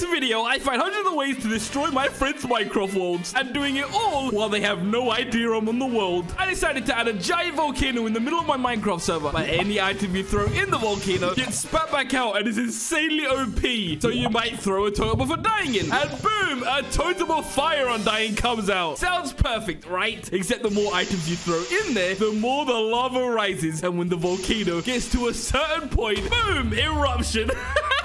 this video, I find hundreds of ways to destroy my friends' Minecraft worlds and doing it all while they have no idea I'm on the world. I decided to add a giant volcano in the middle of my Minecraft server. But any item you throw in the volcano gets spat back out and is insanely OP. So you might throw a totem for dying in. And boom, a totem of fire on dying comes out. Sounds perfect, right? Except the more items you throw in there, the more the lava rises. And when the volcano gets to a certain point, boom, eruption.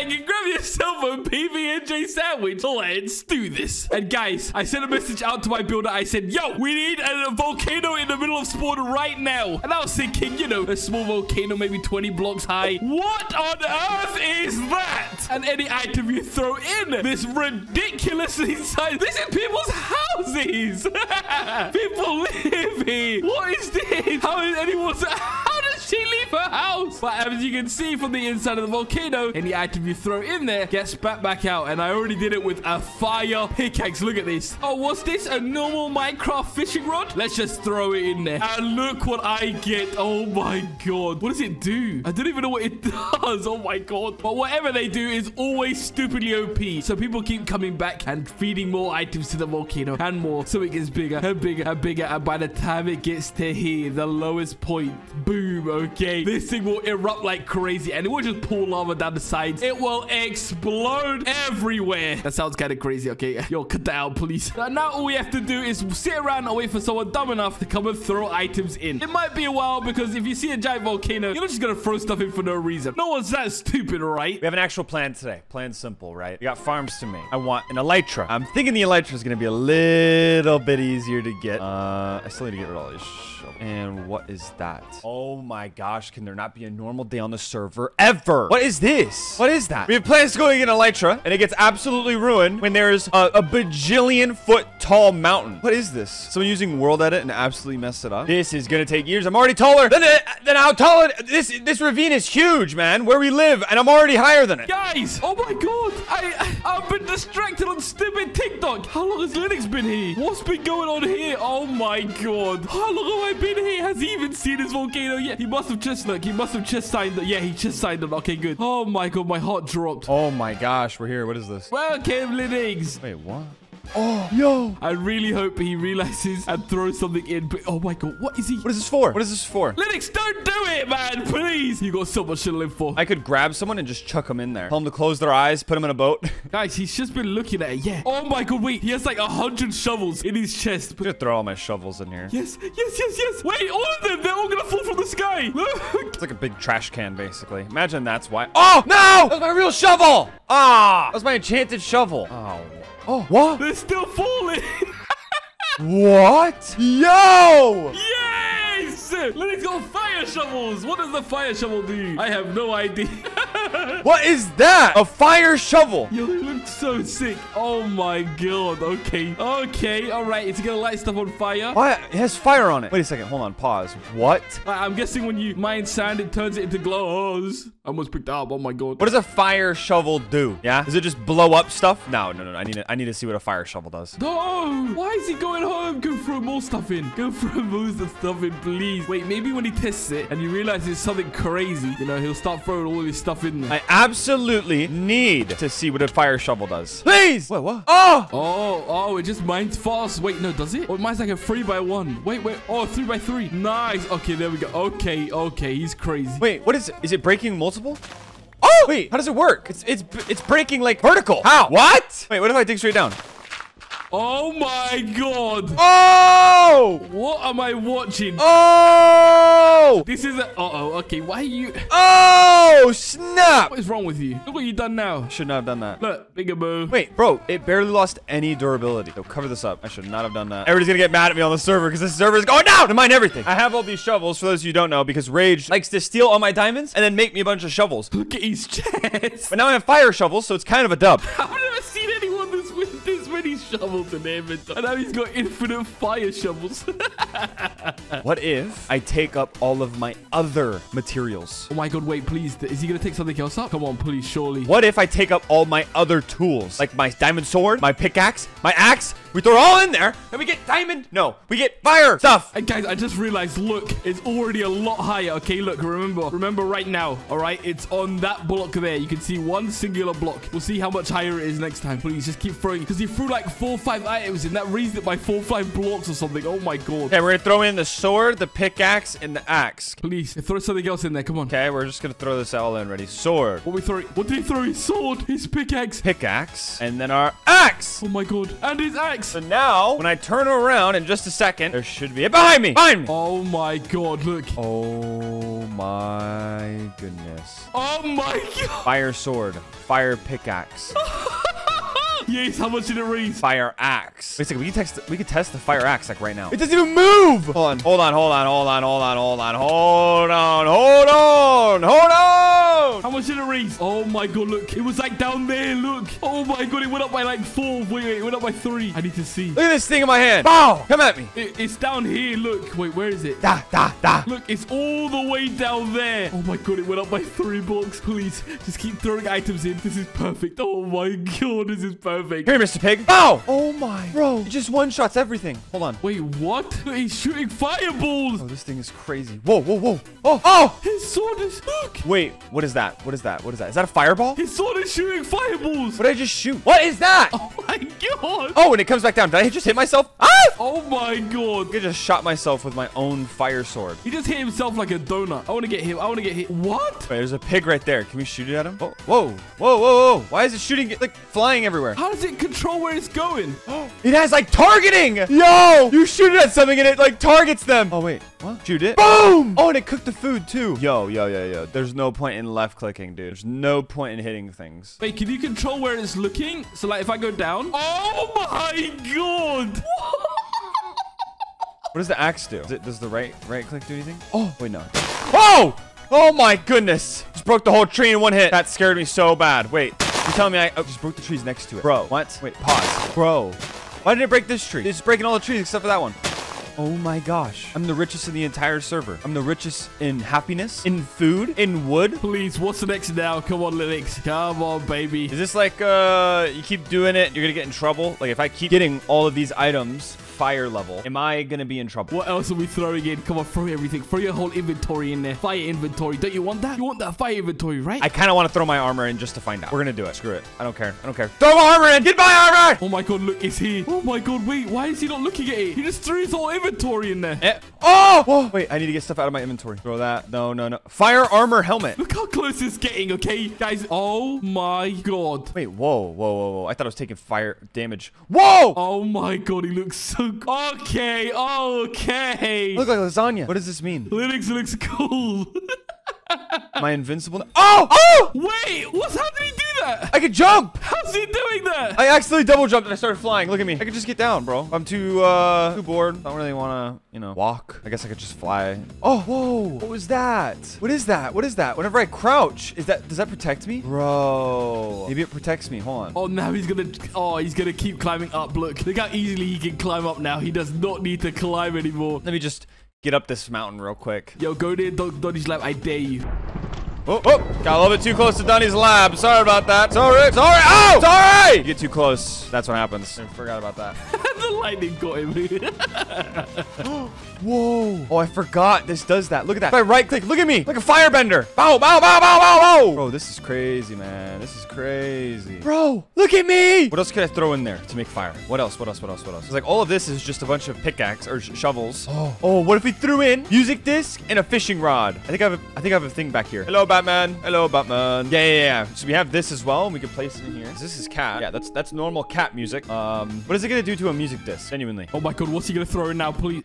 And grab yourself a PB&J sandwich. Let's do this. And guys, I sent a message out to my builder. I said, yo, we need a volcano in the middle of spawn right now. And I was thinking, you know, a small volcano, maybe 20 blocks high. What on earth is that? And any item you throw in this ridiculously sized... This is people's houses. People live here. What is this? How is anyone... How does she leave her house? But as you can see from the inside of the volcano, any item you throw in there gets spat back out. And I already did it with a fire pickaxe. Look at this. Oh, was this? A normal Minecraft fishing rod? Let's just throw it in there. And look what I get. Oh my god. What does it do? I don't even know what it does. Oh my god. But whatever they do is always stupidly OP. So people keep coming back and feeding more items to the volcano and more. So it gets bigger and bigger and bigger. And by the time it gets to here, the lowest point, boom, okay. This thing will erupt like crazy and it will just pour lava down the sides. It will explode everywhere. That sounds kind of crazy, okay? Yo, cut that out, please. Now all we have to do is sit around and wait for someone dumb enough to come and throw items in. It might be a while because if you see a giant volcano, you're not just gonna throw stuff in for no reason. No one's that stupid, right? We have an actual plan today. Plan simple, right? We got farms to make. I want an elytra. I'm thinking the elytra is going to be a little bit easier to get. Uh, I still need to get rid of all these shovels. And what is that? Oh my gosh, can there not be a normal day on the server ever? What is this? What is that? We have plans to go get an elytra, and it gets absolutely ruined when there's a, a bajillion foot tall mountain. What is this? Someone using world edit and absolutely messed it up. This is gonna take years. I'm already taller than it, than how tall it. This this ravine is huge, man. Where we live, and I'm already higher than it. Guys, oh my god, I, I have been distracted on stupid TikTok. How long has Linux been here? What's been going on here? Oh my god, how long have I been here? Has he even seen his volcano yet? He must have just look. He must have just signed it. Yeah, he just signed it. Okay, good. Oh my god, my heart dropped. Oh my gosh, we're here. What is this? Welcome, Linux. Wait, what? Oh, yo. I really hope he realizes and throws something in. But oh my god, what is he? What is this for? What is this for? Linux, don't do it, man. Please. You got so much to live for. I could grab someone and just chuck them in there. Tell them to close their eyes, put them in a boat. Guys, he's just been looking at it. Yeah. Oh my god, wait. He has like a hundred shovels in his chest. I'm gonna throw all my shovels in here. Yes, yes, yes, yes. Wait, all of them. They're all gonna fall from the sky. Look. It's like a big trash can, basically. Imagine that's why. Oh, no! That was my real shovel! Ah! That was my enchanted shovel. Oh. Oh, what? They're still falling. What? Yo! yes! Linux go fire shovels. What does the fire shovel do? I have no idea. What is that? A fire shovel. Yo, they look so sick. Oh my god. Okay. Okay. All right. It's gonna light stuff on fire. What? It has fire on it. Wait a second. Hold on. Pause. What? I- I'm guessing when you mine sand, it turns it into glows. I almost picked it up. Oh my god. What does a fire shovel do? Yeah? Does it just blow up stuff? No, no, no. no. I need to, I need to see what a fire shovel does. No! Why is he going home? Go throw more stuff in. Go throw more stuff in, please. Wait, maybe when he tests it and you realize it's something crazy, you know, he'll start throwing all this stuff in there. I absolutely need to see what a fire shovel does. Please! Wait, what? Oh! Oh, oh, it just mines fast. Wait, no, does it? Oh, it mines like a three by one. Wait, wait. Oh, three by three. Nice. Okay, there we go. Okay, okay. He's crazy. Wait, what is it? Is it breaking multiple? Oh! Wait, how does it work? It's it's it's breaking like vertical. How? What? Wait, what if I dig straight down? Oh my god. Oh! What am I watching? Oh! This is a... Uh-oh. Okay, why are you... Oh! Snap! What is wrong with you? Look what you done now. Should not have done that. Look, bigger boo. Wait, bro, it barely lost any durability. So cover this up. I should not have done that. Everybody's gonna get mad at me on the server because this server is going down to mine everything. I have all these shovels, for those of you who don't know, because Rage likes to steal all my diamonds and then make me a bunch of shovels. Look at his chest. But now I have fire shovels, so it's kind of a dub. shovels in their inventory. And now he's got infinite fire shovels. What if I take up all of my other materials? oh my god, wait, please. Is he going to take something else up? Come on, please, surely. What if I take up all my other tools? Like my diamond sword, my pickaxe, my axe, We throw it all in there, and we get diamond. No, we get fire stuff. And guys, I just realized, look, it's already a lot higher. Okay, look, remember, remember right now, all right? It's on that block there. You can see one singular block. We'll see how much higher it is next time. Please, just keep throwing, because he threw like four or five items and That raised it by four or five blocks or something. Oh my god. Okay, we're gonna throw in the sword, the pickaxe, and the axe. Please, throw something else in there. Come on. Okay, we're just gonna throw this all in. Ready? Sword, What we throw? What did he throw? His sword, his pickaxe. pickaxe, and then our axe. Oh my god. And his axe. So now, when I turn around in just a second, there should be it behind me. Behind me. Oh my god, look. Oh my goodness. Oh my god. Fire sword, fire pickaxe, Yes, how much did it raise? fire axe. Wait a second, we can test we can test the fire axe like right now. It doesn't even move. Hold on, hold on, hold on, hold on, hold on, hold on, hold on, hold on, hold on. How much did it raise? Oh my god, look. It was like down there, look. Oh my god, it went up by like four. Wait, wait, it went up by three. I need to see. Look at this thing in my hand. Bow, come at me. It, it's down here, look. Wait, where is it? Da, da, da. Look, it's all the way down there. Oh my god, it went up by three blocks. Please, just keep throwing items in. This is perfect. Oh my god, this is perfect. Here, Mr. Pig. Bow. Oh my. Bro, he just one-shots everything. Hold on. Wait, what? He's shooting fireballs. Oh, this thing is crazy. Whoa, whoa, whoa. Oh, oh. His sword is... Look. Wait, what is that? What is that? What is that? Is that a fireball? His sword is shooting fireballs. What did I just shoot? What is that? Oh my god. Oh, and it comes back down. Did I just hit myself? Ah! Oh my god. I just shot myself with my own fire sword. He just hit himself like a donut. I want to get him. I want to get hit. What? Wait, there's a pig right there. Can we shoot it at him? Oh, whoa, whoa, whoa, whoa. Why is it shooting, like, flying everywhere? How does it control where it's going? It has, like, targeting. Yo, you shoot it at something and it, like, targets them. Oh, wait. What? Shoot it. Boom. Oh, and it cooked the food, too. Yo, yo, yo, yo. There's no point in left clicking, dude. There's no point in hitting things. Wait, can you control where it's looking? So, like, if I go down. Oh my god. What does the axe do? Does, it, does the right right click do anything? Oh, wait, no. Whoa! Oh my goodness! Just broke the whole tree in one hit. That scared me so bad. Wait, you're telling me I oh, just broke the trees next to it? Bro, what? Wait, pause. Bro, why did it break this tree? It's just breaking all the trees except for that one. Oh my gosh. I'm the richest in the entire server. I'm the richest in happiness, in food, in wood. Please, what's the next now? Come on, Linux. Come on, baby. Is this like, uh, you keep doing it, you're gonna get in trouble? Like, if I keep getting all of these items fire level, am I gonna be in trouble? What else are we throwing in? Come on, throw everything. Throw your whole inventory in there. Fire inventory. Don't you want that? You want that fire inventory, right? I kind of want to throw my armor in just to find out. We're gonna do it. Screw it. I don't care. I don't care. Throw my armor in. Get my armor. Oh my god, look, it's here. Oh my god, wait, why is he not looking at it? He just threw his whole inventory in there. Eh. Oh! Whoa. Wait, I need to get stuff out of my inventory. Throw that. No, no, no. Fire armor helmet. Look how close it's getting, okay? Guys, oh my god. Wait, whoa, whoa, whoa, whoa. I thought I was taking fire damage. Whoa! Oh my god, he looks so... Okay, okay. Look like lasagna. What does this mean? Linux looks cool. Am I invincible? Oh! Oh! Wait, what's how did he do that? I could jump! How's he doing that? I accidentally double jumped and I started flying. Look at me. I could just get down, bro. I'm too, uh, too bored. I don't really want to, you know, walk. I guess I could just fly. Oh, whoa. What was that? What is that? What is that? Whenever I crouch, is that, does that protect me? Bro. Maybe it protects me. Hold on. Oh, now he's gonna. Oh, he's gonna keep climbing up. Look, look how easily he can climb up now. He does not need to climb anymore. Let me just get up this mountain real quick. Yo, go there, Don- Doni's lab. I dare you. Oh, oh, got a little bit too close to Doni's lab. Sorry about that. Sorry, sorry. Oh, sorry. You get too close. That's what happens. I forgot about that. the lightning got him. Whoa. Oh, I forgot this does that. Look at that. If I right click, look at me. Like a firebender. Bow, bow, bow, bow, bow, bow. Bro, this is crazy, man. This is crazy. Bro, look at me. What else could I throw in there to make fire? What else? What else? What else? What else? It's like all of this is just a bunch of pickaxe or sh shovels. Oh, oh, what if we threw in music disc and a fishing rod? I think I have a, I think I have a thing back here. Hello, Batman. Hello, Batman. Yeah, yeah, yeah. So we have this as well. And we can place it in here. This is cat. Yeah, that's that's normal cat music. Um, what is it gonna do to a music disc? Genuinely. oh my god, what's he gonna throw in now, please?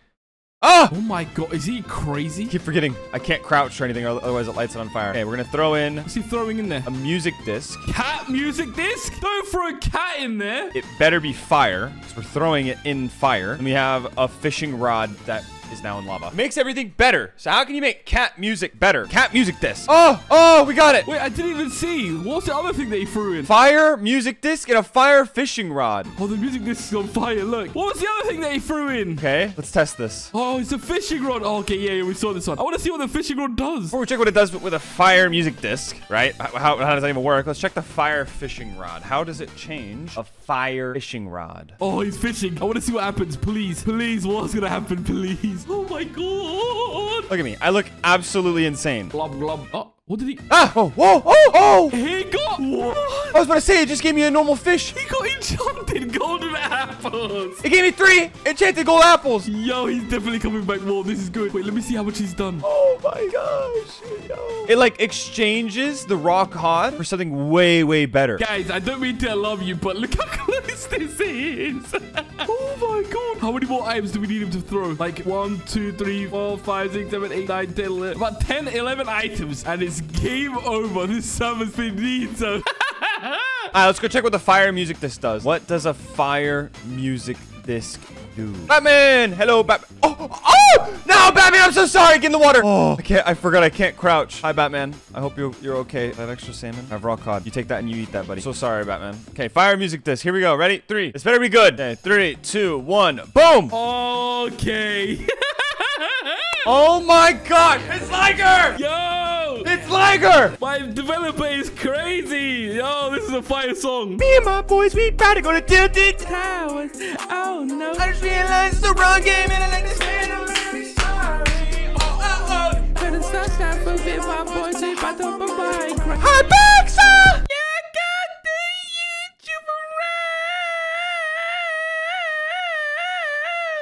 Ah! Oh my god, is he crazy? keep forgetting. I can't crouch or anything, otherwise it lights it on fire. Okay, we're gonna throw in What's he throwing in there? a music disc. Cat music disc? Don't throw a cat in there. It better be fire, because we're throwing it in fire. And we have a fishing rod that is now in lava. Makes everything better. So how can you make cat music better? Cat music disc. Oh, oh, we got it. Wait, I didn't even see. What's the other thing that he threw in? Fire music disc and a fire fishing rod. Oh, the music disc is on fire. Look. What was the other thing that he threw in? Okay, let's test this. Oh, it's a fishing rod. Oh, okay, yeah, yeah, we saw this one. I want to see what the fishing rod does. Before we check what it does with a fire music disc, right? How, how, how does that even work? Let's check the fire fishing rod. How does it change a fire fishing rod? Oh, he's fishing. I want to see what happens. Please, please, what's gonna happen? Please. Oh my god. Look at me. I look absolutely insane. Glub glub. Oh, what did he? Ah! Oh! Whoa! Oh! Oh! He got what? I was about to say it just gave me a normal fish. He got enchanted golden apples. It gave me three enchanted gold apples. Yo, he's definitely coming back more. This is good. Wait, let me see how much he's done. Oh my gosh. Yo. It like exchanges the rock cod for something way, way better. Guys, I don't mean to love you, but look how close this is. oh my god. How many more items do we need him to throw? Like one, two, three, four, five, six, seven, eight, nine, 10, 11. About 10, 11 items. And it's game over. This summer's been neat. So. All right, let's go check what the fire music disc does. What does a fire music disc do? Batman! Hello, Batman. Oh, oh! No, Batman, I'm so sorry. Get in the water. Oh, I can't. I forgot I can't crouch. Hi, Batman. I hope you're, you're okay. I have extra salmon. I have raw cod. You take that and you eat that, buddy. So sorry, Batman. Okay, fire music disc. Here we go. Ready? Three. This better be good. Okay, three, two, one. Boom! Okay. oh my god! It's Liger! Yo! It's Liger! My developer is crazy. Yo, this is a fire song. Me and my boys, we about to go to Tilted Towers. Oh no. I just realized it's the wrong game and I like this man. I'm really sorry. Oh, oh, oh. Gonna that for bit, my boys. We about to bye. Hi, Baxa!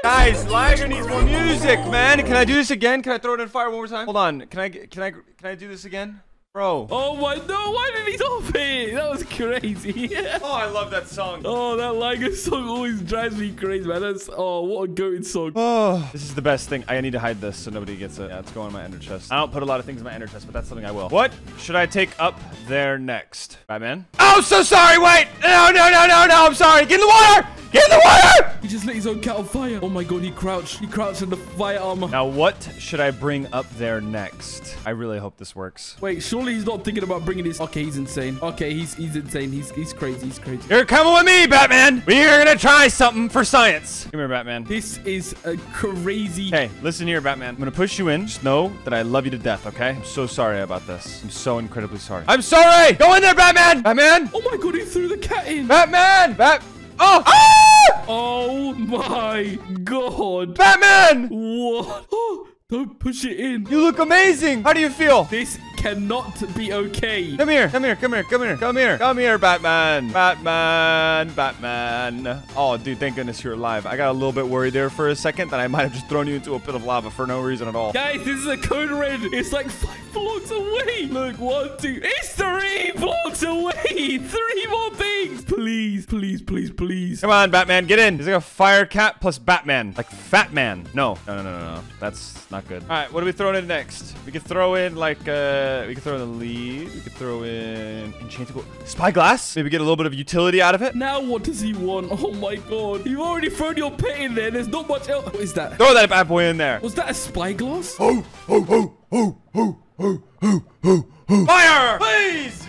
Guys, Liger needs more music, man. Can I do this again? Can I throw it in fire one more time? Hold on. Can I can I can I do this again? Bro. Oh my no, why did he stop it? That was crazy. Oh, I love that song. oh, that Liger song always drives me crazy, man. That's oh what a goated song. Oh, this is the best thing. I need to hide this so nobody gets it. Yeah, it's going in my ender chest. I don't put a lot of things in my ender chest, but that's something I will. What should I take up there next? Batman? Oh, so sorry. Wait. No, no, no, no, no. I'm sorry. Get in the water. Get in the water. He just lit his own cat on fire. Oh my god, he crouched. He crouched in the fire armor. Now, what should I bring up there next? I really hope this works. Wait, surely he's not thinking about bringing his. Okay, he's insane. Okay, he's he's insane. He's he's crazy. He's crazy. You're coming with me, Batman. We're gonna try something for science. Come here, Batman. This is a crazy. Hey, listen here, Batman. I'm gonna push you in. Just know that I love you to death, okay? I'm so sorry about this. I'm so incredibly sorry. I'm sorry! Go in there, Batman! Batman! Oh my god, he threw the cat in. Batman! Bat- Oh! Ah! Oh my god. Batman! What? Don't push it in. You look amazing! How do you feel? This cannot be okay. Come here, come here, come here, come here, come here, come here, Batman. Batman, Batman. Oh, dude, thank goodness you're alive. I got a little bit worried there for a second that I might have just thrown you into a pit of lava for no reason at all. Guys, this is a code red. It's like five blocks away. Look, one, two. It's three blocks away. Three more things. Please, please, please, please. Come on, Batman, get in. There's like a fire cat plus Batman. Like Fat Man. No, no, no, no, no, no. That's not good. All right, what are we throwing in next? We could throw in like, uh, we could throw in the lead. We could throw in enchantable spyglass. Maybe get a little bit of utility out of it. Now what does he want? Oh my god. You've already thrown your pit in there. There's not much else. What is that? Throw that bad boy in there. Was that a spyglass? Oh, oh, oh, oh, oh, oh, oh, oh. Fire! Please!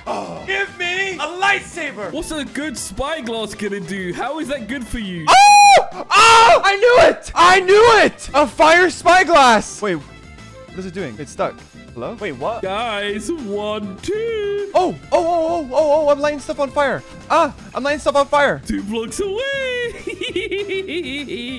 Give me a lightsaber! What's a good spyglass gonna do? How is that good for you? Oh! Oh! I knew it! I knew it! A fire spyglass! Wait, what is it doing? It's stuck. Hello? Wait, what? Guys, one, two. Oh, oh, oh, oh, oh, oh, I'm lighting stuff on fire. Ah, I'm lighting stuff on fire. Two blocks away.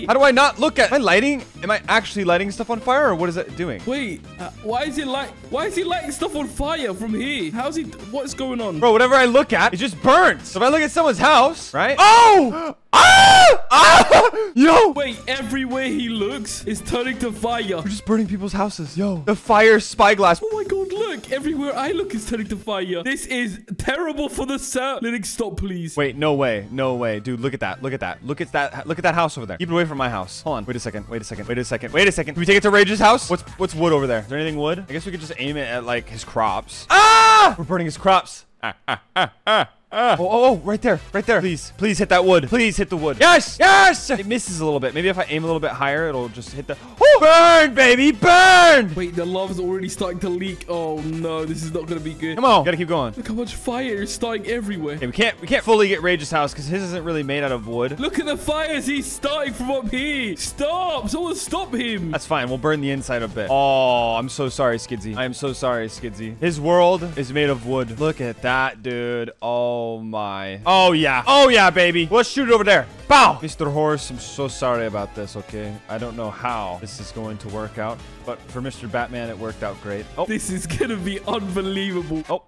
How do I not look at? my lighting? Am I actually lighting stuff on fire or what is it doing? Wait, uh, why is it like? Why is he lighting stuff on fire from here? How's he? What's going on? Bro, whatever I look at, it just burns. So if I look at someone's house, right? Oh! Ah! Ah! Yo! Wait, everywhere he looks is turning to fire. We're just burning people's houses. Yo. The fire spyglass. Oh my god, look. Everywhere I look is turning to fire. This is terrible for the sound. Linux, stop, please. Wait, no way. No way. Dude, look at that. Look at that. Look at that. Look at that house over there. Keep it away from my house. Hold on. Wait a second. Wait a second. Wait a second. Wait a second. Can we take it to Rage's house? What's what's wood over there? Is there anything wood? I guess we could just aim it at like his crops. Ah! We're burning his crops. Ah, ah, ah, ah. Ah. Oh, oh, oh, right there, right there. Please, please hit that wood. Please hit the wood. Yes, yes. It misses a little bit. Maybe if I aim a little bit higher, it'll just hit the. Oh, Burn, baby, burn! Wait, the lava's already starting to leak. Oh no, this is not gonna be good. Come on, gotta keep going. Look how much fire is starting everywhere. Okay, we can't we can't fully get Rage's house because his isn't really made out of wood. Look at the fires he's starting from up here. Stop! Someone stop him. That's fine. We'll burn the inside a bit. Oh, I'm so sorry, Skidsy. I am so sorry, Skidsy. His world is made of wood. Look at that, dude. Oh Oh my. Oh yeah. Oh yeah, baby. Let's shoot it over there. Bow! Mr. Horse, I'm so sorry about this, okay? I don't know how this is going to work out, but for Mr. Batman, it worked out great. Oh, This is gonna be unbelievable. oh.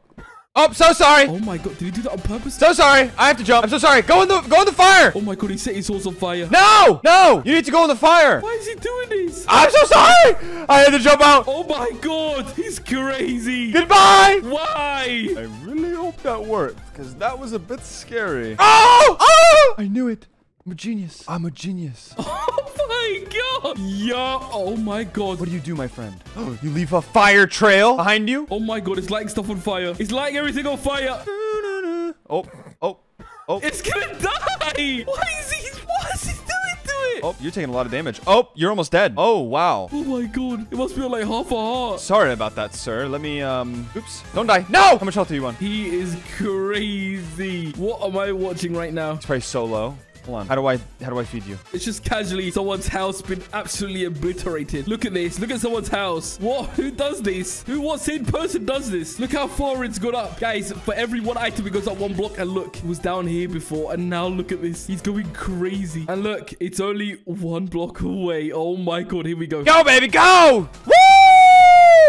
Oh, so sorry. Oh my god, did he do that on purpose? So sorry. I have to jump. I'm so sorry. Go in the go in the fire. Oh my god, he set his horse on fire. No! No! You need to go in the fire. Why is he doing this? I'm so sorry. I had to jump out. Oh my god, he's crazy. Goodbye. Why? I really hope that worked, because that was a bit scary. Oh! Oh! I knew it. I'm a genius. I'm a genius. Oh my god. Yeah. Oh my god. What do you do, my friend? you leave a fire trail behind you? Oh my god, it's lighting stuff on fire. It's lighting everything on fire. Oh, oh, oh. It's gonna die. Why is he? What is he doing to it? Oh, you're taking a lot of damage. Oh, you're almost dead. Oh, wow. Oh my god, it must be like half a heart. Sorry about that, sir. Let me, um, oops. Don't die. No! How much health do you want? He is crazy. What am I watching right now? It's probably so low. Hold on. How do I, how do I feed you? It's just casually someone's house been absolutely obliterated. Look at this. Look at someone's house. What? Who does this? Who, what sane person does this? Look how far it's gone up. Guys, for every one item, it goes up one block. And look, it was down here before. And now look at this. He's going crazy. And look, it's only one block away. Oh my God. Here we go. Go, baby, go! Woo!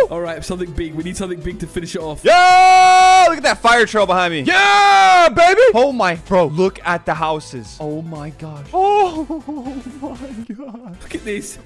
All right, something big. We need something big to finish it off. Yeah! Look at that fire trail behind me. Yeah, baby! Oh my, bro, look at the houses. Oh my gosh. Oh my god. Look at this.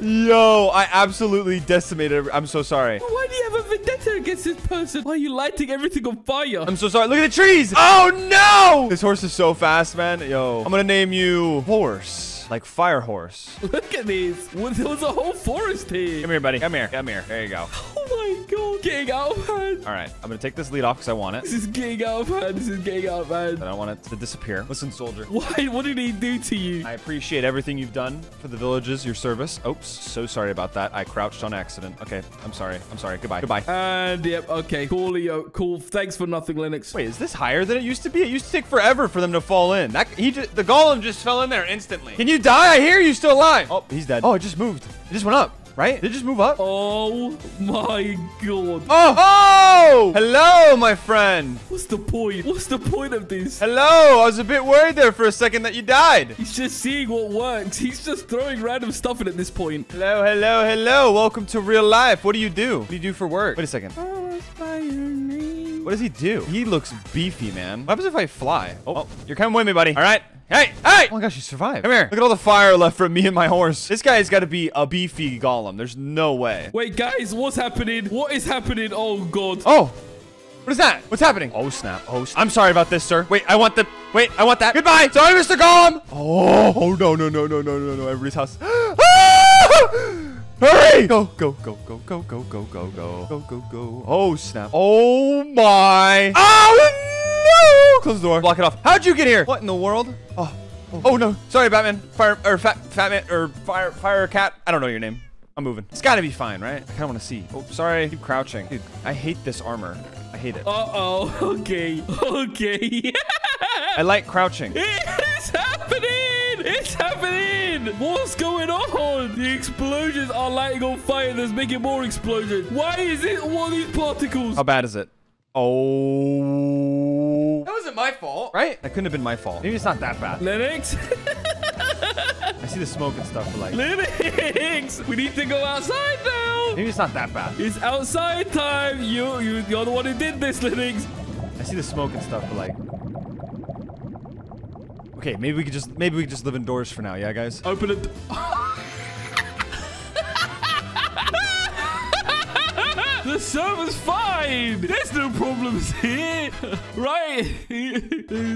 Yo, I absolutely decimated. every- I'm so sorry. Why do you have a vendetta against this person? Why are you lighting everything on fire? I'm so sorry. Look at the trees. Oh no! This horse is so fast, man. Yo, I'm gonna name you Horse. Like Fire Horse. Look at these. Well, There was a whole forest here. Come here, buddy. Come here. Come here. There you go. Oh my god. Getting out of. All right, I'm gonna take this lead off because I want it. This is getting out of. This is getting out of I don't want it to disappear. Listen, soldier. Why? What did he do to you? I appreciate everything you've done for the villages, your service. Oops, so sorry about that. I crouched on accident. Okay, I'm sorry. I'm sorry. Goodbye. Goodbye. And yep, okay. Cool, Leo. Cool. Thanks for nothing, Linux. Wait, is this higher than it used to be? It used to take forever for them to fall in. That he just, the golem just fell in there instantly. Can you die? I hear you still alive. Oh, he's dead. Oh, it just moved. It just went up, right? Did it just move up? Oh my god. Oh! Oh! Hello, my friend. What's the point? What's the point of this? Hello. I was a bit worried there for a second that you died. He's just seeing what works. He's just throwing random stuff in at this point. Hello, hello, hello. Welcome to real life. What do you do? What do you do for work? Wait a second. Oh, what does he do? He looks beefy, man. What happens if I fly? Oh, oh you're coming with me, buddy. All right. Hey, hey! Oh my gosh, you survived. Come here. Look at all the fire left from me and my horse. This guy's got to be a beefy golem. There's no way. Wait, guys, what's happening? What is happening? Oh god. Oh, what is that? What's happening? Oh, snap. Oh, snap. I'm sorry about this, sir. Wait, I want the... Wait, I want that. Goodbye. Sorry, Mr. Golem. Oh, oh no, no, no, no, no, no, no. Everybody's house. Hurry! Go, go, go, go, go, go, go, go, go, go, go, go. Oh, snap. Oh, my. Oh, no! Close the door. Block it off. How'd you get here? What in the world? Oh, oh, oh no. Sorry, Batman. Fire, or Fat, Fat Man, or Fire, Fire Cat. I don't know your name. I'm moving. It's gotta be fine, right? I kinda wanna see. Oh, sorry. Keep crouching. Dude, I hate this armor. I hate it. Uh-oh. Okay. Okay. I like crouching. it's happening! It's happening! What's going on? The explosions are lighting on fire. There's making more explosions. Why is it all these particles? How bad is it? Oh. That wasn't my fault. Right? That couldn't have been my fault. Maybe it's not that bad. Linux? I see the smoke and stuff, but like, Linux! We need to go outside now! maybe it's not that bad. It's outside time! You, you, you're the one who did this, Linux! I see the smoke and stuff, but like. Okay, maybe we could just maybe we could just live indoors for now, yeah, guys. Open it. the server's fine. There's no problems here. right?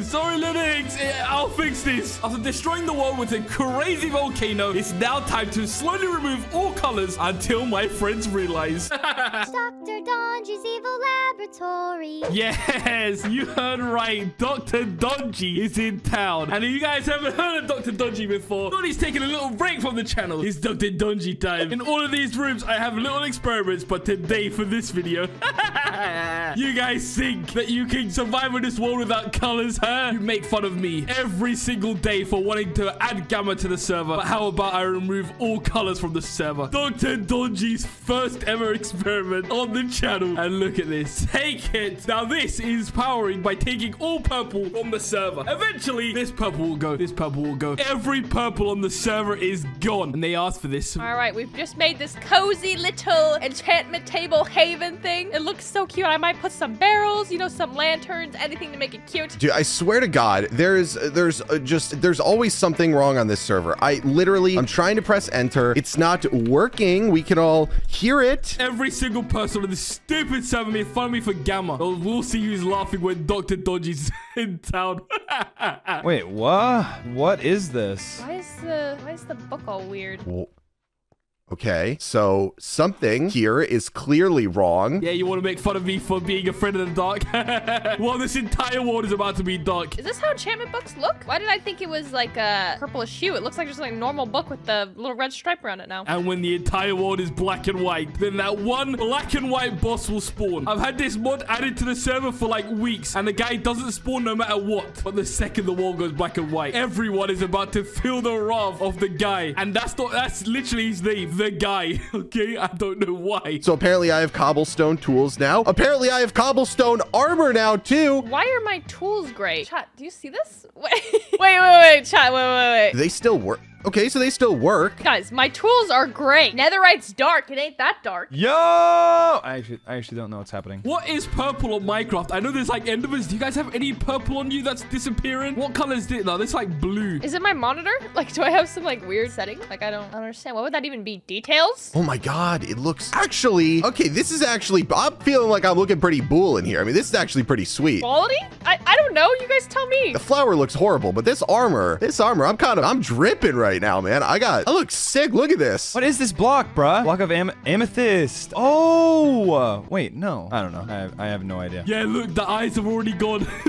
Sorry, Linux. Eh, I'll fix this. After destroying the world with a crazy volcano, it's now time to slowly remove all colors until my friends realize. Dr. Donji's evil laboratory. Yes, you heard right. Dr. Donji is in town. And if you guys haven't heard of Dr. Donji before, Donji's taking a little break from the channel. It's Dr. Donji time. In all of these rooms, I have little experiments, but today for this video, you guys think that you can survive in this world without colors, huh? You make fun of me every single day for wanting to add gamma to the server. But how about I remove all colors from the server? Dr. Donji's first ever experiment on the channel. And look at this. Take it. Now, this is powering by taking all purple from the server. Eventually, this purple will go. This purple will go. Every purple on the server is gone. And they asked for this. All right, we've just made this cozy little enchantment table haven thing. It looks so cute. I might put some barrels, you know, some lanterns, anything to make it cute. Dude, I swear to God, there's there's uh, just there's always something wrong on this server. I literally I'm trying to press enter. It's not working. We can all hear it. Every single person on this stupid server made fun of me for Gamma. Well, we'll see who's laughing when Dr. Donji's in town. Wait, what? What is this? Why is the why is the book all weird? Well, okay, so something here is clearly wrong. yeah, you want to make fun of me for being a friend of the dark? well, this entire world is about to be dark. Is this how enchantment books look? Why did I think it was like a purplish hue? It looks like just like a normal book with the little red stripe around it now. And when the entire world is black and white, then that one black and white boss will spawn. I've had this mod added to the server for like weeks, and the guy doesn't spawn no matter what. But the second the world goes black and white, everyone is about to feel the wrath of the guy. And that's not, that's literally his name, the guy. okay? I don't know why. So apparently I have cobblestone tools now. Apparently I have cobblestone armor now too. Why are my tools gray? Chat, do you see this? Wait, wait, wait, wait, chat, wait, wait, wait. They still work. Okay, so they still work. Guys, my tools are great. Netherite's dark. It ain't that dark. Yo! I actually, I actually don't know what's happening. What is purple on Minecraft? I know there's like endermans. Do you guys have any purple on you that's disappearing? What color is it? No, this like blue. Is it my monitor? Like, do I have some like weird setting? Like, I don't understand. What would that even be? Details? Oh my god, it looks actually okay. This is actually I'm feeling like I'm looking pretty bull in here. I mean, this is actually pretty sweet. Quality? I, I don't know. You guys tell me. The flower looks horrible, but this armor, this armor, I'm kind of I'm dripping right now, man. I got I look sick. Look at this. What is this block, bruh? Block of am amethyst. Oh! uh, wait, no. I don't know. I have, I have no idea. Yeah, look, the eyes have already gone.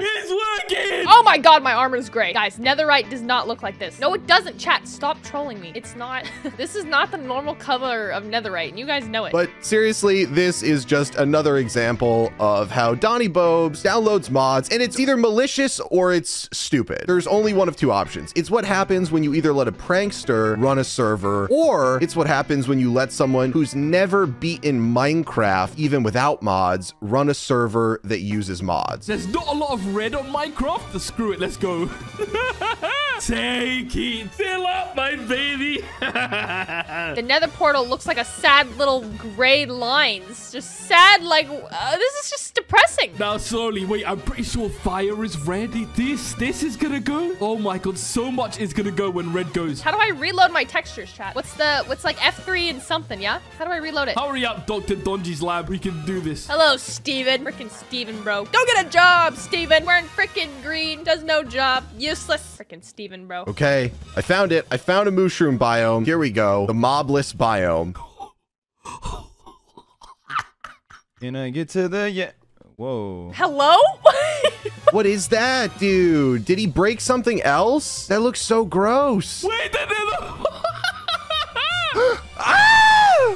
it's working. Oh my god, my armor's gray. Guys, netherite does not look like this. No, it doesn't. Chat, stop trolling me. It's not. this is not the normal color of netherite, and you guys know it. But seriously, this is just another example of how Doni Bobes downloads mods and it's either malicious or it's stupid. There's only one of two options. It's what happens when you either let a prankster run a server or it's what happens when you let someone who's never beaten Minecraft, even without mods, run a server that uses mods. There's not a lot of red on Minecraft. So screw it. Let's go. Take it. Fill up, my baby. the nether portal looks like a sad little gray lines. Just sad, like, uh, this is just depressing. now, slowly. Wait, I'm pretty sure fire is red. This, this is gonna go. Oh my god, so much is gonna go when red goes. How do I reload my textures, chat? What's the, what's like F3 and something, yeah? How do I reload it? Hurry up, Dr. Donji's lab. We can do this. Hello, Steven. Frickin' Steven, bro. Go get a job, Steven. Wearing frickin' green. Does no job. Useless. Frickin' Steven, bro. Okay, I found it. I found a mushroom biome. Here we go. The mobless biome. Can I get to the yeah? Whoa. Hello? What is that, dude? Did he break something else? That looks so gross. Wait, the nether.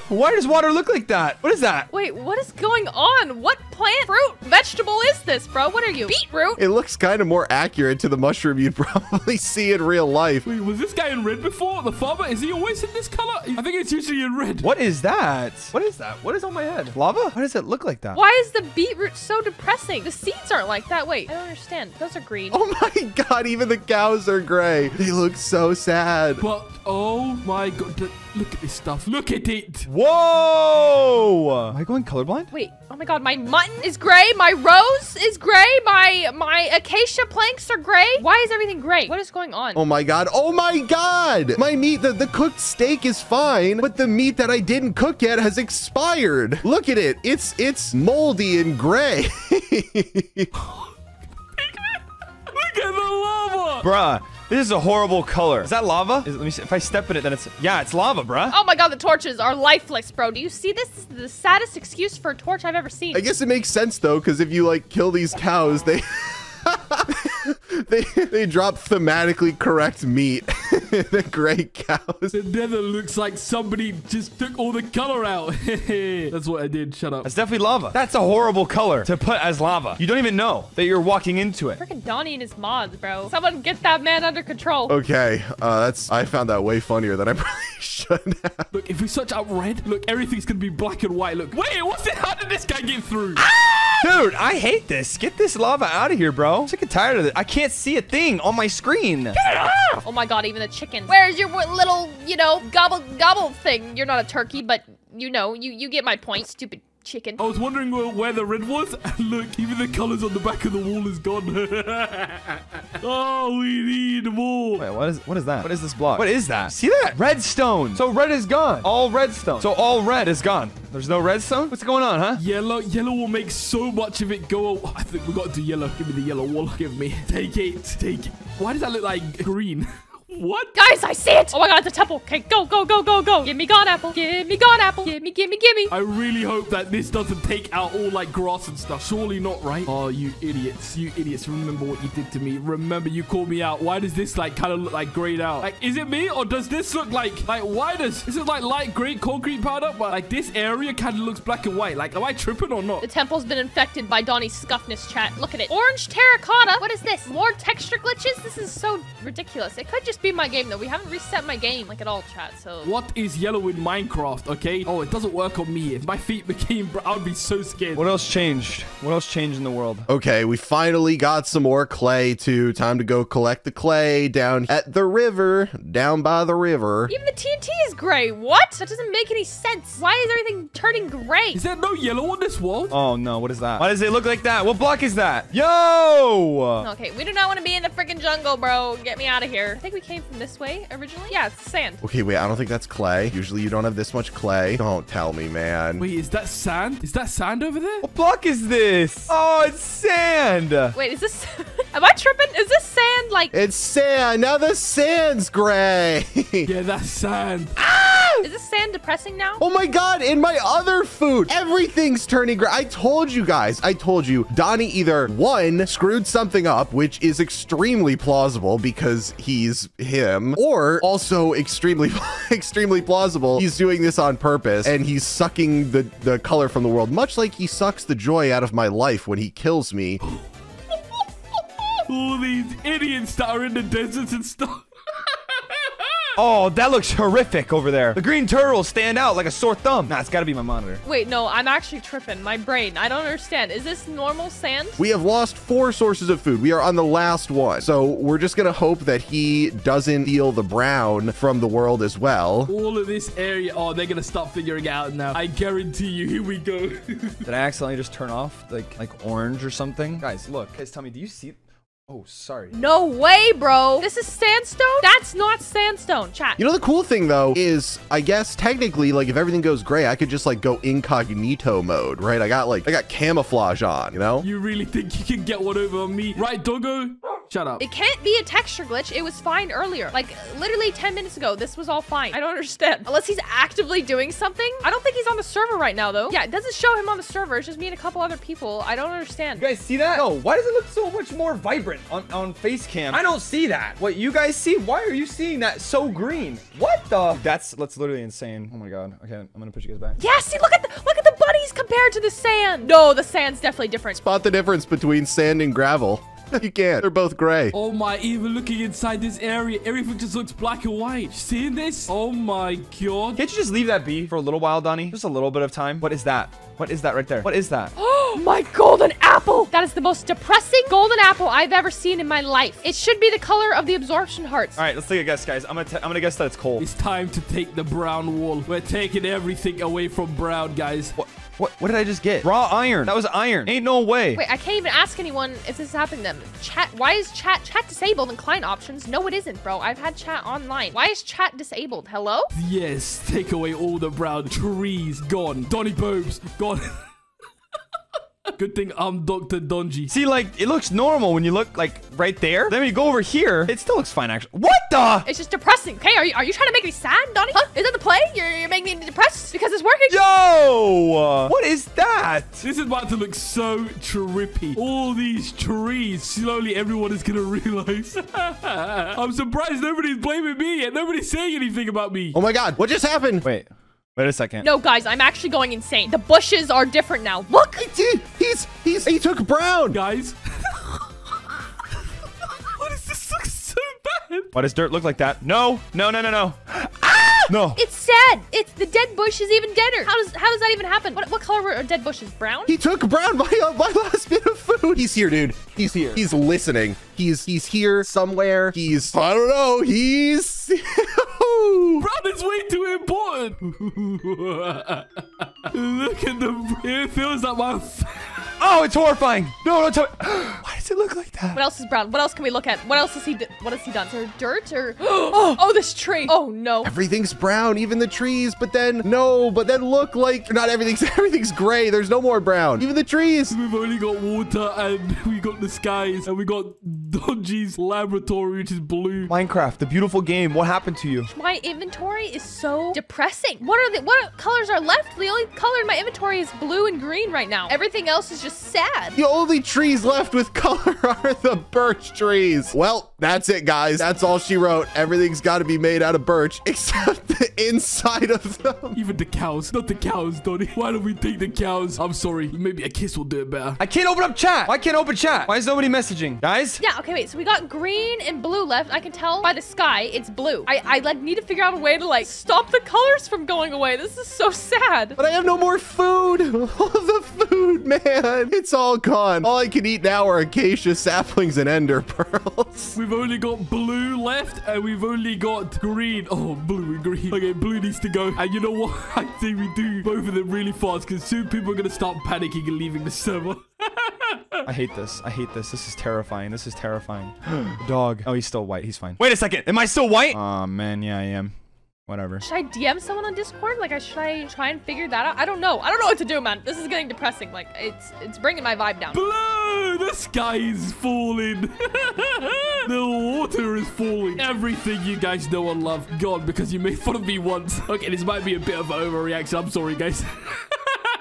Why does water look like that? What is that? Wait, what is going on? What plant, fruit, vegetable is this, bro? What are you? Beetroot? It looks kind of more accurate to the mushroom you'd probably see in real life. Wait, was this guy in red before? The farmer? Is he always in this color? I think it's usually in red. What is that? What is that? What is on my head? Lava? Why does it look like that? Why is the beetroot so depressing? The seeds aren't like that. Wait, I don't understand. Those are green. Oh my god, even the cows are gray. They look so sad. But, oh my god. Th- Look at this stuff. Look at it. Whoa! Am I going colorblind? Wait, oh my god, my mutton is gray. My rose is gray. My my acacia planks are gray. Why is everything gray? What is going on? Oh my god. Oh my god. My meat, the, the cooked steak is fine, but the meat that I didn't cook yet has expired. Look at it. It's it's moldy and gray. Look at the lava. Bruh, this is a horrible color. Is that lava? Is- let me see. If I step in it, then it's... Yeah, it's lava, bruh. Oh my god, the torches are lifeless, bro. Do you see this? This is the saddest excuse for a torch I've ever seen. I guess it makes sense though, because if you like kill these cows, they they they drop thematically correct meat. the gray cows. The nether looks like somebody just took all the color out. That's what I did. Shut up. That's definitely lava. That's a horrible color to put as lava. You don't even know that you're walking into it. Freaking Doni and his mods, bro. Someone get that man under control. Okay, uh, that's I found that way funnier than I probably should have. Look, if we search out red, look, everything's gonna be black and white. Look, wait, what's it? How did this guy get through? Dude, I hate this. Get this lava out of here, bro. I'm sick and tired of it. I can't see a thing on my screen. Oh my god, even the chicken. Where's your little, you know, gobble gobble thing? You're not a turkey, but you know, you you get my point, stupid chicken. I was wondering where, where the red was. And look, even the colors on the back of the wall is gone. oh, we need more. Wait, what is what is that? What is this block? What is that? See that? Redstone. So red is gone. All redstone. So all red is gone. There's no redstone? What's going on, huh? Yellow, yellow will make so much of it go. I think we got to do yellow. Give me the yellow wall. Give me. Take it. Take it. Why does that look like green? what? Guys, I see it! Oh my god, it's a temple. Okay, go, go, go, go, go. Give me gone apple. Give me gone apple. Give me, give me, give me. I really hope that this doesn't take out all like grass and stuff. Surely not, right? Oh, you idiots. You idiots. Remember what you did to me. Remember you called me out. Why does this like kind of look like grayed out? Like, is it me or does this look like, like, why does, this is like light gray concrete powder, but like this area kind of looks black and white. Like, am I tripping or not? The temple's been infected by Doni's scuffness chat. Look at it. Orange terracotta. What is this? More texture glitches? This is so ridiculous. It could just be my game though. We haven't reset my game like at all, chat. So What is yellow in Minecraft, okay? Oh, it doesn't work on me. If my feet became brown, I would be so scared. What else changed? What else changed in the world? Okay, we finally got some more clay too. Time to go collect the clay down at the river, down by the river. even the TNT is gray. What? That doesn't make any sense. Why is everything turning gray? Is there no yellow on this wall? Oh no, what is that? Why does it look like that? What block is that? Yo! Okay, we do not want to be in the freaking jungle, bro. Get me out of here. I think we came from this way originally. Yeah, it's sand. Okay, wait, I don't think that's clay. Usually you don't have this much clay. Don't tell me, man. Wait, is that sand? Is that sand over there? What block is this? Oh, it's sand. Wait, is this? Am I tripping? Is this sand like? It's sand. Now the sand's gray. Yeah, that's sand. Ah! Is this sand depressing now? Oh my god, in my other food, everything's turning gray. I told you guys, I told you, Doni either one, screwed something up, which is extremely plausible because he's him, or also extremely, extremely plausible, he's doing this on purpose and he's sucking the, the color from the world, much like he sucks the joy out of my life when he kills me. All these idiots that are in the deserts and stuff. Oh, that looks horrific over there. The green turtles stand out like a sore thumb. Nah, it's gotta be my monitor. Wait, no, I'm actually tripping. My brain. I don't understand. Is this normal sand? We have lost four sources of food. We are on the last one. So we're just going to hope that he doesn't steal the brown from the world as well. All of this area. Oh, they're gonna stop figuring out now. I guarantee you. Here we go. Did I accidentally just turn off like like orange or something? Guys, look. Guys, tell me, do you see? Oh, sorry. No way, bro. This is sandstone? That's not sandstone. Chat. You know, the cool thing though is, I guess technically, like if everything goes gray, I could just like go incognito mode, right? I got like, I got camouflage on, you know? you really think you can get one over on me, right, doggo? Shut up. It can't be a texture glitch. It was fine earlier. Like, literally 10 minutes ago, this was all fine. I don't understand. Unless he's actively doing something. I don't think he's on the server right now, though. Yeah, it doesn't show him on the server. It's just me and a couple other people. I don't understand. You guys see that? No, why does it look so much more vibrant on, on face cam? I don't see that. What you guys see? Why are you seeing that so green? What the? That's that's literally insane. Oh my god. Okay, I'm gonna put you guys back. Yeah, see, look at the, look at the bunnies compared to the sand. No, the sand's definitely different. Spot the difference between sand and gravel. you can't. They're both gray. Oh my, even looking inside this area, everything just looks black and white. You seeing this? Oh my god. Can't you just leave that be for a little while, Doni? Just a little bit of time. What is that? What is that right there? What is that? Oh my golden apple! That is the most depressing golden apple I've ever seen in my life. It should be the color of the absorption hearts. All right, let's take a guess, guys. I'm gonna t- I'm gonna guess that it's coal. It's time to take the brown wool. We're taking everything away from brown, guys. What? What, what did I just get? Raw iron. That was iron. Ain't no way. Wait, I can't even ask anyone if this is happening to them. Chat, why is chat chat disabled in client options? No, it isn't, bro. I've had chat online. Why is chat disabled? Hello? Yes, take away all the brown trees. Gone. Doni Bobes, gone. Good thing I'm Dr. Donji. See, like, it looks normal when you look, like, right there. Then when you go over here, it still looks fine, actually. What the? It's just depressing. Okay, are you, are you trying to make me sad, Doni? Huh? Is that the play? You're, you're making me depressed because it's working? Yo! What is that? This is about to look so trippy. All these trees. Slowly, everyone is gonna realize. I'm surprised nobody's blaming me and nobody's saying anything about me. Oh my god, what just happened? Wait. Wait a second. No, guys, I'm actually going insane. The bushes are different now. Look! He- He's, he's, he took brown. Guys. Why does this look so bad? Why does dirt look like that? No, no, no, no, no. Ah! No. It's sad. It's the dead bush is even deader. How does how does that even happen? What, what color are dead bushes? Brown? He took brown my, uh, my last bit of food. He's here, dude. He's here. He's listening. He's he's here somewhere. He's I don't know. He's Brown is way too important. Look at the. It feels like my. Oh, it's horrifying. No, don't tell me. Why does it look like that? What else is brown? What else can we look at? What else has he d- what has he done? Is there dirt or oh, oh this tree. Oh no. everything's brown, even the trees. But then no, but then look like not everything's everything's gray. There's no more brown. Even the trees. We've only got water and we got the skies and we got Donji's laboratory, which is blue. Minecraft, the beautiful game. What happened to you? My inventory is so depressing. What are the what colors are left? The only color in my inventory is blue and green right now. Everything else is just sad. The only trees left with color are the birch trees. Well, that's it, guys. That's all she wrote. Everything's got to be made out of birch except the inside of them. Even the cows. Not the cows, Doni. Why don't we take the cows? I'm sorry. Maybe a kiss will do it better. I can't open up chat. Why can't open chat? Why is nobody messaging? Guys? Yeah, okay, wait. So we got green and blue left. I can tell by the sky it's blue. I, I like need to figure out a way to like stop the colors from going away. This is so sad. But I have no more food. All the food, man. It's all gone. All I can eat now are acacia saplings and ender pearls. We've only got blue left and we've only got green. Oh, blue and green. Okay, blue needs to go. And you know what? I think we do both of them really fast because soon people are going to start panicking and leaving the server. I hate this. I hate this. This is terrifying. This is terrifying. Dog. Oh, he's still white. He's fine. Wait a second. Am I still white? Oh, man. Yeah, I am. Whatever. Should I DM someone on Discord? Like, I should I try and figure that out? I don't know. I don't know what to do, man. This is getting depressing. Like, it's it's bringing my vibe down. Blue! The sky is falling. the water is falling. Everything you guys know and love gone because you made fun of me once. Okay, this might be a bit of an overreaction. I'm sorry, guys.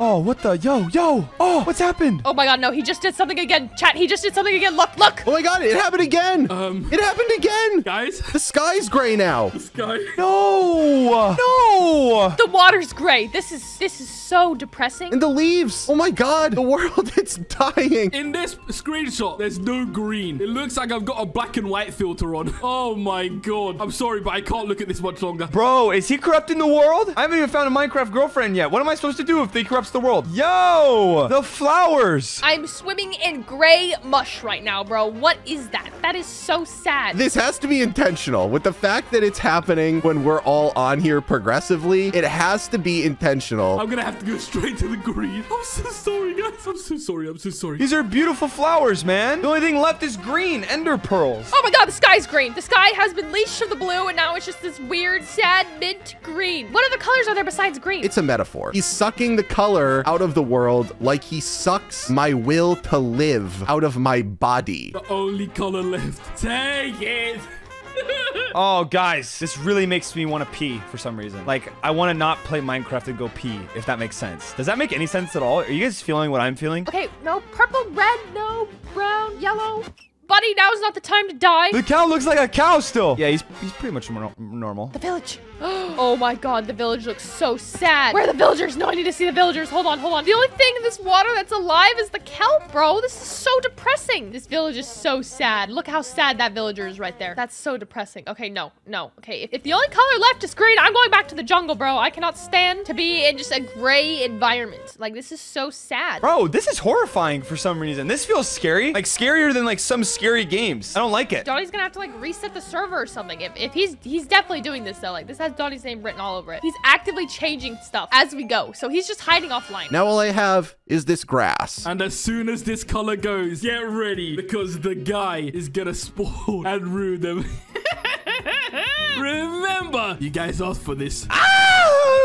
Oh, what the? Yo, yo. Oh, what's happened? Oh my god, no, he just did something again. Chat, he just did something again. Look, look. Oh my god, it happened again. Um, it happened again. guys, The sky's gray now. The sky. No. No. The water's gray. This is this is so depressing. And the leaves. Oh my god, the world, it's dying. In this screenshot, there's no green. It looks like I've got a black and white filter on. Oh my god. I'm sorry, but I can't look at this much longer. Bro, is he corrupting the world? I haven't even found a Minecraft girlfriend yet. What am I supposed to do if he corrupts the world? Yo, the flowers. I'm swimming in gray mush right now, bro. What is that? That is so sad. This has to be intentional. With the fact that it's happening when we're all on here progressively, it has to be intentional. I'm gonna have to go straight to the green. I'm so sorry, guys. I'm so sorry. I'm so sorry. These are beautiful flowers, man. The only thing left is green, ender pearls. Oh my god, the sky's green. The sky has been leashed from the blue, and now it's just this weird, sad mint green. What other colors are there besides green? It's a metaphor. He's sucking the color out of the world like he sucks my will to live out of my body. The only color left. Take it. Oh, guys, this really makes me want to pee for some reason. Like, I want to not play Minecraft and go pee, if that makes sense. Does that make any sense at all? Are you guys feeling what I'm feeling? okay, no purple, red, no brown, yellow. Buddy, now is not the time to die. The cow looks like a cow still. Yeah, he's, he's pretty much normal. The village. oh my god, the village looks so sad. Where are the villagers? No, I need to see the villagers. Hold on, hold on. The only thing in this water that's alive is the kelp, bro. This is so depressing. depressing. This village is so sad. Look how sad that villager is right there. That's so depressing. Okay, no, no. Okay, if, if the only color left is green, I'm going back to the jungle, bro. I cannot stand to be in just a gray environment. Like, this is so sad. Bro, this is horrifying for some reason. This feels scary. Like scarier than like some scary games. I don't like it. Doni's gonna have to like reset the server or something. If, if he's he's definitely doing this though. Like this has Doni's name written all over it. He's actively changing stuff as we go. So he's just hiding offline. Now all I have is this grass. And as soon as this color goes, get ready because the guy is gonna spawn and ruin them. Remember, you guys asked for this. Ah, why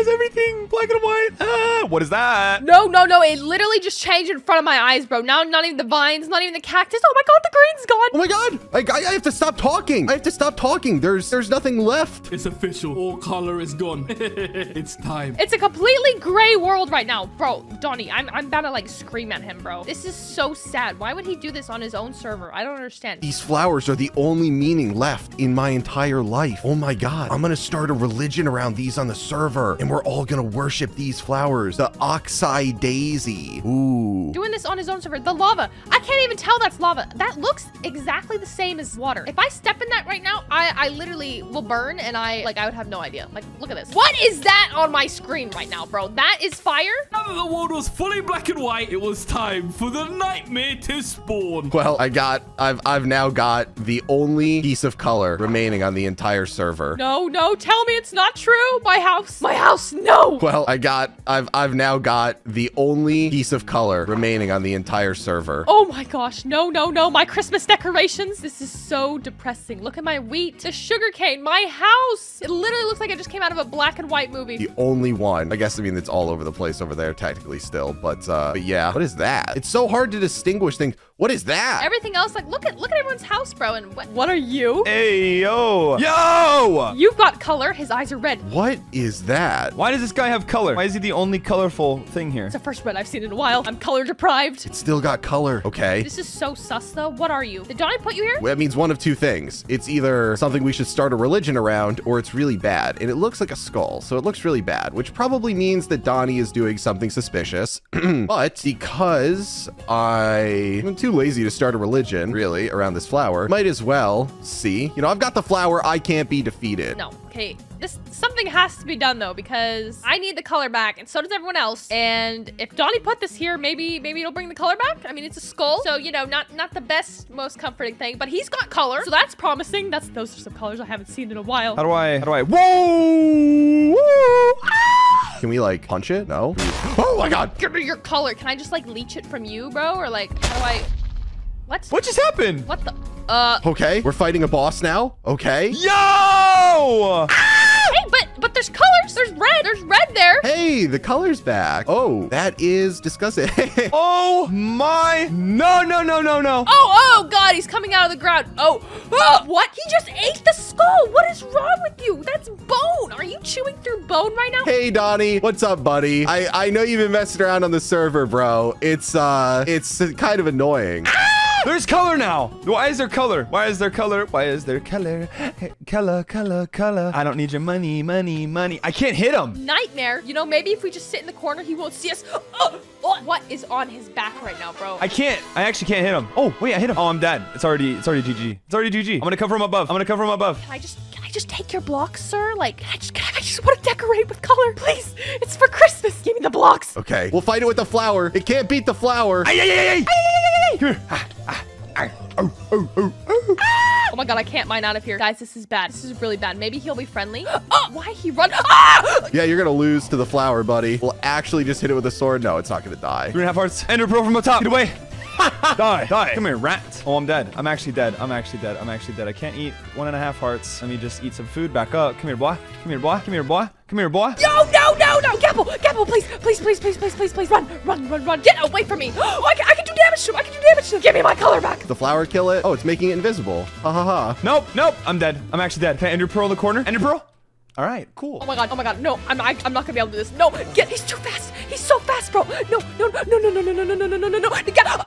is everything black and white? Ah, what is that? No, no, no. It literally just changed in front of my eyes, bro. Now not even the vines, not even the cactus. Oh my god, the green's gone. Oh my god! I, I, I have to stop talking. I have to stop talking. There's there's nothing left. It's official. All color is gone. it's time. It's a completely gray world right now. Bro, Doni, I'm, I'm about to like scream at him, bro. This is so sad. Why would he do this on his own server? I don't understand. These flowers are the only meaning left in my entire life. Oh my god. I'm gonna start a religion around these on the server, and we're all gonna worship these flowers. The Oxeye Daisy. Ooh. Doing this on his own server. The lava. I can't even tell that's lava. That looks exactly the same as water. If I step in that right now, I, I literally will burn and I like I would have no idea. Like, look at this. What is that on my screen right now, bro? That is fire? Now that the world was fully black and white, it was time for the nightmare to spawn. Well, I got, I've, I've now got the only piece of color remaining on the entire server. No, no, tell me it's not true. My house. My house. No. Well, I got, I've, I've now got the only piece of color remaining on the entire server. Oh my gosh. No, no, no. My Christmas decorations. This is so depressing. Look at my wheat. The sugarcane. My house. It literally looks like it just came out of a black and white movie. The only one. I guess, I mean, it's all over the place over there technically still, but, uh, but yeah. What is that? It's so hard to distinguish things. What is that? Everything else, like, look at look at everyone's house, bro. And what, what are you? Hey, yo. Yo! You've got color. His eyes are red. what is that? Why does this guy have color? Why is he the only colorful thing here? It's the first red I've seen in a while. I'm color deprived. It's still got color. Okay. This is so sus, though. What are you? Did Doni put you here? Well, That means one of two things. It's either something we should start a religion around, or it's really bad. And it looks like a skull, so it looks really bad, which probably means that Doni is doing something suspicious. but because I am too lazy to start a religion, really, around this flower, might as well see. You know, I've got the flower, I can't be defeated. No. Okay. This something has to be done though because I need the color back, and so does everyone else. And if Doni put this here, maybe maybe it'll bring the color back. I mean, it's a skull, so you know, not not the best, most comforting thing, but he's got color, so that's promising. That's those are some colors I haven't seen in a while. How do I, how do I, whoa! Woo! Ah! Can we like punch it? No? Oh my god! Give me your color. Can I just like leech it from you, bro? Or like, how do I? What? What just happened? What the? Uh. Okay, we're fighting a boss now. Okay. Yo! Hey, but but there's colors. There's red. There's red there. Hey, the color's back. Oh, that is disgusting. Oh my, no, no, no, no, no. Oh, oh God, he's coming out of the ground. Oh, oh, what? He just ate the skull. What is wrong with you? That's bone. Are you chewing through bone right now? Hey Doni, what's up, buddy? I I know you've been messing around on the server, bro. It's uh, it's kind of annoying. There's color now. Why is there color? Why is there color? Why is there color? Color, color, color. I don't need your money, money, money. I can't hit him. Nightmare. You know, maybe if we just sit in the corner, he won't see us. Oh, oh, what is on his back right now, bro? I can't. I actually can't hit him. Oh, wait, I hit him. Oh, I'm dead. It's already, it's already GG. It's already GG. I'm gonna cover him above. I'm gonna cover him above. Can I just I just take your blocks, sir? Like, I just I just want to decorate with color, please. It's for Christmas. Give me the blocks. Okay, we'll fight it with the flower. It can't beat the flower. Ay, ay, ay, ay, ay. Come here. Ah, ah, ah. Oh, oh, oh, oh. Oh my god, I can't mine out of here. Guys, this is bad. This is really bad. Maybe he'll be friendly. Oh, why he run? Ah! Yeah, you're gonna lose to the flower, buddy. We'll actually just hit it with a sword. No, it's not gonna die. Three and a half hearts. Ender pearl from the top. Get away. Die, die. Come here, rat. Oh, I'm dead. I'm actually dead. I'm actually dead. I'm actually dead. I can't eat one and a half hearts. Let me just eat some food back up. Come here, boy. Come here, boy. Come here, boy. Come here, boy. No, no, no, no. Gapple, Gapple, please, please, please, please, please, please, please, run, run, run, run. Get away from me. Oh, I can, I can do damage to him. I can do damage to him. Give me my color back. The flower kill it. Oh, it's making it invisible. Ha ha ha. Nope, nope. I'm dead. I'm actually dead. Can I ender pearl in the corner? Ender pearl? All right, cool. Oh my god, oh my god, no, I'm, I, I'm not gonna be able to do this. No, get, he's too fast. He's so fast, bro. No, no, no, no, no, no, no, no, no, no, no, no, no, no.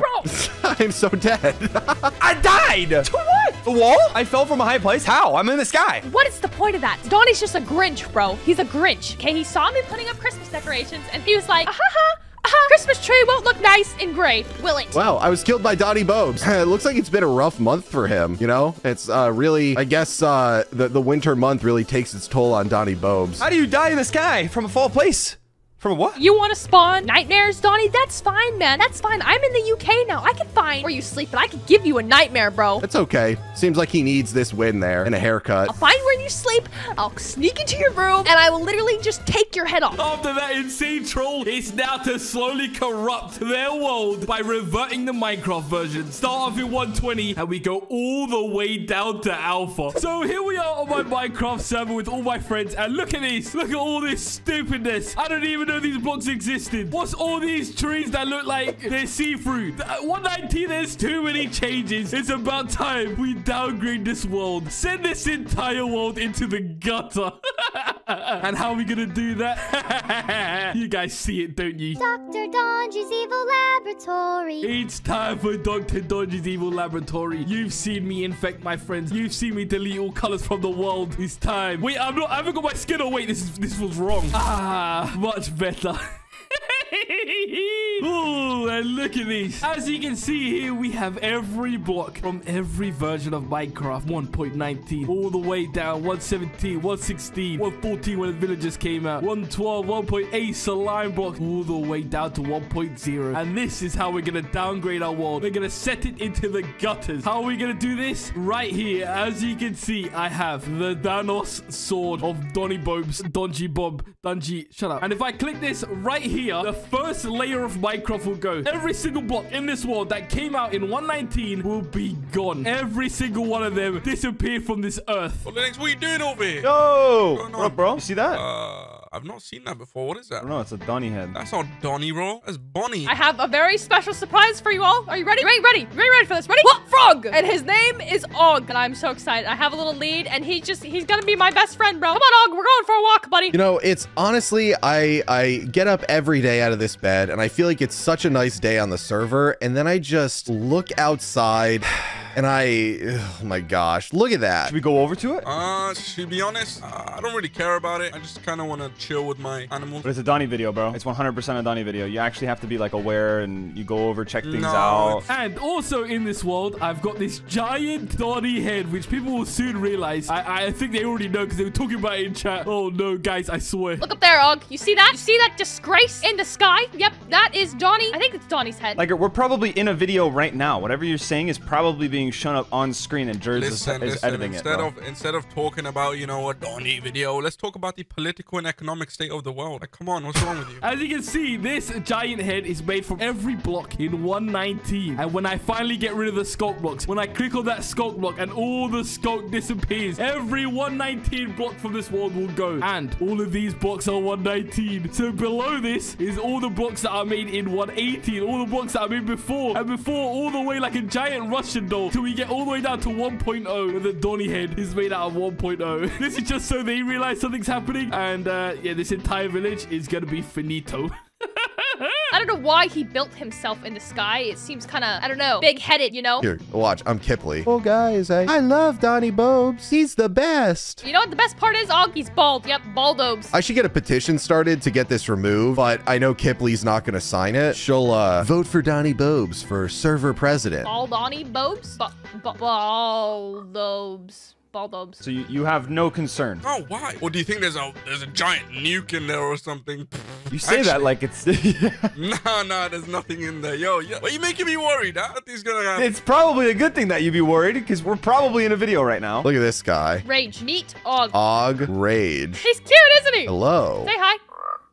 Get, bro. I'm so dead. I died. To what? The wall? I fell from a high place. How? I'm in the sky. What is the point of that? Doni's just a Grinch, bro. He's a Grinch. Okay, he saw me putting up Christmas decorations and he was like, ah, ha ha. Aha, Christmas tree won't look nice in gray, will it? Wow, I was killed by Doni Bobes. it looks like it's been a rough month for him, you know? It's uh, really, I guess uh, the, the winter month really takes its toll on Doni Bobes. How do you die in the sky from a fall place? From what? You want to spawn nightmares, Doni? That's fine, man. That's fine. I'm in the UK now. I can find where you sleep, and I can give you a nightmare, bro. It's okay. Seems like he needs this win there and a haircut. I'll find where you sleep. I'll sneak into your room, and I will literally just take your head off. After that insane troll, it's now to slowly corrupt their world by reverting the Minecraft version. Start off in 120, and we go all the way down to alpha. So here we are on my Minecraft server with all my friends, and look at this. Look at all this stupidness. I don't even know these blocks existed. What's all these trees that look like they're see-through? 119, there's too many changes. It's about time we downgrade this world. Send this entire world into the gutter. and how are we gonna do that? you guys see it, don't you? Dr. Donji's evil laboratory. It's time for Dr. Dodge's evil laboratory. You've seen me infect my friends. You've seen me delete all colors from the world. It's time. Wait, I'm not. I haven't got my skin. Oh wait, this is this was wrong. Ah, much better. Ooh, and look at this. As you can see here, we have every block from every version of Minecraft 1.19 all the way down 117, 116, 114 when the villagers came out, 112, 1.8 slime block all the way down to 1.0. And this is how we're going to downgrade our world. We're going to set it into the gutters. How are we going to do this? Right here, as you can see, I have the Danos sword of Doni Bobes, Donji Bob, Dungy, shut up. And if I click this right here, the first layer of Minecraft will go. Every single block in this world that came out in 119 will be gone. Every single one of them disappeared from this earth. Well, Linux, what are you doing over here? Yo! going What up, bro? You see that? Uh, I've not seen that before. What is that? don't. It's a Doni head. That's not Doni, roll. That's Bonnie. I have a very special surprise for you all. Are you ready? Ready, ready, ready, ready for this? Ready? What? Frog! And his name is Og, and I'm so excited. I have a little lead, and he just, he's gonna be my best friend, bro. Come on, Og, we're going for a walk, buddy. You know, it's honestly, I I get up every day out of this bed and I feel like it's such a nice day on the server. And then I just look outside and I, oh my gosh, look at that. Should we go over to it? Uh, to be honest, uh, I don't really care about it. I just kind of want to chill with my animals. But it's a Doni video, bro. It's 100% a Doni video. You actually have to be like aware and you go over, check things No, out. it's- And also in this world, I've got this giant Doni head, which people will soon realize. I, I think they already know because they were talking about it in chat. Oh no, guys, I swear. Look up there, Og. You see that? You see that disgrace in the sky? Yep, that is Doni. I think it's Doni's head. Like, we're probably in a video right now. Whatever you're saying is probably being shown up on screen and Jers is, Listen, is listen. editing it, Instead bro. of instead of talking about you know a Doni video, let's talk about the political and economic state of the world. Like, come on, what's wrong with you? As you can see, this giant head is made from every block in 119. And when I finally get rid of the sculk blocks, when I click on that sculk block and all the sculk disappears, every 119 block from this world will go. And all of these blocks are 119. So below this is all the blocks that are made in 118, all the blocks that I made before. And before, all the way like a giant Russian doll till we get all the way down to 1.0 where the Doni head is made out of 1.0. This is just so they realize something's happening. And uh, yeah, this entire village is going to be finito. I don't know why he built himself in the sky. It seems kind of, I don't know, big-headed, you know? Here, watch, I'm Kipley. Oh, guys, I, I love Doni Bobes. He's the best. You know what the best part is, Og? He's bald. Yep, baldobes. I should get a petition started to get this removed, but I know Kipley's not going to sign it. She'll uh, vote for Doni Bobes for server president. Baldoni Bobes? Ba ba baldobes. Baldobes. So you, you have no concern. Oh, why? Well, do you think there's a there's a giant nuke in there or something? You say that like it's... Nah, nah, there's nothing in there. Yo, yeah. Why you making me worried? Huh? He's gonna have. it's probably a good thing that you be worried because we're probably in a video right now. Look at this guy. Rage. Meet Og. Og Rage. He's cute, isn't he? Hello. Say hi.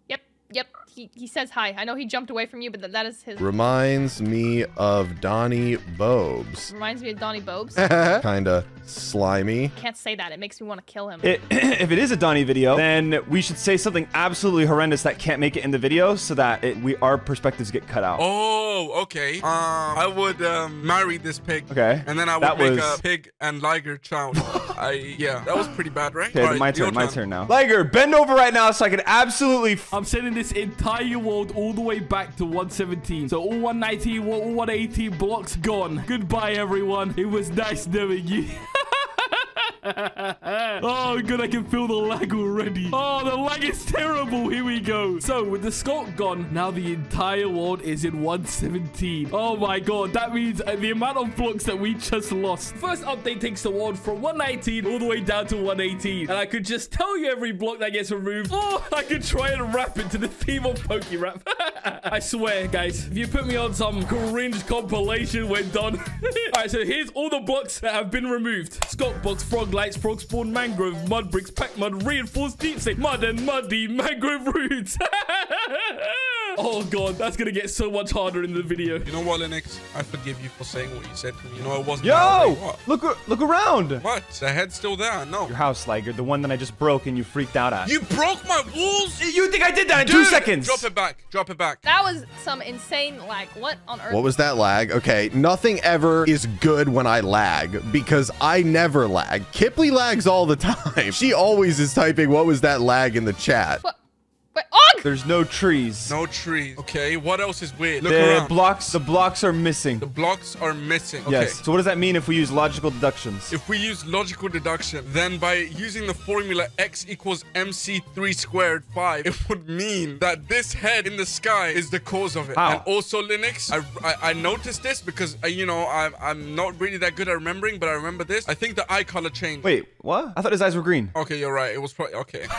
Yep, yep. He, he says hi. I know he jumped away from you, but that, that is his. Reminds me of Doni Bobes. Reminds me of Doni Bobes. Kinda slimy. Can't say that. It makes me want to kill him. It, if it is a Doni video, then we should say something absolutely horrendous that can't make it in the video so that it, we our perspectives get cut out. Oh, okay. Um, I would um, marry this pig. Okay. And then I would That make was- a pig and liger child. I yeah, that was pretty bad, right? Okay, Alright, my your turn, my turn now. Liger, bend over right now so I can absolutely. F- I'm sending this entire world all the way back to 117. So all 119, all 118 blocks gone. Goodbye, everyone. It was nice knowing you. oh, good. I can feel the lag already. Oh, the lag is terrible. Here we go. So, with the sculk gone, now the entire world is in 117. Oh, my God. That means uh, the amount of blocks that we just lost. First update takes the world from 119 all the way down to 118. And I could just tell you every block that gets removed. Or I could try and rap it to the theme of Pokerap. I swear, guys, if you put me on some cringe compilation, we're done. all right, so here's all the blocks that have been removed. Scott box, frog lights, frog spawn, mangrove, mud bricks, pack mud, reinforced deep sea, mud and muddy, mangrove roots. oh god, that's gonna get so much harder in the video. You know what, Linux? I forgive you for saying what you said to me. You know, it wasn't. Yo! way. What? Look, look around. What? The head's still there. No. Your house, Liger, the one that I just broke and you freaked out at. You broke my walls. You think I did that in two Dude, seconds? Drop it back. Drop it back. That was some insane lag. What on earth? What was that lag? Okay, nothing ever is good when I lag because I never lag. Kipley lags all the time. She always is typing, what was that lag in the chat? What? Wait, Og! There's no trees. No trees. Okay. What else is weird? Look the around. blocks, the blocks are missing. the blocks are missing. Okay. Yes. So what does that mean if we use logical deductions? If we use logical deduction, then by using the formula x equals mc3 squared 5, it would mean that this head in the sky is the cause of it. How? And also, Linux, I, I, I noticed this because, uh, you know, I'm, I'm not really that good at remembering, but I remember this. I think the eye color changed. Wait, what? I thought his eyes were green. Okay, you're right. It was probably... Okay.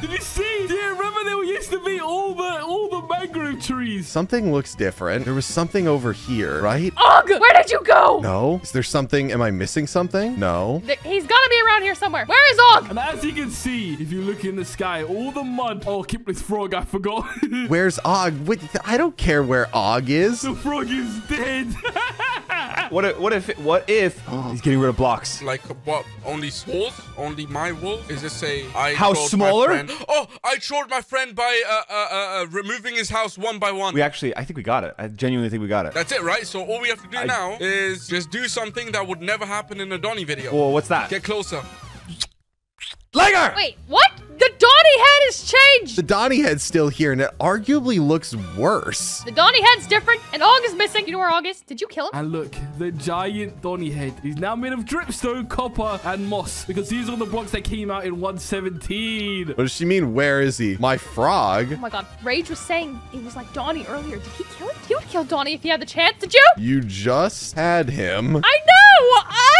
Did you see? Do you remember there used to be all the all the mangrove trees? Something looks different. There was something over here, right? Og! Where did you go? No? Is there something? Am I missing something? No. Th- He's gotta be around here somewhere. Where is Og? And as you can see, if you look in the sky, all the mud. Oh, Kipley's frog, I forgot. Where's Og? Wait, I don't care where Og is. the frog is dead. What if, what if, what if oh, he's getting rid of blocks? Like, what? Only walls? Only my wall? Is this a... I House trolled smaller? Friend. Oh, I trolled my friend by uh, uh, uh, uh, removing his house one by one. We actually, I think we got it. I genuinely think we got it. That's it, right? So all we have to do I- now is just do something that would never happen in a Doni video. Whoa, what's that? Get closer. Liger! Wait, what? The Doni head has changed. The Doni head's still here, and it arguably looks worse. The Doni head's different, and Og is missing. You know where Og is? Did you kill him? and look, the giant Doni head. He's now made of dripstone, copper, and moss because these are the blocks that came out in 117. What does she mean? Where is he? My frog? Oh my god. Rage was saying it was like Doni earlier. Did he kill him? He would kill Doni if he had the chance. Did you? You just had him. I know! I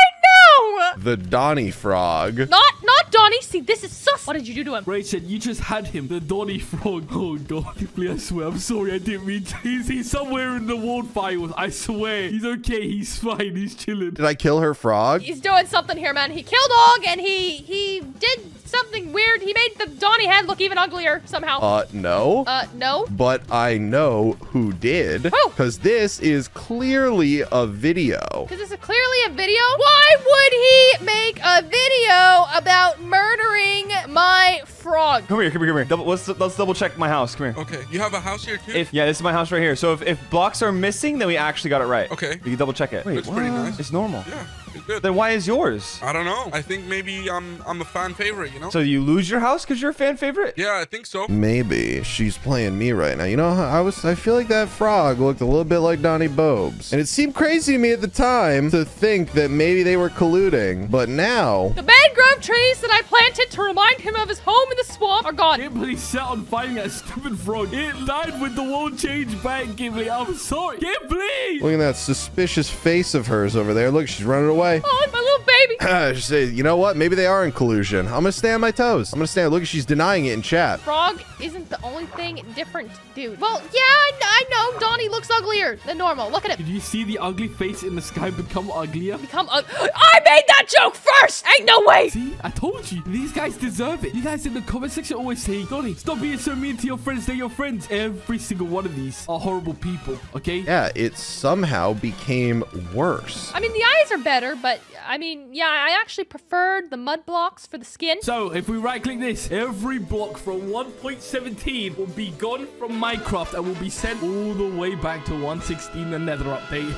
know! The Doni frog. Not, not Doni. See, this is sus. What did you do to him? Ray said, you just had him, the Doni frog. Oh, God. Please, I swear. I'm sorry. I didn't mean to. He's, he's somewhere in the world files. I swear. He's okay. He's fine. He's chilling. Did I kill her frog? He's doing something here, man. He killed Og, and he he did something weird. He made the Doni head look even uglier somehow. Uh, no. Uh, no. but I know who did. Who? Because this is clearly a video. Because this is clearly a video. Why would he make a video about murdering my frog? Come here, come here, come here. Double, let's, let's double check my house. Come here. Okay, you have a house here too? If yeah, this is my house right here. So if, if blocks are missing, then we actually got it right. Okay. You can double check it. Wait, Looks pretty nice. It's normal. yeah, it's good. Then why is yours? I don't know. I think maybe I'm I'm a fan favorite, you know? So you lose your house because you're a fan favorite? yeah, I think so. Maybe she's playing me right now. You know, I was I feel like that frog looked a little bit like Doni Bobes. And it seemed crazy to me at the time to think that maybe they were colluding. But now The mangrove trees that I planted to remind him of his home in the swamp are gone. Kipley set on finding that stupid frog. It died with the world change back, Kipley. I'm sorry. Kipley! look at that suspicious face of hers over there. Look, she's running away. Oh, my little baby. she said, you know what? Maybe they are in collusion. I'm gonna stay on my toes. I'm gonna stand. Look, she's denying it in chat. Frog isn't the only thing different, dude. Well, yeah, I, I know. Doni looks uglier than normal. Look at him. Did you see the ugly face in the sky become uglier? Become ug- I made that joke first. Ain't no way. See, I told you. These guys deserve it. You guys in the comment section always say, Doni, stop being so mean to your friends. They're your friends. Every single one of these are horrible people, okay? Yeah, it somehow became worse. I mean, the eyes are better, but I mean, yeah, I actually preferred the mud blocks for the skin. So, if we right click this, every block from 1.17 will be gone from Minecraft and will be sent all the way back to 116, the nether update.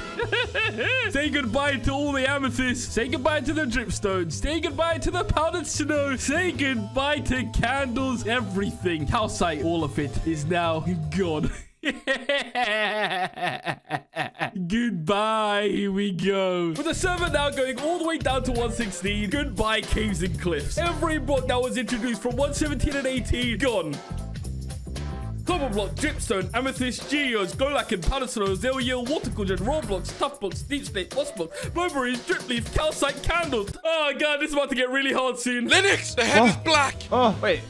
Say goodbye to all the amethysts. Say goodbye to the dripstones. Say goodbye to the powdered snow. Say goodbye to candles. Everything. Calcite, all of it is now gone. Goodbye, here we go. With the server now going all the way down to 116, goodbye caves and cliffs. Every block that was introduced from 117 and 18, gone. Cobble block, dripstone, amethyst, geos, golak and paddle zero yield, water cauldron, raw blocks, tuff blocks, deep slate, boss block, blueberries, drip leaf, calcite, candles. Oh god, this is about to get really hard soon. Linux, the head is oh. black. Oh, wait.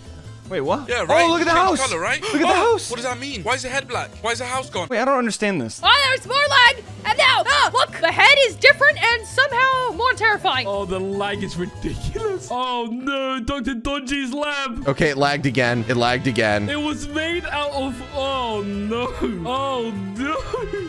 Wait, what? Yeah, right. Oh, look at the house. Color, right? Look at the Oh, house. What does that mean? Why is the head black? Why is the house gone? Wait, I don't understand this. Oh, there's more lag! And now, ah, look, the head is different and somehow more terrifying. Oh, the lag is ridiculous. Oh no, Dr. Dodgy's lab. Okay, it lagged again. It lagged again. It was made out of. Oh no. Oh no.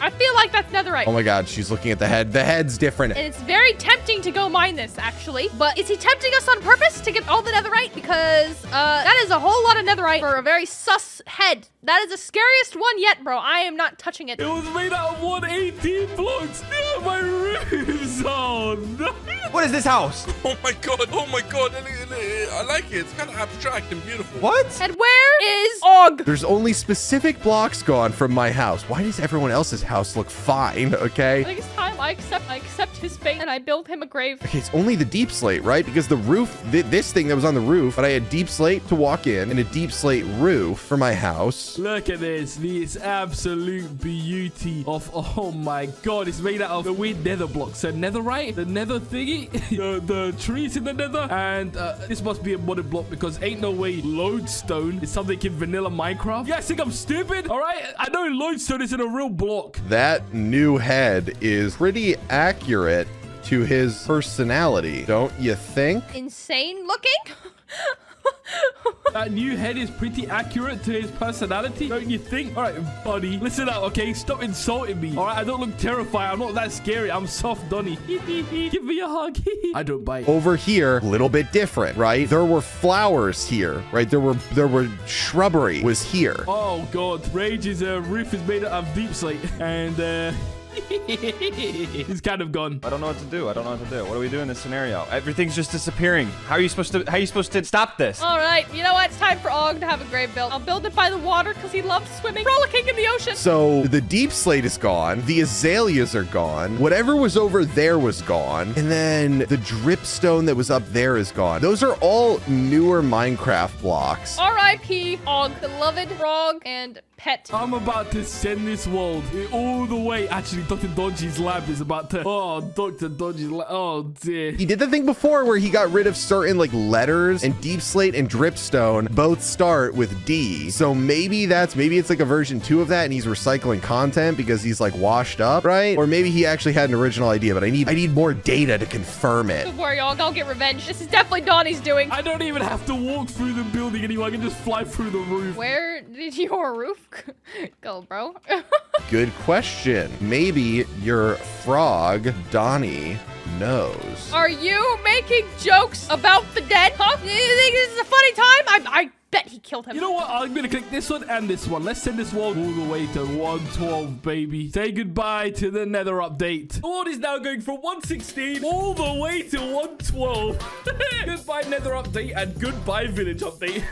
I feel like that's netherite. Oh my god, she's looking at the head. The head's different. And it's very tempting to go mine this, actually. But is he tempting us on purpose to get all the netherite? Because uh, that is a whole lot of netherite for a very sus head. That is the scariest one yet, bro. I am not touching it. It was made out of 118 blocks. Yeah, my roofs. Oh no. What is this house? Oh my god. Oh my god. I like it. It's kind of abstract and beautiful. What? And where is Og? There's only specific blocks gone from my house. Why does everyone else's house look fine? I Okay. think it's time I accept I accept his fate and I build him a grave. Okay, it's only the deep slate, right? Because the roof, th- this thing that was on the roof, but I had deep slate to walk in and a deep slate roof for my house. Look at this. This absolute beauty of. Oh my god. It's made out of the weird nether blocks. So, netherite, the nether thingy, the, the trees in the nether. And uh, this must be a modded block because ain't no way lodestone is something in vanilla Minecraft. You guys think I'm stupid? All right. I know lodestone isn't a real block. That new head is pretty accurate to his personality, don't you think? Insane looking? That new head is pretty accurate to his personality, don't you think? All right, buddy, listen up, okay? Stop insulting me. All right, I don't look terrified. I'm not that scary. I'm soft, Doni. Give me a hug. I don't bite. Over here, a little bit different, right? There were flowers here, right? There were there were shrubbery was here. Oh god, Rage's uh, roof is made out of deep slate, and uh, he's kind of gone. I don't know what to do. I don't know what to do. What do we do in this scenario? Everything's just disappearing. How are you supposed to? How are you supposed to stop this? All right, you know what? It's time for Og to have a grave built. I'll build it by the water because he loves swimming, frolicking in the ocean. So the deep slate is gone. The azaleas are gone. Whatever was over there was gone. And then the dripstone that was up there is gone. Those are all newer Minecraft blocks. R.I.P. Og, beloved frog and pet. I'm about to send this world all the way. Actually, Dr. Dodgy's lab is about to. Oh, Dr. Dodgy's lab. Oh, dear. He did the thing before where he got rid of certain like letters and deep slate and dripstone both start with D. So maybe that's maybe it's like a version two of that and he's recycling content because he's like washed up, right? Or maybe he actually had an original idea, but I need I need more data to confirm it. Don't worry, Og. I'll get revenge. This is definitely Doni's doing. I don't even have to walk through the building anymore. I can just fly through the roof. Where did your roof go, bro? Good question. Maybe your frog, Doni, knows. Are you making jokes about the dead? Huh? You think this is a funny time? I, I bet he killed him. You know what? I'm gonna click this one and this one. Let's send this world all the way to 112, baby. Say goodbye to the Nether update. The world is now going from 116 all the way to 112. goodbye Nether update and goodbye village update.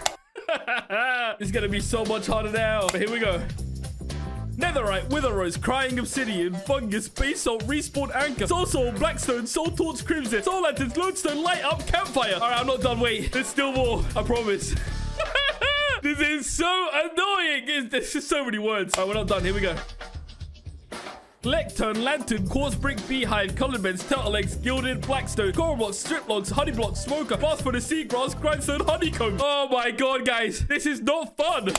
it's gonna be so much harder now. But here we go. Netherite, Wither Rose, Crying Obsidian, Fungus, Basalt, Respawn Anchor, Soul Blackstone, Soul Torch, Crimson, Soul Lanterns, Lodestone, Light Up, Campfire. All right, I'm not done. Wait, there's still more. I promise. this is so annoying. There's just so many words. All right, we're not done. Here we go. Lectern, Lantern, Quartz Brick, Beehive, Colored Beds, Eggs, Gilded, Blackstone, Coral Strip Logs, Honey Block, Smoker, Fast for the Seagrass, Grindstone, Honeycomb. Oh my god, guys. This is not fun.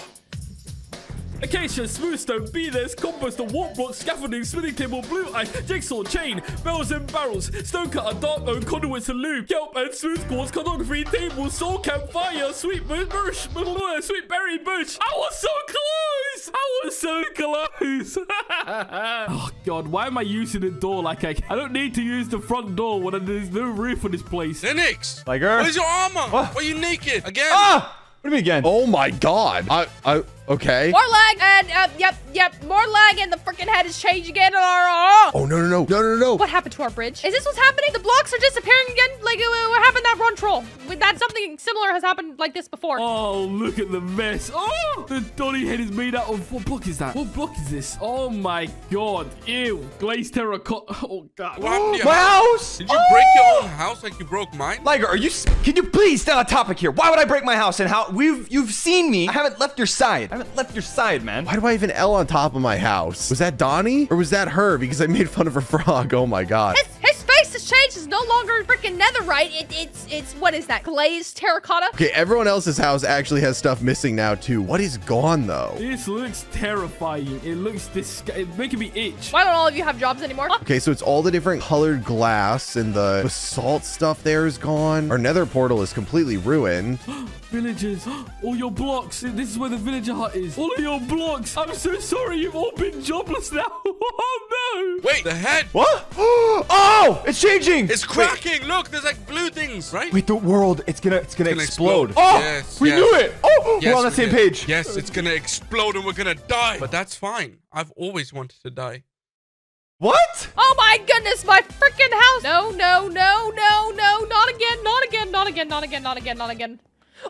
Acacia, Smoothstone, Beathers, Composter, Warp Block, Scaffolding, Smithing Table, Blue Ice, Jigsaw, Chain, Bells and Barrels, Stone Cutter, Dark Oak, Conduits and Lube, Kelp and Smooth Quartz, Cartography, Table, Soul Campfire, Sweet Bush, bush Sweet Berry Bush. I was so close! I was so close! oh god, why am I using the door like I... I don't need to use the front door when there's no roof on this place. Linux. Tiger? Where's your armor? What? Why are you naked? Again. Ah! What do you mean again? Oh my god. I I Okay. More lag, and uh, yep, yep, more lag, and the freaking head is changing again. Oh, Oh, no, no, no. No, no, no. What happened to our bridge? Is this what's happening? The blocks are disappearing again? Like, uh, what happened to that run troll? That something similar has happened like this before. Oh, look at the mess. Oh, the Doni head is made out of... What block is that? What block is this? Oh, my God. Ew. Glazed terracotta. Oh, God. What happened to your My house? house! Did you break your own house like you broke mine? Liger, are you? Can you please stay on topic here? Why would I break my house? And how we've you've seen me? I haven't left your side. I haven't left your side, man. Why do I have an L on top of my house? Was that Doni? Or was that her because I made fun of her frog? Oh my god. His, his face has changed. It's no longer freaking netherite. It, it's, it's, what is that? Glazed terracotta? Okay, everyone else's house actually has stuff missing now too. What is gone though? This looks terrifying. It looks disgusting. It's making me itch. Why don't all of you have jobs anymore? Huh? Okay, so it's all the different colored glass and the basalt stuff there is gone. Our nether portal is completely ruined. Villagers, all your blocks. This is where the villager hut is. All of your blocks. I'm so sorry. You've all been jobless now. oh, no. Wait, the head. What? Oh, it's changing. It's cracking. Look, there's like blue things, right? Wait, the world. It's gonna. It's gonna, gonna explode. explode. Oh, Yes, we yes. knew it. Oh, oh Yes, we're on the we same did. page. Yes, it's gonna explode and we're gonna die. But that's fine. I've always wanted to die. What? Oh my goodness, my freaking house! No, no, no, no, no, not again, not again, not again, not again, not again, not again.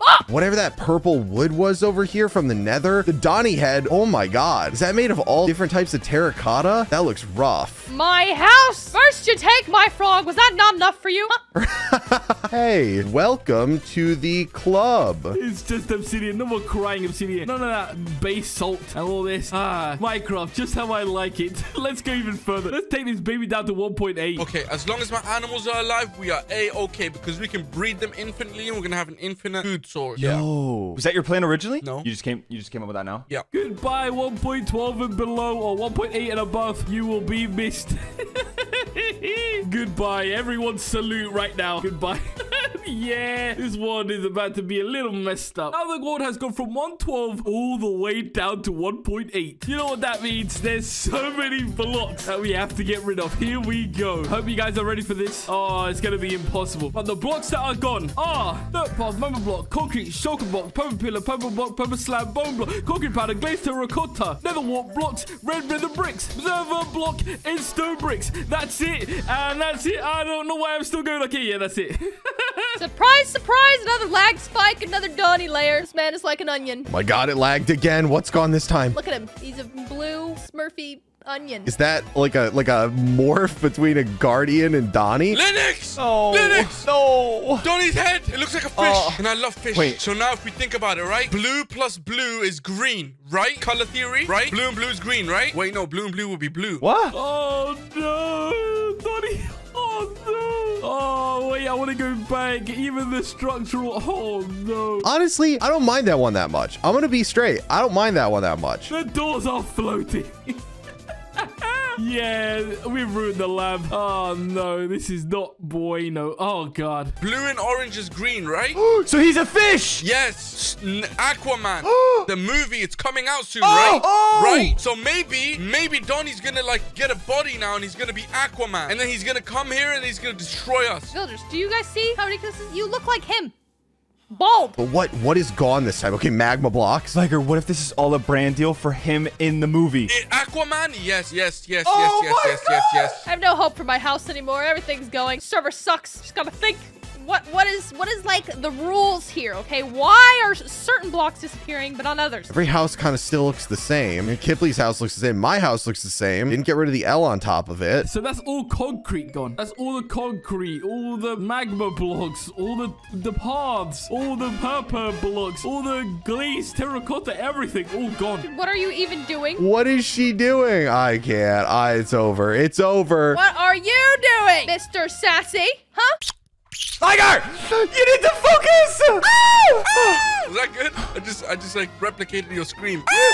Ah! Whatever that purple wood was over here from the nether, the Doni head, oh my god. Is that made of all different types of terracotta? That looks rough. My house! First you take my frog. Was that not enough for you? Huh? Hey, welcome to the club. It's just obsidian. No more crying obsidian. None of that basalt and all this. Ah, Minecraft, just how I like it. Let's go even further. Let's take this baby down to 1.8. Okay, as long as my animals are alive, we are a-okay because we can breed them infinitely and we're gonna have an infinite food source. Yo, was that your plan originally? No. You just came. You just came up with that now. Yeah. Goodbye, 1.12 and below, or 1.8 and above. You will be missed. Goodbye. Everyone salute right now. Goodbye. yeah, this one is about to be a little messed up. Now the world has gone from 112 all the way down to 1.8. You know what that means? There's so many blocks that we have to get rid of. Here we go. Hope you guys are ready for this. Oh, it's going to be impossible. But the blocks that are gone are dirt path, member block, concrete, shulker block, purple pillar, purple block, purple slab, bone block, concrete powder, glazed terracotta, nether wart blocks, red nether bricks, observer block, and stone bricks. That's it. And that's it. I don't know why I'm still going. Okay, yeah, that's it. surprise, surprise! Another lag spike, another Doni layer. This man is like an onion. Oh my god, it lagged again. What's gone this time? Look at him. He's a blue Smurfy onion. Is that like a like a morph between a guardian and Doni? Linux! Oh Linux! no. Doni's head! It looks like a fish, Oh. and I love fish. Wait. So now if we think about it, right? Blue plus blue is green, right? Color theory, right? Blue and blue is green, right? Wait, no, blue and blue will be blue. What? oh no, Doni. Oh no. Oh wait, I want to go back. Even the structural. Oh no. Honestly, I don't mind that one that much. I'm gonna be straight. I don't mind that one that much. The doors are floating. yeah, we ruined the lab. Oh no, this is not bueno. Oh god. Blue and orange is green, right? So he's a fish. Yes, Aquaman. the movie, it's coming out soon, Oh, right? oh. Right. So maybe, maybe Doni's gonna like get a body now, and he's gonna be Aquaman, and then he's gonna come here and he's gonna destroy us. Villagers, do you guys see how ridiculous this is? You look like him. Bald. But what what is gone this time? Okay, magma blocks. Liger, what if this is all a brand deal for him in the movie? Eh, Aquaman? Yes, yes, yes, Oh yes, yes, my yes, yes, yes. I have no hope for my house anymore. Everything's going. Server sucks. Just gotta think. What what is what is like the rules here? Okay, why are certain blocks disappearing but on others? Every house kind of still looks the same. And Kipley's house looks the same. My house looks the same. Didn't get rid of the L on top of it. So that's all concrete gone. That's all the concrete, all the magma blocks, all the the paths, all the purple blocks, all the glazed terracotta, everything, all gone. What are you even doing? What is she doing? I can't. I it's over. It's over. What are you doing, Mr. Sassy? Huh? Liger, you need to focus. Is that good? I just, I just like replicated your scream. We're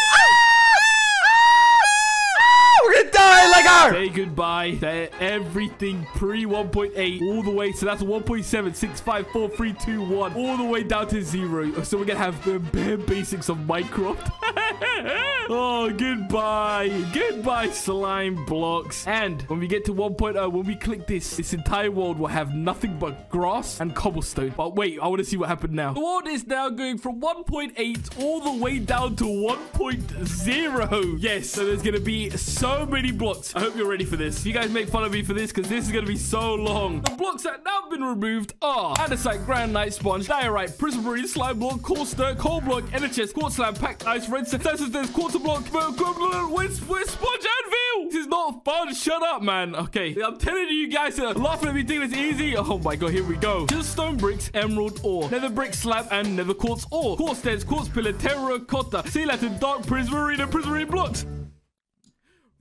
gonna die. Say goodbye everything pre 1.8 all the way. So that's 1.7, 6, 5, 4, 3, 2, 1, all the way down to zero. So we're going to have the bare basics of Minecraft. oh, goodbye. Goodbye, slime blocks. And when we get to 1.0, when we click this, this entire world will have nothing but grass and cobblestone. But wait, I want to see what happened now. The world is now going from 1.8 all the way down to 1.0. Yes, so there's going to be so many blocks. I hope you're ready for this. You guys make fun of me for this because this is going to be so long. The blocks that now been removed are andesite, granite, sponge, diorite, prismarine, slime block, coarse dirt, coal block, chest, quartz slab, packed ice, red stairs, quarter block, with, with sponge and veil. This is not fun. Shut up, man. Okay, I'm telling you, guys are laughing at me thinking it's easy. Oh my god, here we go. Just stone bricks, emerald ore, nether brick slab, and nether quartz ore. Quartz stairs, quartz pillar, terracotta, sea lantern, dark prismarine, and prismarine blocks.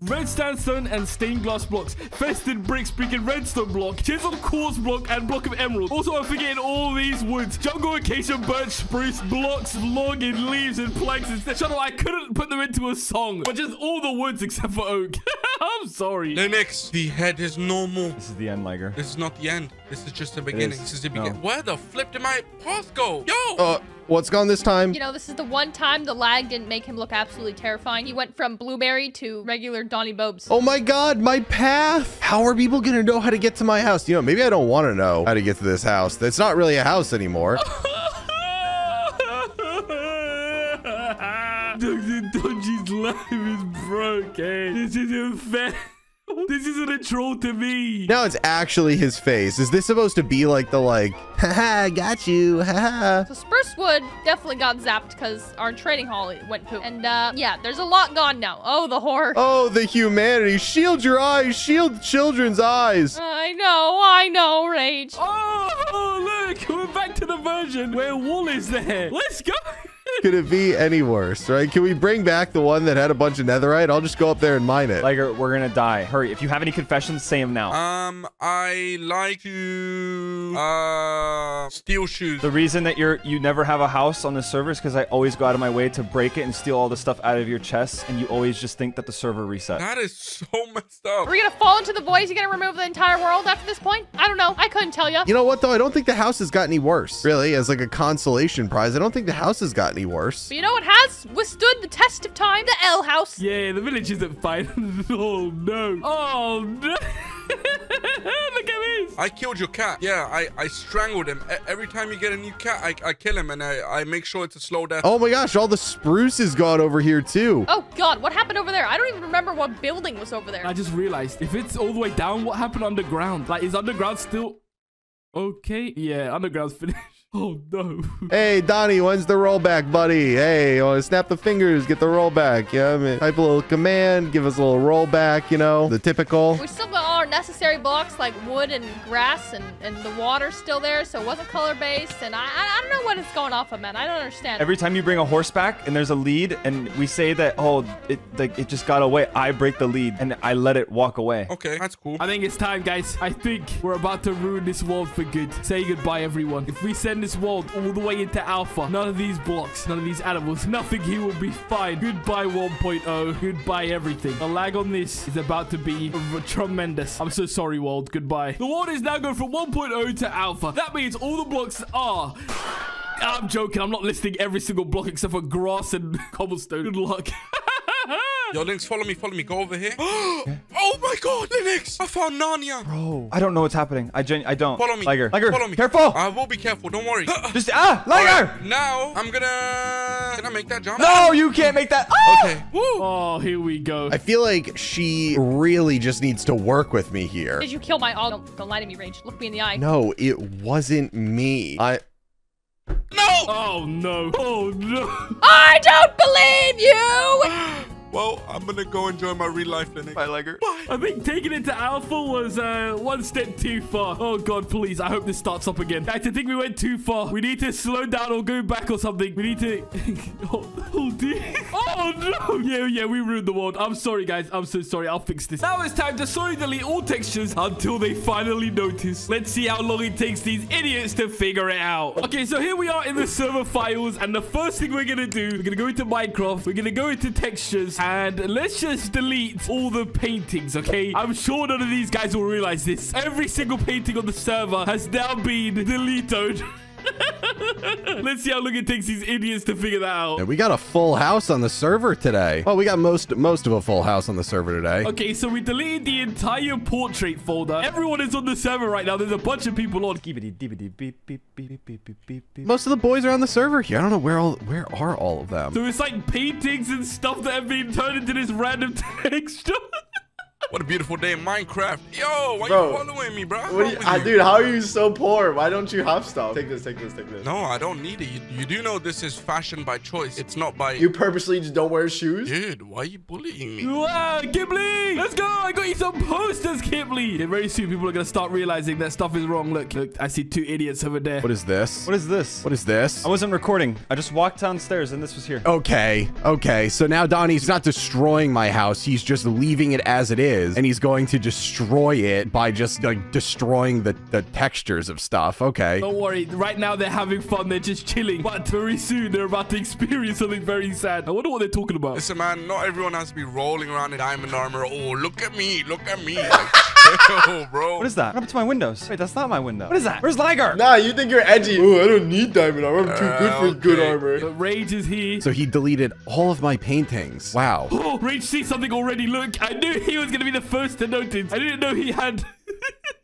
Red sandstone and stained glass blocks. Fested bricks, brick and redstone block. Chiseled quartz block and block of emerald. Also, I'm forgetting all these woods. Jungle acacia, birch, spruce, blocks, log, and leaves and planks. Instead, shut up, I couldn't put them into a song. But just all the woods except for oak. I'm sorry. Linux, the head is normal. This is the end, Liger. This is not the end. This is just the beginning. is. This is the No. beginning. Where the flip did my path go? Yo! Uh, what's gone this time? You know, this is the one time the lag didn't make him look absolutely terrifying. He went from blueberry to regular Doni Bobes. Oh my god, my path! How are people gonna know how to get to my house? You know, maybe I don't want to know how to get to this house. It's not really a house anymore. Dr. Dodgy's life is broken. This isn't fair. This isn't a troll to me. now it's actually his face. Is this supposed to be like the like, haha, got you, haha? So Spruce Wood definitely got zapped because our trading hall went poop. And uh, yeah, there's a lot gone now. Oh, the horror. Oh, the humanity. Shield your eyes. Shield children's eyes. I know, I know, Rage. Oh, look, we're back to the version where Wool is there. Let's go. Could it be any worse, right? Can we bring back the one that had a bunch of netherite? I'll just go up there and mine it. Liger, we're gonna die. Hurry. If you have any confessions, say them now. Um, I like to uh steal shoes. the reason that you're you never have a house on the server is because I always go out of my way to break it and steal all the stuff out of your chests, and you always just think that the server reset. That is so messed up. Are we gonna fall into the void? You gonna remove the entire world after this point? I don't know. I couldn't tell you. You know what, though? I don't think the house has got any worse. Really, as like a consolation prize, I don't think the house has got any worse. But you know what has withstood the test of time? The L house. Yeah, the village isn't fine. oh, no. Oh, no. Look at this. I killed your cat. Yeah, I, I strangled him. E- every time you get a new cat, I, I kill him and I, I make sure it's a slow death. Oh my gosh, all the spruce is gone over here too. Oh god, what happened over there? I don't even remember what building was over there. I just realized if it's all the way down, what happened underground? Like, is underground still okay? Yeah, underground's finished. Oh, no. Hey, Doni, when's the rollback, buddy? Hey, you want to snap the fingers, get the rollback. Yeah, I mean, type a little command, give us a little rollback, you know, the typical. We still got all our necessary blocks like wood and grass and, and the water's still there, so it wasn't color based. And I, I I don't know what it's going off of, man. I don't understand. Every time you bring a horse back and there's a lead, and we say that oh it like it just got away, I break the lead and I let it walk away. Okay, that's cool. I think it's time, guys. I think we're about to ruin this world for good. Say goodbye, everyone. If we send this world all the way into alpha, none of these blocks, none of these animals, nothing here will be fine. Goodbye 1.0. Goodbye everything. The lag on this is about to be tremendous. I'm so sorry, world. Goodbye. The world is now going from 1.0 to alpha. That means all the blocks are... I'm joking. I'm not listing every single block except for grass and cobblestone. Good luck. Yo, Linux, follow me, follow me. Go over here. oh my god, Linux! I found Narnia. Bro, I don't know what's happening. I gen I don't. Follow me. Liger, Liger, Follow me. careful. I will be careful. Don't worry. just ah, Liger. now I'm gonna. Can I make that jump? No, you can't make that. Ah! Okay. Woo. oh, here we go. I feel like she really just needs to work with me here. Did you kill my all? Don't, don't lie to me, Rage. Look me in the eye. No, it wasn't me. I No. Oh, no. Oh, no. I don't believe you! Well, I'm gonna go enjoy my real life, Linux. Bye, Liger. Bye. I think taking it to Alpha was uh, one step too far. Oh, God, please. I hope this starts up again. I think we went too far. We need to slow down or go back or something. We need to... oh, oh, dear. Oh, no. Yeah, yeah, we ruined the world. I'm sorry, guys. I'm so sorry. I'll fix this. Now it's time to slowly delete all textures until they finally notice. Let's see how long it takes these idiots to figure it out. Okay, so here we are in the server files. And the first thing we're going to do, we're going to go into Minecraft. We're going to go into textures. And let's just delete all the paintings, okay? I'm sure none of these guys will realize this. Every single painting on the server has now been deleted. Let's see how long it takes these idiots to figure that out. And we got a full house on the server today. Well, we got most most of a full house on the server today. Okay, so we deleted the entire portrait folder. Everyone is on the server right now. There's a bunch of people on. Gibbity dibbity beep beep beep beep beep beep beep. Most of the boys are on the server here. I don't know where all where are all of them. So it's like paintings and stuff that have been turned into this random texture. What a beautiful day in Minecraft. Yo, why Bro, you following me, bro? What's What do you, with ah, dude, how are you so poor? Why don't you have stuff? Take this, take this, take this. No, I don't need it. You, you do know this is fashion by choice. It's not by... You purposely just don't wear shoes? Dude, why are you bullying me? wow, Ghibli! Let's go! I got you some posters, Ghibli! And very soon people are going to start realizing that stuff is wrong. Look, look, I see two idiots over there. What is this? What is this? What is this? I wasn't recording. I just walked downstairs and this was here. Okay, okay. So now Doni's not destroying my house. He's just leaving it as it is, and he's going to destroy it by just like destroying the the textures of stuff. Okay. Don't worry, right now they're having fun, they're just chilling. But very soon they're about to experience something very sad. I wonder what they're talking about. Listen, man, not everyone has to be rolling around in diamond armor. Oh, look at me, look at me. Like, chill, bro. What is that? What happened to my windows? Wait, that's not my window. What is that? Where's Liger? Nah, you think you're edgy. Oh, I don't need diamond armor. I'm too good for uh, good armor. The Rage is here. So he deleted all of my paintings. Wow. Oh, Rage sees something already. Look, I knew he was going to be the first to notice. I didn't know he had...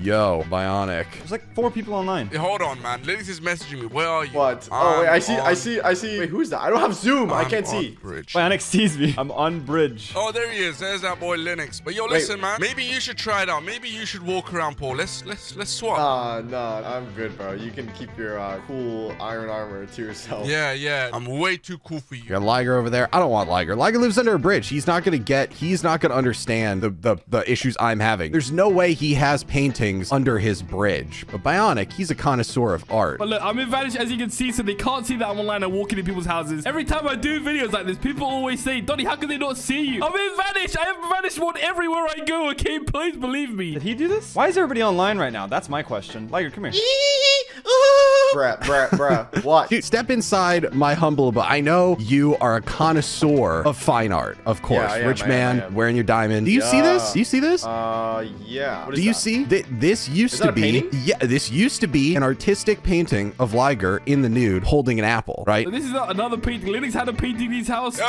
Yo, Bionic. There's like four people online. Hey, Hold on, man. Linux is messaging me. Where are you? What? Oh, wait, I I'm see, I see, I see. Wait, who's that? I don't have Zoom. I I'm can't on see. Bridge. Bionic sees me. I'm on bridge. Oh, there he is. There's that boy Linux. But yo, listen, man. Maybe you should try it out. Maybe you should walk around, Paul. Let's let's let's swap. Nah, nah, I'm good, bro. You can keep your uh, cool iron armor to yourself. yeah, yeah. I'm way too cool for you. You got Liger over there. I don't want Liger. Liger lives under a bridge. He's not gonna get. He's not gonna understand the the, the issues I'm having. There's no way he has paintings under his bridge. But Bionic, he's a connoisseur of art. But look, I'm in Vanish, as you can see, so they can't see that I'm online and walking in people's houses. Every time I do videos like this, people always say, Doni, how can they not see you? I'm in Vanish. I have Vanish mode everywhere I go, okay? Please believe me. Did he do this? Why is everybody online right now? That's my question. Liger, come here. Bruh, bruh, bruh. What? Dude, step inside my humble, but I know you are a connoisseur of fine art, of course. I am, Rich I am, man wearing your diamond. Do you see this? Do you see this? Uh, yeah. What is Do you that? see that this used to be painting? yeah this used to be an artistic painting of Liger in the nude holding an apple, right? So this is not another painting. Linux had a painting in his house. Yo,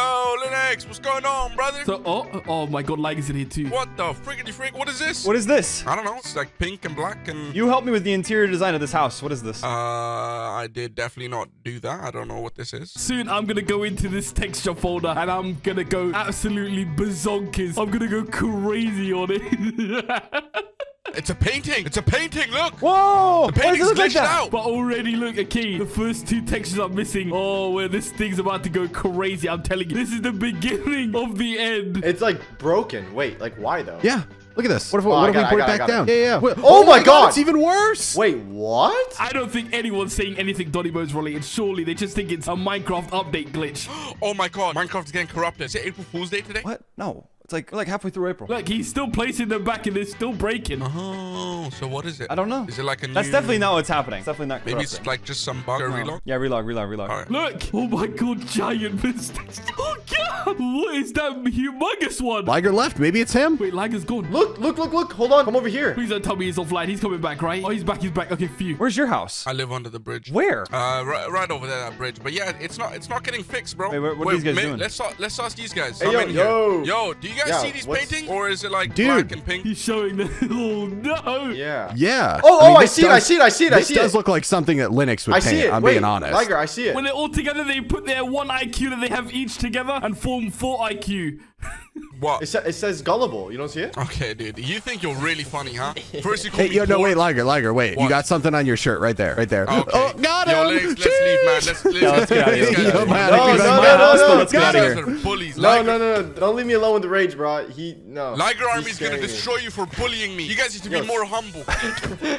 Linux, what's going on, brother? So, oh, oh my God, Liger's in here too. what the friggity frig? What is this? What is this? I don't know. It's like pink and black and. You helped me with the interior design of this house. What is this? Uh, I did definitely not do that. I don't know what this is. Soon I'm gonna go into this texture folder and I'm gonna go absolutely bazonkers. I'm gonna go crazy on it. It's a painting. It's a painting. Look. Whoa! The Why painting's look like glitched out. but already look, okay, the first two textures are missing. Oh, where this thing's about to go crazy. I'm telling you, this is the beginning of the end. It's like broken. Wait, like why though? Yeah. Look at this. What if, Oh, what if we it, put it it, back I got down? it. Yeah, yeah. Wait, Oh, oh my God. It's even worse. Wait, what? I don't think anyone's saying anything Doni Bobes related. Surely they just think it's a Minecraft update glitch. Oh my god, Minecraft's getting corrupted. Is it April Fool's Day today? What? No. It's like like halfway through April. Look, he's still placing them back and they're still breaking. Oh, so what is it? I don't know. Is it like a That's new- definitely not what's happening. It's definitely not. Maybe it's like just some bug or relog. Yeah, relog, relog, relog. All right. Look! Oh my god, giant mistakes. Oh god! What is that humongous one? Liger left. Maybe it's him. Wait, Liger's gone. Look, look, look, look. Hold on. Come over here. Please don't tell me he's offline. He's coming back, right? Oh, he's back. He's back. Okay, phew. Where's your house? I live under the bridge. Where? Uh, right, right over there, that bridge. But yeah, it's not, it's not getting fixed, bro. Wait, what- what are these guys doing? Let's, let's ask these guys. Hey, I'm yo, in here. yo. yo, do you guys Yeah, see these paintings, or is it like Dude. black and pink? He's showing the. Oh no! Yeah. Yeah. Oh, oh, I this see it, I see it, I see it, I see does it. Does look like something that Linux would I paint. see it. I'm Wait, being honest. Liger, I see it. When they're all together, they put their one IQ that they have each together and form four IQ. What? It, sa- it says gullible. You don't see it? Okay, dude. You think you're really funny, huh? First you call Hey, me yo, no, wait, Liger, Liger, wait. You got something on your shirt right there, right there. Okay. Oh, got Yo, him. let's, let's leave, man. Let's, let's, Yeah, let's get out of here. Yo, man, No, no, no, no, no, Let's get out of here. bullies. No, no, no, no. Don't leave me alone with the rage, bro. He, no. Liger He's Army's gonna destroy you for bullying me. You guys need to be Yo. more humble.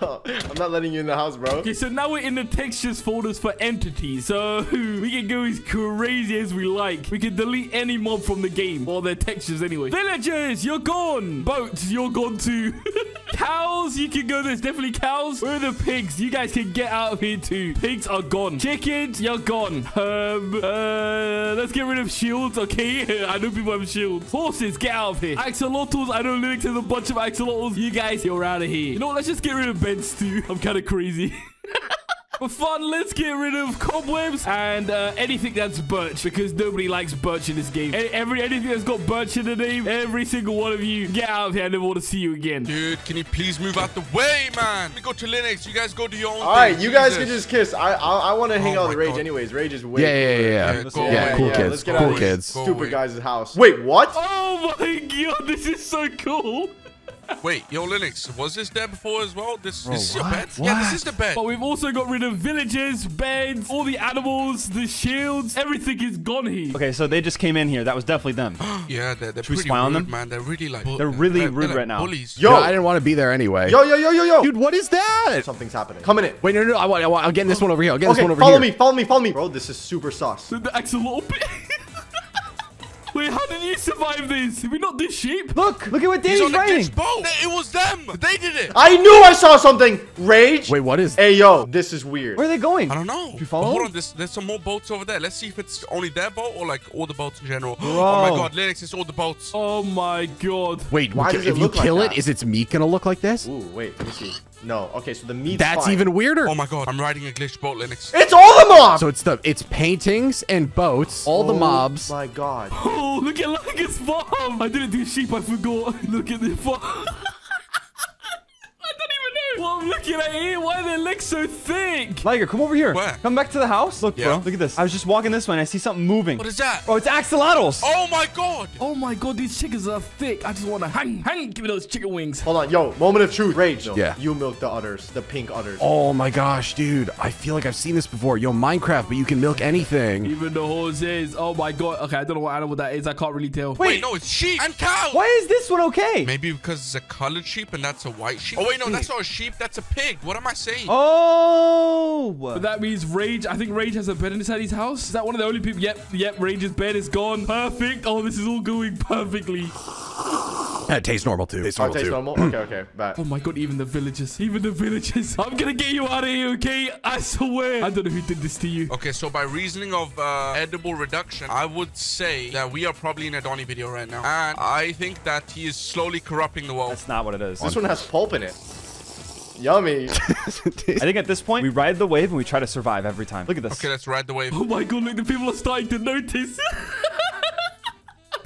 No, I'm not letting you in the house, bro. Okay, so now we're in the textures folders for entities. So we can go as crazy as we like. We can delete any mob from the game. Or their textures anyway. Villagers, you're gone. Boats, you're gone too. Cows, you can go. There's definitely cows. Where are the pigs? You guys can get out of here too. Pigs are gone. Chickens, you're gone. Um, uh, let's get rid of shields, okay? I know people have shields. Horses, get out of here. Axolotls, I know Linux has a bunch of axolotls. You guys, you're out of here. You know what? Let's just get rid of beds too. I'm kind of crazy. For fun, let's get rid of cobwebs and uh, anything that's birch because nobody likes birch in this game. A- every anything that's got birch in the name, every single one of you, get out of here. I never want to see you again. Dude, can you please move out the way, man? Let me go to Linux. You guys go do your own All right, thing. you guys can just kiss. I I, I want to hang Oh out with Rage God. anyways. Rage is way. Yeah, yeah, yeah, Yeah, yeah. go Yeah, cool Yeah, kids. let's get Go out Cool of away. here. kids. Go Stupid guys' house. Wait, what? Oh my god, this is so cool. Wait, yo, Linux, was this there before as well? This, Bro, this is your what? bed? Yeah, this is the bed. But we've also got rid of villages, beds, all the animals, the shields. Everything is gone here. Okay, so they just came in here. That was definitely them. Yeah, they're, they're Should we pretty spy on rude, them? man. They're really like... They're really they're- rude they're like right now. Bullies. Yo, Yeah, I didn't want to be there anyway. yo, yo, yo, yo, yo. Dude, what is that? Something's happening. Come in it. Wait, no, no, no. I want, I want, I'm getting this one over here. I'll get this one over follow here. Follow me, follow me, follow me. Bro, this is super sauce. The, the axolotl pit. Wait, how did you survive this? Did we not do sheep? Look, look at what He's Danny's on the writing. glitch boat. They- It was them. They did it. I knew I saw something. Rage. Wait, what is Hey, yo, this is weird. Where are they going? I don't know. you follow But hold on, there's, there's some more boats over there. Let's see if it's only their boat or like all the boats in general. Oh my god, Linux, it's all the boats. Oh my god. Wait, Why if you look like kill it, that? is its meat gonna look like this? Ooh, wait, let me see. No, okay, so the meat's That's fine. even weirder. Oh my god, I'm riding a glitch boat, Linux. It's all the mobs. So it's the it's paintings and boats, all the Oh mobs. My God. Oh, look at Liger's farm. I didn't do sheep, I forgot. Look at the farm. I don't even know what I'm looking at here. Why are their legs so thick? Liger, come over here. Where? Come back to the house. Look, Yeah. bro. Look at this. I was just walking this way and I see something moving. What is that? Bro, it's axolotls. Oh my god. Oh my god, these chickens are thick. I just want to hang, hang. Give me those chicken wings. Hold on, yo, moment of truth. Rage. Yeah. You milk the udders, the pink udders. Oh my gosh, dude! I feel like I've seen this before. Yo, Minecraft, but you can milk anything. Even the horses. Oh my god. Okay, I don't know what animal that is. I can't really tell. Wait, no, it's sheep and cow. Why is this one okay? Maybe because it's a colored sheep and that's a white sheep. Oh wait, no, that's not a sheep. That's a pig. What am I saying? Oh. But that means Rage. I think Rage has a bed inside his house. Is that one of the only people? Yep, yep. Rage's bed is gone. Perfect. Oh, this is all going perfectly. That tastes normal too. Tastes Oh, normal too. normal? Okay, okay, back. Oh my god, even the villagers. Even the villagers. I'm gonna get you out of here, okay? I swear. I don't know who did this to you. Okay, so by reasoning of uh, edible reduction, I would say that we are probably in a Doni video right now. And I think that he is slowly corrupting the world. That's not what it is. This one has pulp in it. Yummy. I think at this point, we ride the wave and we try to survive every time. Look at this. Okay, let's ride the wave. Oh my god, look, the people are starting to notice.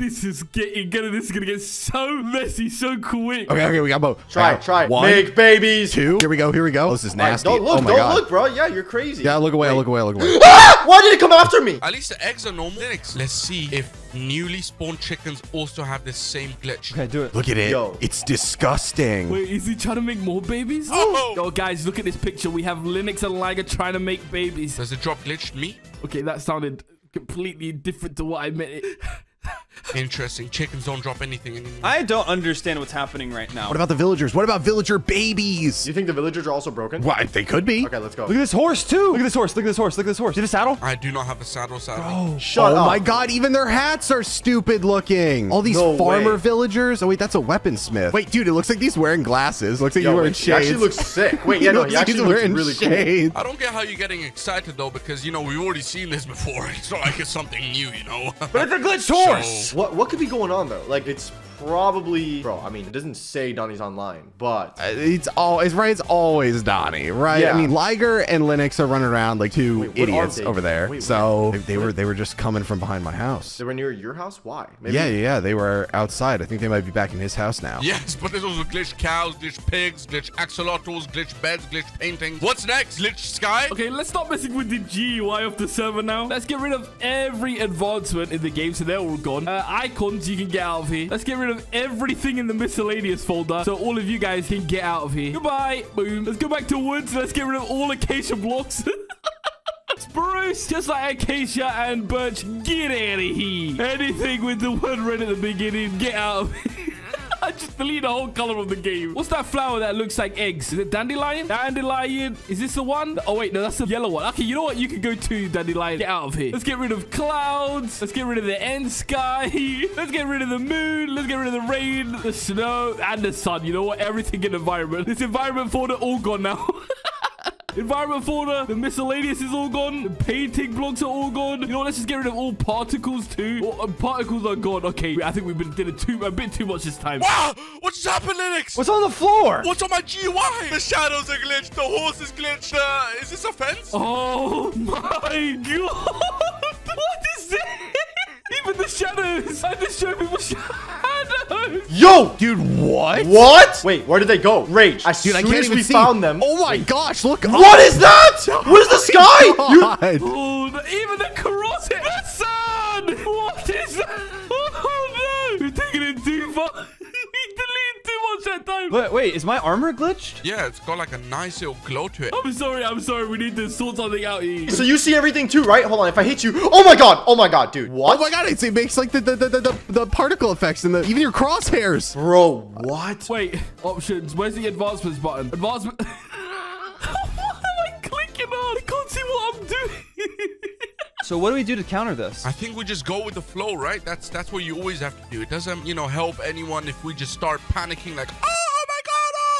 this is getting gonna this is gonna get so messy so quick. Okay, okay, we got both. Try, Okay, try. One, Make babies. two. Here we go. Here we go. Oh, this is All right, nasty. don't look, oh my don't god. look, bro. Yeah, you're crazy. Yeah, look away. Look away. Look away. Ah! Why did it come after me? At least the eggs are normal. Linux. Let's see if newly spawned chickens also have the same glitch. Okay, do it. Look at it. Yo. It's disgusting. Wait, is he trying to make more babies? Oh! Yo, guys, look at this picture. We have Linux and Liger trying to make babies. Does it drop glitched me? Okay, that sounded completely different to what I meant. Interesting. Chickens don't drop anything anymore. I don't understand what's happening right now. What about the villagers? What about villager babies? Do you think the villagers are also broken? Why? They could be. Okay, let's go. Look at this horse too. Look at this horse. Look at this horse. Look at this horse. See a saddle? I do not have a saddle, sadly. Shut oh up. my god, even their hats are stupid looking. All these No farmer way. villagers. Oh wait, that's a weaponsmith. Wait, dude, it looks like he's wearing glasses. Looks like Yo, he's wearing he shades. actually looks sick. Wait, yeah, no, looks he like actually he's looks wearing really cool. shades. I don't get how you're getting excited though, because you know we've already seen this before. It's not like it's something new, you know. But it's a glitched horse. What what could be going on though? Like it's probably bro. I mean, it doesn't say Doni's online, but Uh, It's all it's right. It's always Doni, right? Yeah. I mean, Liger and Linux are running around like two Wait, idiots over there. Wait, so wait. they, they were they were just coming from behind my house. they were near your house. Why? Maybe Yeah, yeah, yeah. They were outside. I think they might be back in his house now. yes, but there's also glitch cows, glitch pigs, glitch axolotls, glitch beds, glitch paintings. What's next? Glitch sky? Okay, let's stop messing with the GUI of the server now. Let's get rid of every advancement in the game, so they're all gone. Uh, icons, you can get out of here. Let's get rid of everything in the miscellaneous folder, so all of you guys can get out of here. Goodbye. Boom. Let's go back to woods. Let's get rid of all acacia blocks. Spruce, just like acacia and birch, get out of here. Anything with the word red at the beginning, get out of here. I just deleted the whole color of the game. What's that flower that looks like eggs? Is it dandelion? Dandelion. Is this the one? Oh, wait. No, that's the yellow one. Okay, you know what? You can go to dandelion. Get out of here. Let's get rid of clouds. Let's get rid of the end sky. Let's get rid of the moon. Let's get rid of the rain, the snow, and the sun. You know what? Everything in environment. This environment fauna all gone now. Environment fauna, the miscellaneous is all gone. The painting blocks are all gone. You know what? Let's just get rid of all particles too. All, uh, particles are gone. Okay, I think we've been did it too a bit too much this time. Wow! What just happened, Linux? What's on the floor? What's on my GUI? The shadows are glitched. The horse is glitched. Uh, is this a fence? Oh my god! What is this? Even the shadows. I just show people shadows. Yo! Dude, what? What? Wait, where did they go? Rage. As Dude, I soon can't as even we see. found them. Oh my gosh, look. What is that? What is the oh sky? Oh You- God. Oh, even the carotid. The sun. What is that? Wait, wait, is my armor glitched? Yeah, it's got like a nice little glow to it. I'm sorry. I'm sorry. We need to sort something out here. So you see everything too, right? Hold on. If I hit you, oh my god, oh my god, dude. Oh what? Oh my god, it's, it makes like the the, the, the, the particle effects and the even your crosshairs. Bro, what? Wait, options. Where's the advancements button? Advancement. what am I clicking on? I can't see what I'm doing. So what do we do to counter this? I think we just go with the flow, right? That's that's what you always have to do. It doesn't, you know, help anyone if we just start panicking like, oh,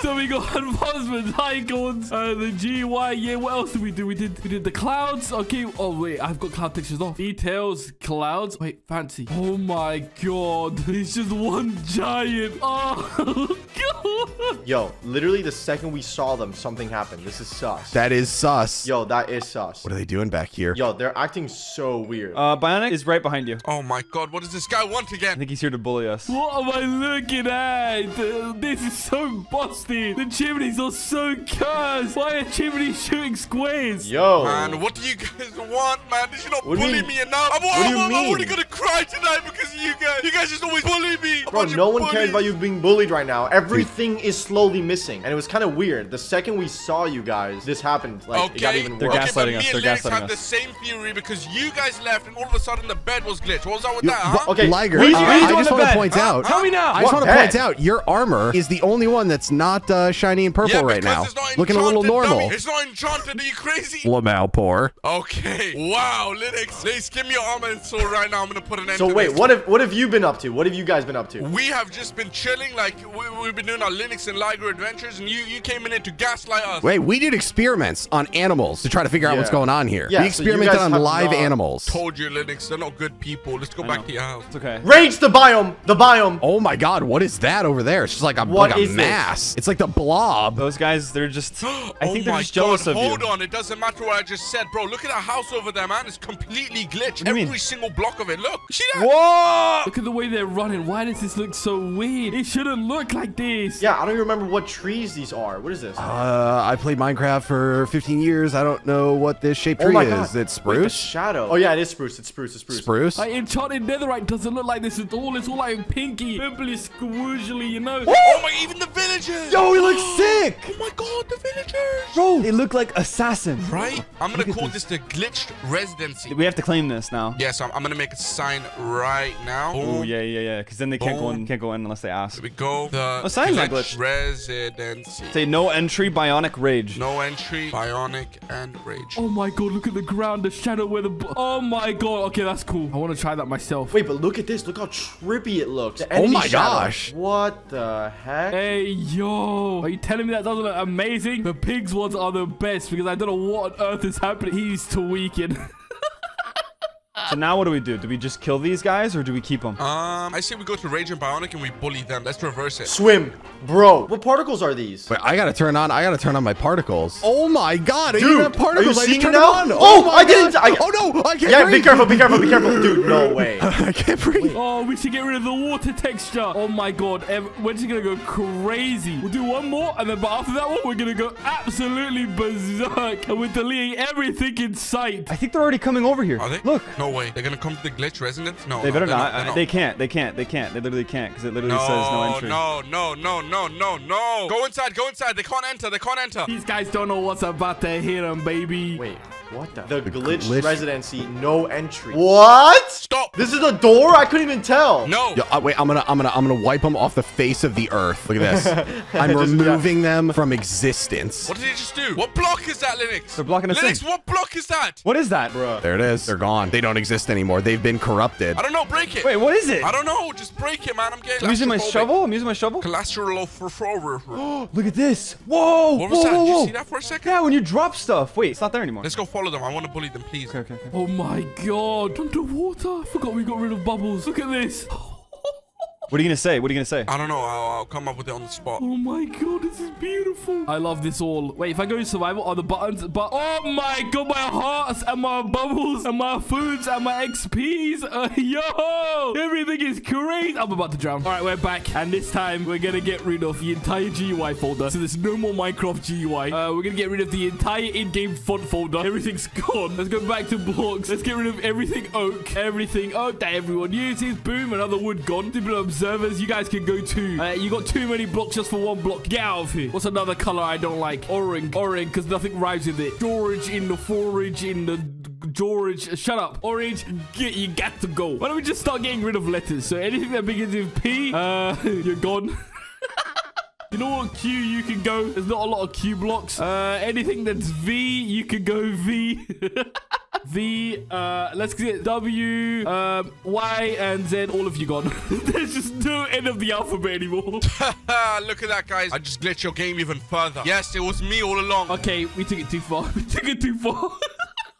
so we got advancements, icons, uh, the GY. Yeah, what else did we do? We did we did the clouds. Okay. Oh wait, I've got cloud textures off. Details, clouds. Wait, fancy. Oh my god, it's just one giant. Oh god. Yo, literally the second we saw them, something happened. This is sus. That is sus. Yo, that is sus. What are they doing back here? Yo, they're acting so weird. Uh, Bionic is right behind you. Oh my god, what does this guy want again? I again? think he's here to bully us. What am I looking at? This is so busted. The chimneys are so cursed. Why are chimneys shooting squares? Yo. Man, what do you guys want, man? Did you not What do you me enough? I'm, What do I'm, you I'm already gonna cry tonight because of you guys. You guys just always bully me. A Bro, no one cares about you being bullied right now. Everything is slowly missing. And it was kind of weird. The second we saw you guys, this happened. Like, it got Okay, even They're worse. okay, gaslighting us, they're gaslighting had us. the same theory because you guys left and all of a sudden the bed was glitched. What was up with You- that, huh? Okay, Liger, uh, I just want to point out. Tell me now. I just want to point out your armor is the only one that's not uh, shiny and purple yeah, right now. It's not Looking a little normal. dummy. It's not enchanted. Are you crazy? Lamau poor. Okay. Wow, Linux. Linux, give me your armor and sword right now. I'm gonna put an end to it. So to wait, this. what have what have you been up to? What have you guys been up to? We have just been chilling, like we, we've been doing our Linux and Liger adventures, and you you came in here to gaslight us. Wait, we did experiments on animals to try to figure out what's going on here. Yeah, we experimented guys on live not animals. Told you, Linux, they're not good people. Let's go back know. to your house. It's okay. Rage the biome, the biome. Oh my god, what is that over there? It's just like a, What like a is this? mass. It's like the blob. Those guys, they're just. I oh think they're my just jealous God, of you. Hold on, it doesn't matter what I just said, bro. Look at that house over there, man. It's completely glitched. Every mean? single block of it. Look, see that? Whoa! Look at the way they're running. Why does this look so weird? It shouldn't look like this. Yeah, I don't even remember what trees these are. What is this? Uh, I played Minecraft for 15 years. I don't know what this shaped oh tree my is. god. It's Wait, the spruce? shadow. Oh yeah, it is spruce. It's spruce. It's spruce. spruce? Like enchanted netherite doesn't look like this at all. It's all like pinky, pimply, squoozly, you know. Oh my, even the villagers. Yo, he looks sick! Oh my God, the villagers. Bro, they look like assassins. Right? I'm gonna call this the glitched residency. We have to claim this now. Yes, I'm, I'm gonna make a sign right now. Oh yeah, yeah, yeah. Because then they can't go in. Boom. Can't go in unless they ask. Here we go. The Oh, sign's not glitched glitched. residency. Say no entry, bionic rage. No entry, bionic, and rage. Oh my god, look at the ground, the shadow where the. Oh my god. Okay, that's cool. I want to try that myself. Wait, but look at this. Look how trippy it looks. The Oh my shadow. gosh. What the heck? Hey, yo. Oh. Are you telling me that doesn't look amazing? The pigs ones are the best because I don't know what on earth is happening. He's tweaking. So now what do we do? Do we just kill these guys or do we keep them? Um, I say we go to rage and bionic and we bully them. Let's reverse it. Swim, bro. What particles are these? Wait, I gotta turn on. I gotta turn on my particles. Oh my god! I Dude, even have particles. are you I seeing it now? on. Oh, my I didn't- I- oh no! I can't Yeah, breathe. be careful, be careful, be careful, dude. No way. I can't breathe. oh, we should get rid of the water texture. Oh my god. We're just going to go crazy. We'll do one more, and then but after that one, we're going to go absolutely berserk. And we're deleting everything in sight. I think they're already coming over here. Are they? Look. No way. They're gonna come to the glitch residence? No. They better they're not. they're They can't. They can't. They can't. They literally can't because it literally says no No, entry. no, no, no, no, no, no. Go inside, go inside. They can't enter, they can't enter. These guys don't know what's about to hit them, baby. Wait, What the? The, The glitch, glitch- residency, no entry. What? Stop. This is a door? I couldn't even tell. No. Yo, uh, wait, I'm gonna, I'm gonna, I'm gonna wipe them off the face of the earth. Look at this. I'm Just- removing them from existence. What did he just do? What block is that, Linux? They're blocking us in. Linux, what block is that? What is that? bro? There it is. They're gone. They don't exist anymore. They've been corrupted. I don't know. Break it. Wait, what is it? I don't know. Just break it, man. I'm getting. I'm using my shovel. I'm using my shovel. Cholesterol. Look at this. Whoa. What was whoa, that? Whoa, Did you see that for a second? Yeah, when you drop stuff. Wait, it's not there anymore. Let's go follow them. I want to bully them, please. Okay, okay, okay. Oh my god. Underwater. I forgot we got rid of bubbles. Look at this. What are you gonna say? What are you gonna say? I don't know. I'll, I'll come up with it on the spot. Oh my god, this is beautiful. I love this all. Wait, if I go to survival, are the buttons? But oh my god, my hearts and my bubbles and my foods and my XPs. Uh, yo, everything is crazy. I'm about to drown. All right, we're back, and this time we're gonna get rid of the entire GUI folder. So there's no more Minecraft GUI. Uh, we're gonna get rid of the entire in-game font folder. Everything's gone. Let's go back to blocks. Let's get rid of everything oak. Everything oak that everyone uses. Boom, another wood gone. Simple observers, you guys can go too. Uh, you got too many blocks just for one block. Get out of here. What's another color I don't like? Orange. Orange, because nothing rhymes with it. Storage in the forage in the George, shut up. Orange, get, you got to go. Why don't we just start getting rid of letters? So anything that begins with P, uh, you're gone. You know what Q you can go? There's not a lot of Q blocks. Uh, anything that's V, you can go V. V, uh, let's get W, um, Y, and Z, all of you gone. There's just no end of the alphabet anymore. Look at that, guys. I just glitched your game even further. Yes, it was me all along. Okay, we took it too far. We took it too far.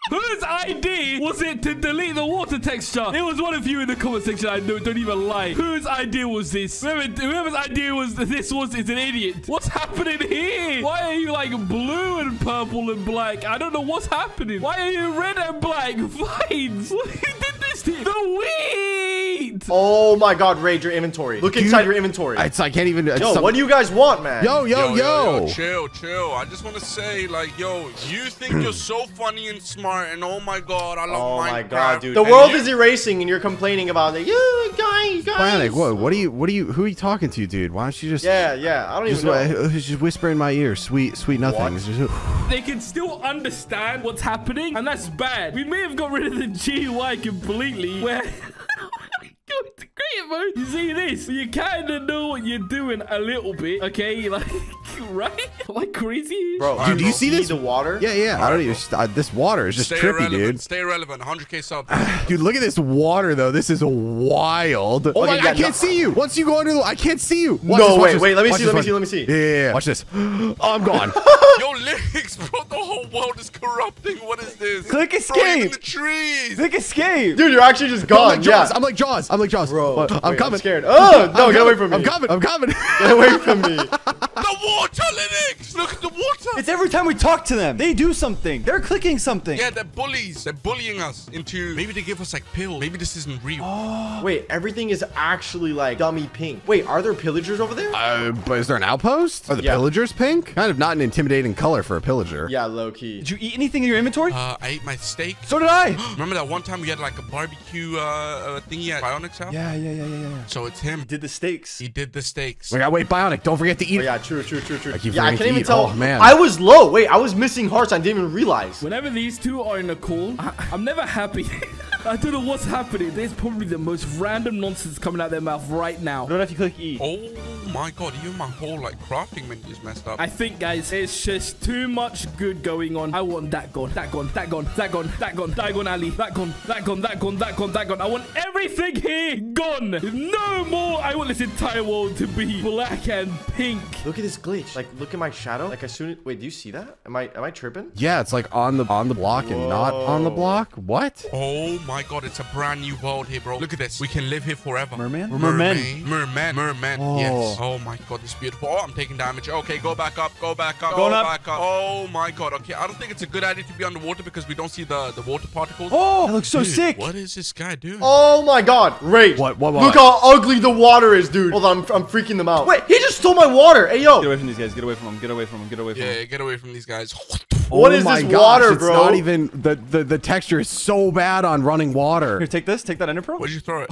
Whose ID was it to delete the water texture? It was one of you in the comment section. I don't even lie. Whose idea was this? Whoever, whoever's idea was this was is an idiot. What's happening here? Why are you like blue and purple and black? I don't know what's happening. Why are you red and black? Vines. Who did this to you? The wheat. Oh my god, Raid, your inventory. Look inside your inventory. It's I can't even. it's Yo, some- what do you guys want, man? Yo, yo, yo. Chill, chill. I just want to say, like, yo, you think you're so funny and smart, and oh my god, I love Oh Minecraft. my god, dude. And The world you- is erasing and you're complaining about it. You guys, guys. Bionic, what? What are you? What are you? Who are you talking to, dude? Why don't you just? Yeah, yeah. I don't Just, even know. uh, just whisper in my ear, sweet, sweet nothing. They can still understand what's happening, and that's bad. We may have got rid of the GUI completely, where... Go into creative mode. You see this? You kind of know what you're doing a little bit, okay? Like, right? Am I crazy? Bro, Dude, do you see see this? the water? Yeah, yeah. I don't even. Uh, this water is just Stay trippy, irrelevant. dude. Stay relevant. 100k subs. Dude, look at this water though. This is wild. Oh my! yeah, I can't no- see you. Once you go under the, I can't see you. Watch No, this, wait, this, wait, let me watch see, this, let me see, let me see. Yeah, yeah, yeah. Watch this. Oh, I'm gone. Yo, Linux, bro, the whole world is corrupting. What is this? Click escape. even the trees. Click escape. Dude, you're actually just gone. I'm like Jaws. yeah. I'm like Jaws. I'm like Jaws. Bro, What? I'm wait, coming. I'm scared. Oh, no, I'm get away coming. from me. I'm coming. I'm coming. Get away from me. The water, Linux. Look at the water. It's every time we talk to them. They do something. They're clicking something. yeah, they're bullies. They're bullying us into. Maybe they give us like pills. Maybe this isn't real. Wait, everything is actually like dummy pink. Wait, are there pillagers over there? Uh, but is there an outpost? Are the Yeah. pillagers pink? Kind of not an intimidating color for a pillager. yeah, low key. Did you eat anything in your inventory? Uh, I ate my steak. so did I. Remember that one time we had like a barbecue uh, uh thingy at Bionic's house? yeah, yeah, yeah, yeah, yeah. So it's him. Did the steaks. He did the steaks. Wait, wait, Bionic. Don't forget to eat. Oh, yeah, true, true, true, true. I keep yeah, I can't even eat. tell. Oh, man. I was low. Wait, I was missing hearts. I didn't even realize. Whenever these two are in a call, I, I'm never happy. I don't know what's happening. There's probably the most random nonsense coming out their mouth right now. Don't have to click E. Oh my god, even my whole like crafting menu is messed up. I think, guys, it's just too much good going on. I want that gone, that gone, that gone, that gone, that gone, that gone, Ali, that gone, that gone, that gone, that gone, that gone. I want everything here gone. No more. I want this entire world to be black and pink. Look at this glitch. Like, look at my shadow. Like, as soon as wait, do you see that? Am I am I tripping? Yeah, it's like on the on the block and not on the block. What? Oh my god, it's a brand new world here, bro. Look at this. We can live here forever. Merman? Merman. Merman. Merman. Oh. Yes. Oh my god, this is beautiful. Oh, I'm taking damage. Okay, go back up. Go back up. Going go up. back up. Oh my god. Okay, I don't think it's a good idea to be underwater because we don't see the, the water particles. Oh, that looks so Dude, sick. What is this guy doing? Oh my god, Rage. What, what, what? Look how ugly the water is, dude. Hold on, I'm, I'm freaking them out. Wait, he just stole my water. Hey, yo. Get away from these guys. Get away from them. Get away from them. Get away from Yeah, them. get away from these guys. Oh what oh is my this gosh, water, bro? it's not even the, the the texture is so bad on running water. Here, take this. Take that ender pearl. Where'd you throw it?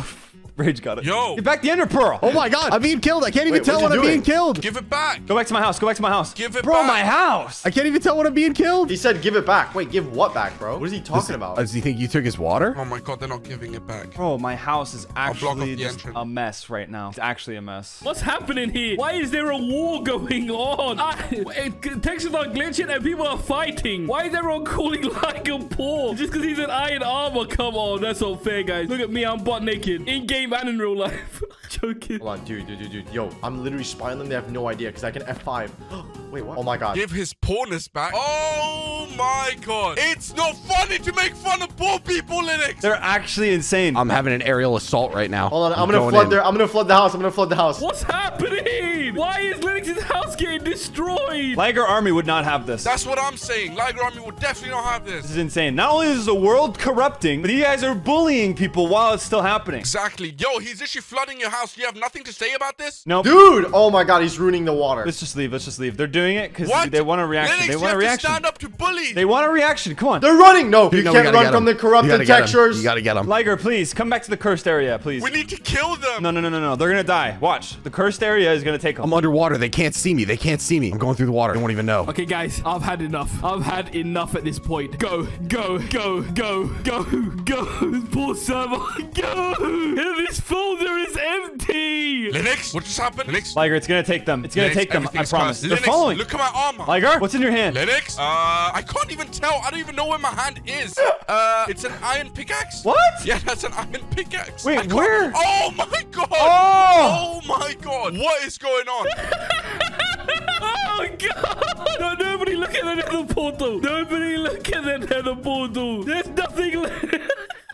Rage got it. Yo. Get back the Ender Pearl. Oh my god, I'm being killed. I can't even Wait, tell what's when I'm being killed. Give it back. Go back to my house. Go back to my house. Give it Bro, back. Bro, my house. I can't even tell when I'm being killed. He said give it back. Wait, give what back, bro? What is he talking about? Uh, does he think you took his water? Oh my god, they're not giving it back. Bro, my house is block off actually the just entrance. a mess right now. It's actually a mess. What's happening here? Why is there a war going on? I, it, textures are glitching and people are fighting. Why is everyone calling like a poor? Just because he's in iron armor? Come on, that's not fair, guys. Look at me, I'm butt naked. In game and in real life. Joking. Hold on, dude, dude, dude, dude. Yo, I'm literally spying them. They have no idea because I can F5. Wait, what? Oh my god. Give his poorness back. Oh my god. It's not funny to make fun of poor people, Linux. They're actually insane. I'm having an aerial assault right now. Hold on, I'm, gonna going flood in. their. I'm gonna flood the house. I'm gonna flood the house. What's happening? Why is Linux's house getting destroyed? Liger Army would not have this. That's what I'm saying. Liger Army will definitely not have This this. is insane. Not only is the world corrupting, but you guys are bullying people while it's still happening. Exactly. Yo, he's literally flooding your house. You have nothing to say about this? Nope. Dude! Oh my god, he's ruining the water. Let's just leave. Let's just leave. They're doing it because they want a reaction. Linux, they you want a have to reaction. stand up to bullies. They want a reaction. Come on. They're running! No, you No, can't run from the You corrupted gotta get him. textures. You gotta get him. Liger, please come back to the cursed area, please. we need to kill them. No, no, no, no, no. They're gonna die. Watch. The cursed area is gonna take them. I'm underwater. They can't see me. They can't see me. I'm going through the water. They won't even know. Okay, guys, I've had enough. I've had enough at this point. Go, go, go, go, go, go. Poor server. Go. This folder is empty. Linux, what just happened? Linux, Liger, it's gonna take them. It's gonna Linux, take them. I promise. cursed. They're following. Look at my armor. Liger, what's in your hand? Linux? Uh, I can't even tell. I don't even know where my hand is. Uh, it's an iron pickaxe. What? Yeah, that's an iron pickaxe. Wait, where? Oh my god. Oh! Oh my god. What is going on? Oh, God. No, nobody look at the nether portal. Nobody look at the nether portal. There's nothing left.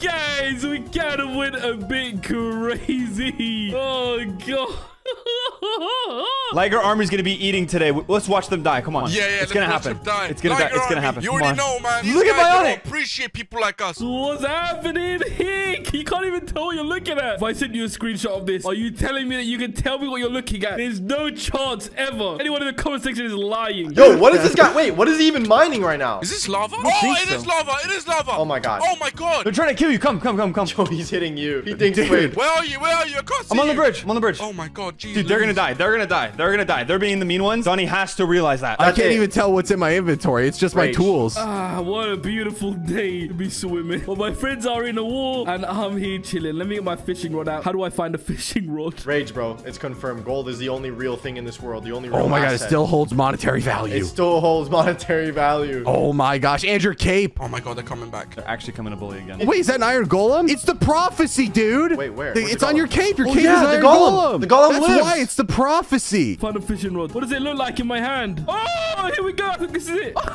Guys, we kind of went a bit crazy. Oh, God. Liger Army's gonna be eating today. Let's watch them die. Come on. Yeah, yeah. It's let's gonna watch happen. him die. It's gonna Liger die. It's gonna happen. You Come already on. know, man. These Look at guys don't Bionic. appreciate people like us. What's happening here? You can't even tell what you're looking at. If I send you a screenshot of this, are you telling me that you can tell me what you're looking at? There's no chance ever. Anyone in the comment section is lying. Yo, what is this guy? Wait, what is he even mining right now? Is this lava? Oh, think it is so. lava. It is lava. Oh my god. Oh my god. They're trying to kill you. Come, come, come, come. Oh, he's hitting you. He thinks Dude. wait. Where are you? Where are you? I can't see I'm on the bridge. I'm on the bridge. Oh my god, jeez. Dude, they're gonna die. They're gonna die. They're gonna die. They're being the mean ones. Doni has to realize that. I can't it. even tell what's in my inventory. It's just my tools. Ah, what a beautiful day to be swimming. Well, my friends are in the war and I'm here chilling. Let me get my fishing rod out. How do I find a fishing rod? Rage, bro. It's confirmed. Gold is the only real thing in this world. The only real Oh my god, it still holds monetary value. It still holds monetary value. Oh my gosh, and your cape. Oh my god, they're coming back. They're actually coming to bully again. Wait, is that an iron golem? It's the prophecy, dude. Wait, where? The- Where's it's the on your cape. Your Oh, cape yeah, is the iron golem. The golem That's lives. why it's the prophecy. Find a fishing rod. What does it look like in my hand? Oh, here we go. I think this is it.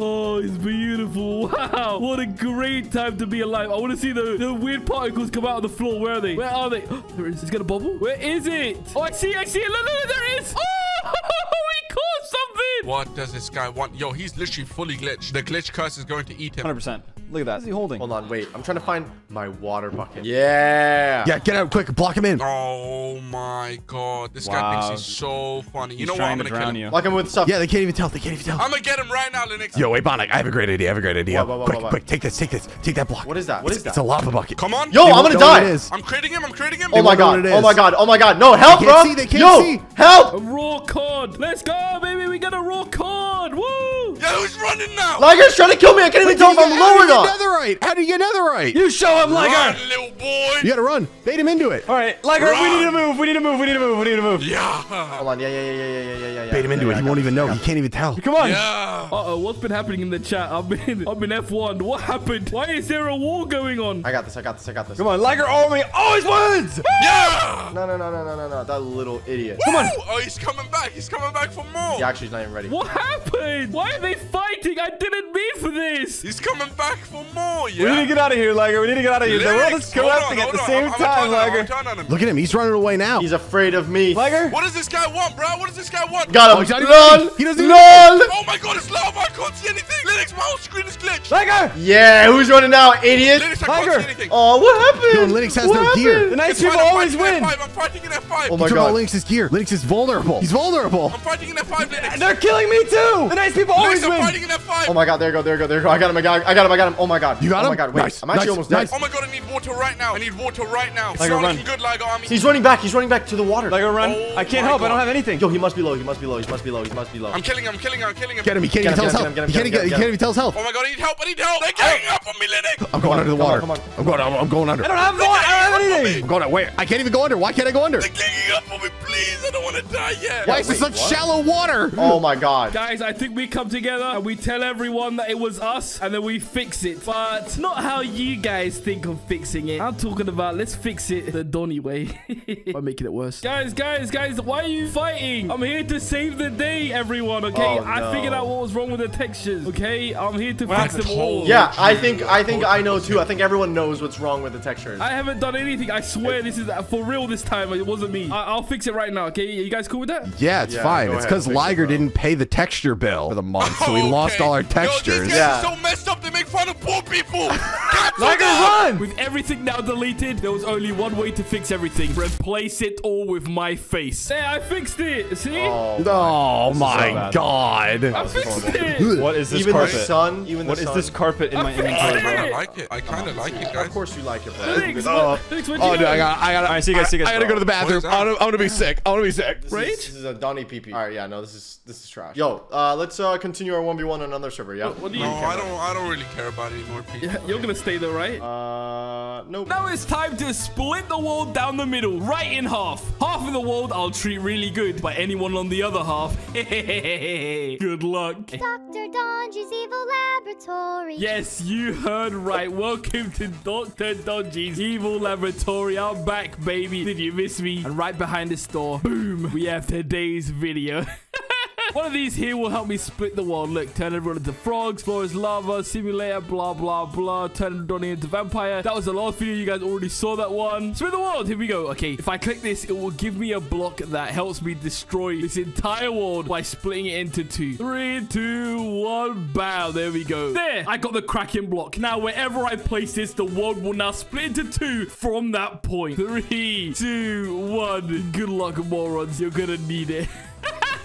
Oh, it's beautiful. Wow. What a great time to be alive. I want to see the, the weird particles come out of the floor. Where are they? Where are they? there it is. It's going to bubble. Where is it? Oh, I see. I see it. Look, look, look, there it is. Oh, we caught something. What does this guy want? Yo, he's literally fully glitched. The glitch curse is going to eat him. 100%. Look at that. What's he holding? Hold on, wait. I'm trying to find my water bucket. Yeah. Yeah, get out quick. Block him in. Oh my god, this guy thinks he's so funny. You He's know what? trying I'm to gonna kill drown him. you. Lock him with stuff. Yeah, they can't even tell. They can't even tell. I'm gonna get him right now, Linux. Yo, wait, Bionic. I have a great idea. I have a great idea. What, what, what, quick, what, what? quick. Take this. Take this. Take that block. What is that? What it's, is It's a lava bucket. Come on. Yo, I'm gonna know what die. it is. I'm creating him. I'm creating him. Oh my god. Oh my god. Oh my god. No, help, They bro. can't see, they can't Yo, see. help. A raw cod. Let's go, baby. We got a raw cod. Woo. Yeah, who's running now? Liger's trying to kill me. I can't even tell if I'm low or not. Netherite. How do you get netherite? You show him, Liger! Run, little boy. You gotta run. Bait him into it. All right, Liger, we need to move. We need to move. We need to move. We need to move. Yeah. Hold on. Yeah, yeah, yeah, yeah, yeah, yeah, yeah, yeah. Bait him into yeah, it. He won't even know. got He can't even tell. Come on. Yeah. Uh-oh, what's been happening in the chat? I've been I've been F1. What happened? Why is there a war going on? I got this. I got this. I got this. Come on, Liger Army oh, always wins! Yeah. No, no, no, no, no, no, no. That little idiot. Come on. Oh, he's coming back. He's coming back for more. He actually is not even ready. What happened? Why are they fighting? I didn't mean for this. He's coming back for more. We need to get out of here, Liger. We need to get out of here. The world is Lyrics, hold on, corrupting at the on. same I'm- I'm time, turning Liger. I'm on him. Look at him. He's running away now. He's afraid of me. Liger? What does this guy want, bro? What does this guy want? Got Oh, him. he's not Lol. He doesn't even- Lol. Oh my god, it's lava. I can't see anything. Linux, my whole screen is glitched. Liger! Yeah, who's running now, idiot? Linux, I can't see anything. Oh, what happened? Yo, Linux has What no happened? gear. The nice It's people always fighting in win. F5. I'm fighting in F5. Oh my god. all Linux's gear. Linux's is vulnerable. He's vulnerable. I'm fighting in F5, Linux. They're killing me too. The nice people always Linux, I'm win. fighting in F5. Oh my god, there you go, there you go, there you go. I got him, I got him, I got him, I got him. Oh my god. You got oh him? my god, wait. Nice, I'm actually nice, almost nice. dead. Oh my god, I need water right now. I need water right now. It's Liger, not run. looking good, Liger Army. He's running back, he's running back to the water. Like a run. Oh I can't my help. I don't have anything. Yo, he must be low, he must be low, he must be low, he must be low. I'm killing him, I'm killing him, I'm killing him. Get him. He can't Get even tell his get health. him, get him, He get can't him, even- he can't even tell his health. Oh my god, I need help, I need help. They're getting up on me, Linux. I'm going under the water. I'm going. I'm, I'm going under. I don't have. No, I don't have anything. I'm going. Where? I can't even go under. Why can't I go under? They're ganging up on me, please. I don't want to die yet. Why is this such shallow water? Oh my god. Guys, I think we come together and we tell everyone that it was us and then we fix it. But not how you guys think of fixing it. I'm talking about let's fix it the Doni way. by making it worse. Guys, guys, guys, why are you fighting? I'm here to save the day, everyone, okay? Oh, I figured out what was wrong with the textures, okay? I'm here to Well, fix them all. Yeah, I think I think I know too. I think everyone knows what's wrong with the textures. I haven't done anything. I swear this is uh, for real this time. It wasn't me. I I'll fix it right now, okay? You guys cool with that? Yeah, it's Yeah, fine. It's because fix it, Liger didn't pay the texture bill for the month, so we Okay. lost all our Yo, textures. these guys Yeah. are so messed up, they make fun of poor people. Cancel Liger, them. run. With everything now deleted, there was only one way to fix everything. Replace it all with my face. Hey, I fixed it. See? Oh, Oh so my bad. god. I fixed it. What is this even carpet? the sun, even the What is sun. this carpet in my fixed inventory, it. bro? I like it. I kind of like it, guys. Of course you like it, bro. Thanks, Oh. what- thanks, what'd Oh, you dude, I got, I got, All right, see you guys, see you guys. I gotta go to the bathroom. What is that? I want to be sick. I want to be sick. This Right? Is, this is a Doni PP. All right, yeah, no, this is this is trash. Yo, uh, let's uh continue our one v one on another server. Yeah. What do you? No, I don't. I don't really care about it anymore, people. Yeah, You're gonna stay there, right? Uh, nope. Now it's time to split the world down the middle, right in half. Half of the world I'll treat really good, but anyone on the other half, good luck. Dr. Donji's evil laboratory. Yes, you heard right. Welcome to Dr. Dodgy's Evil Laboratory. I'm back, baby. Did you miss me? And right behind this door, boom, we have today's video. One of these here will help me split the world. Look, turn everyone into frogs, floor is lava, simulator, blah, blah, blah. Turn Doni into vampire. That was the last video. You guys already saw that one. Split the world. Here we go. Okay, if I click this, it will give me a block that helps me destroy this entire world by splitting it into two. Three, two, one, bow. There we go. There, I got the cracking block. Now, wherever I place this, the world will now split into two from that point. Three, two, one. Good luck, morons. You're gonna need it.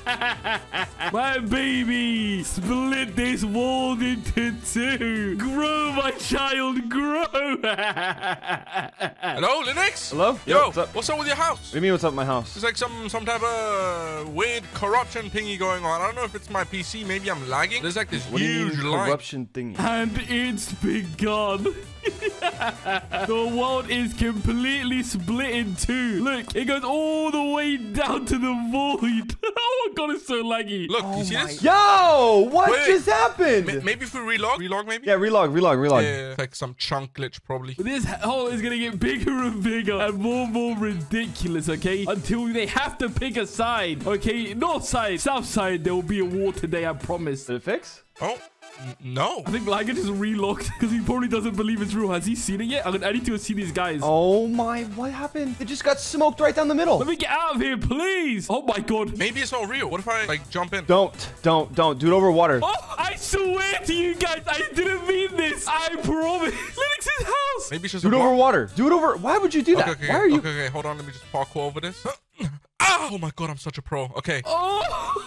my baby, split this world into two. Grow, my child, grow. Hello, Linux. Hello? Yo, Yo, what's up? what's up with your house? What do you mean, what's up with my house? There's like some some type of weird corruption thingy going on. I don't know if it's my PC. Maybe I'm lagging. There's like this What do you huge mean line. corruption thingy? and it's begun. the world is completely split in two. Look, it goes all the way down to the void. oh my god, it's so laggy. Look, you oh see this? Yo, what Wait. just happened? Ma- Maybe if we relog, relog maybe. yeah, relog, relog, relog. Yeah, like some chunk glitch probably. This hole is gonna get bigger and bigger and more and more ridiculous, okay? Until they have to pick a side, okay? North side, south side, there will be a war today, I promise. Did it fix? Oh, n- no. I think Liger just relogged because he probably doesn't believe it's real. Has he seen it yet? I I need to see these guys. Oh my, what happened? It just got smoked right down the middle. Let me get out of here, please. Oh my god. Maybe it's not real. What if I like jump in? Don't, don't, don't. Do it over water. Oh, I swear to you guys, I didn't mean this. I promise. Linux's house. Maybe it's just Do a it over water. Do it over. Why would you do that? Okay, okay, Why are you? okay, okay. Hold on, let me just parkour over this. ah! Oh my god, I'm such a pro. Okay. Oh.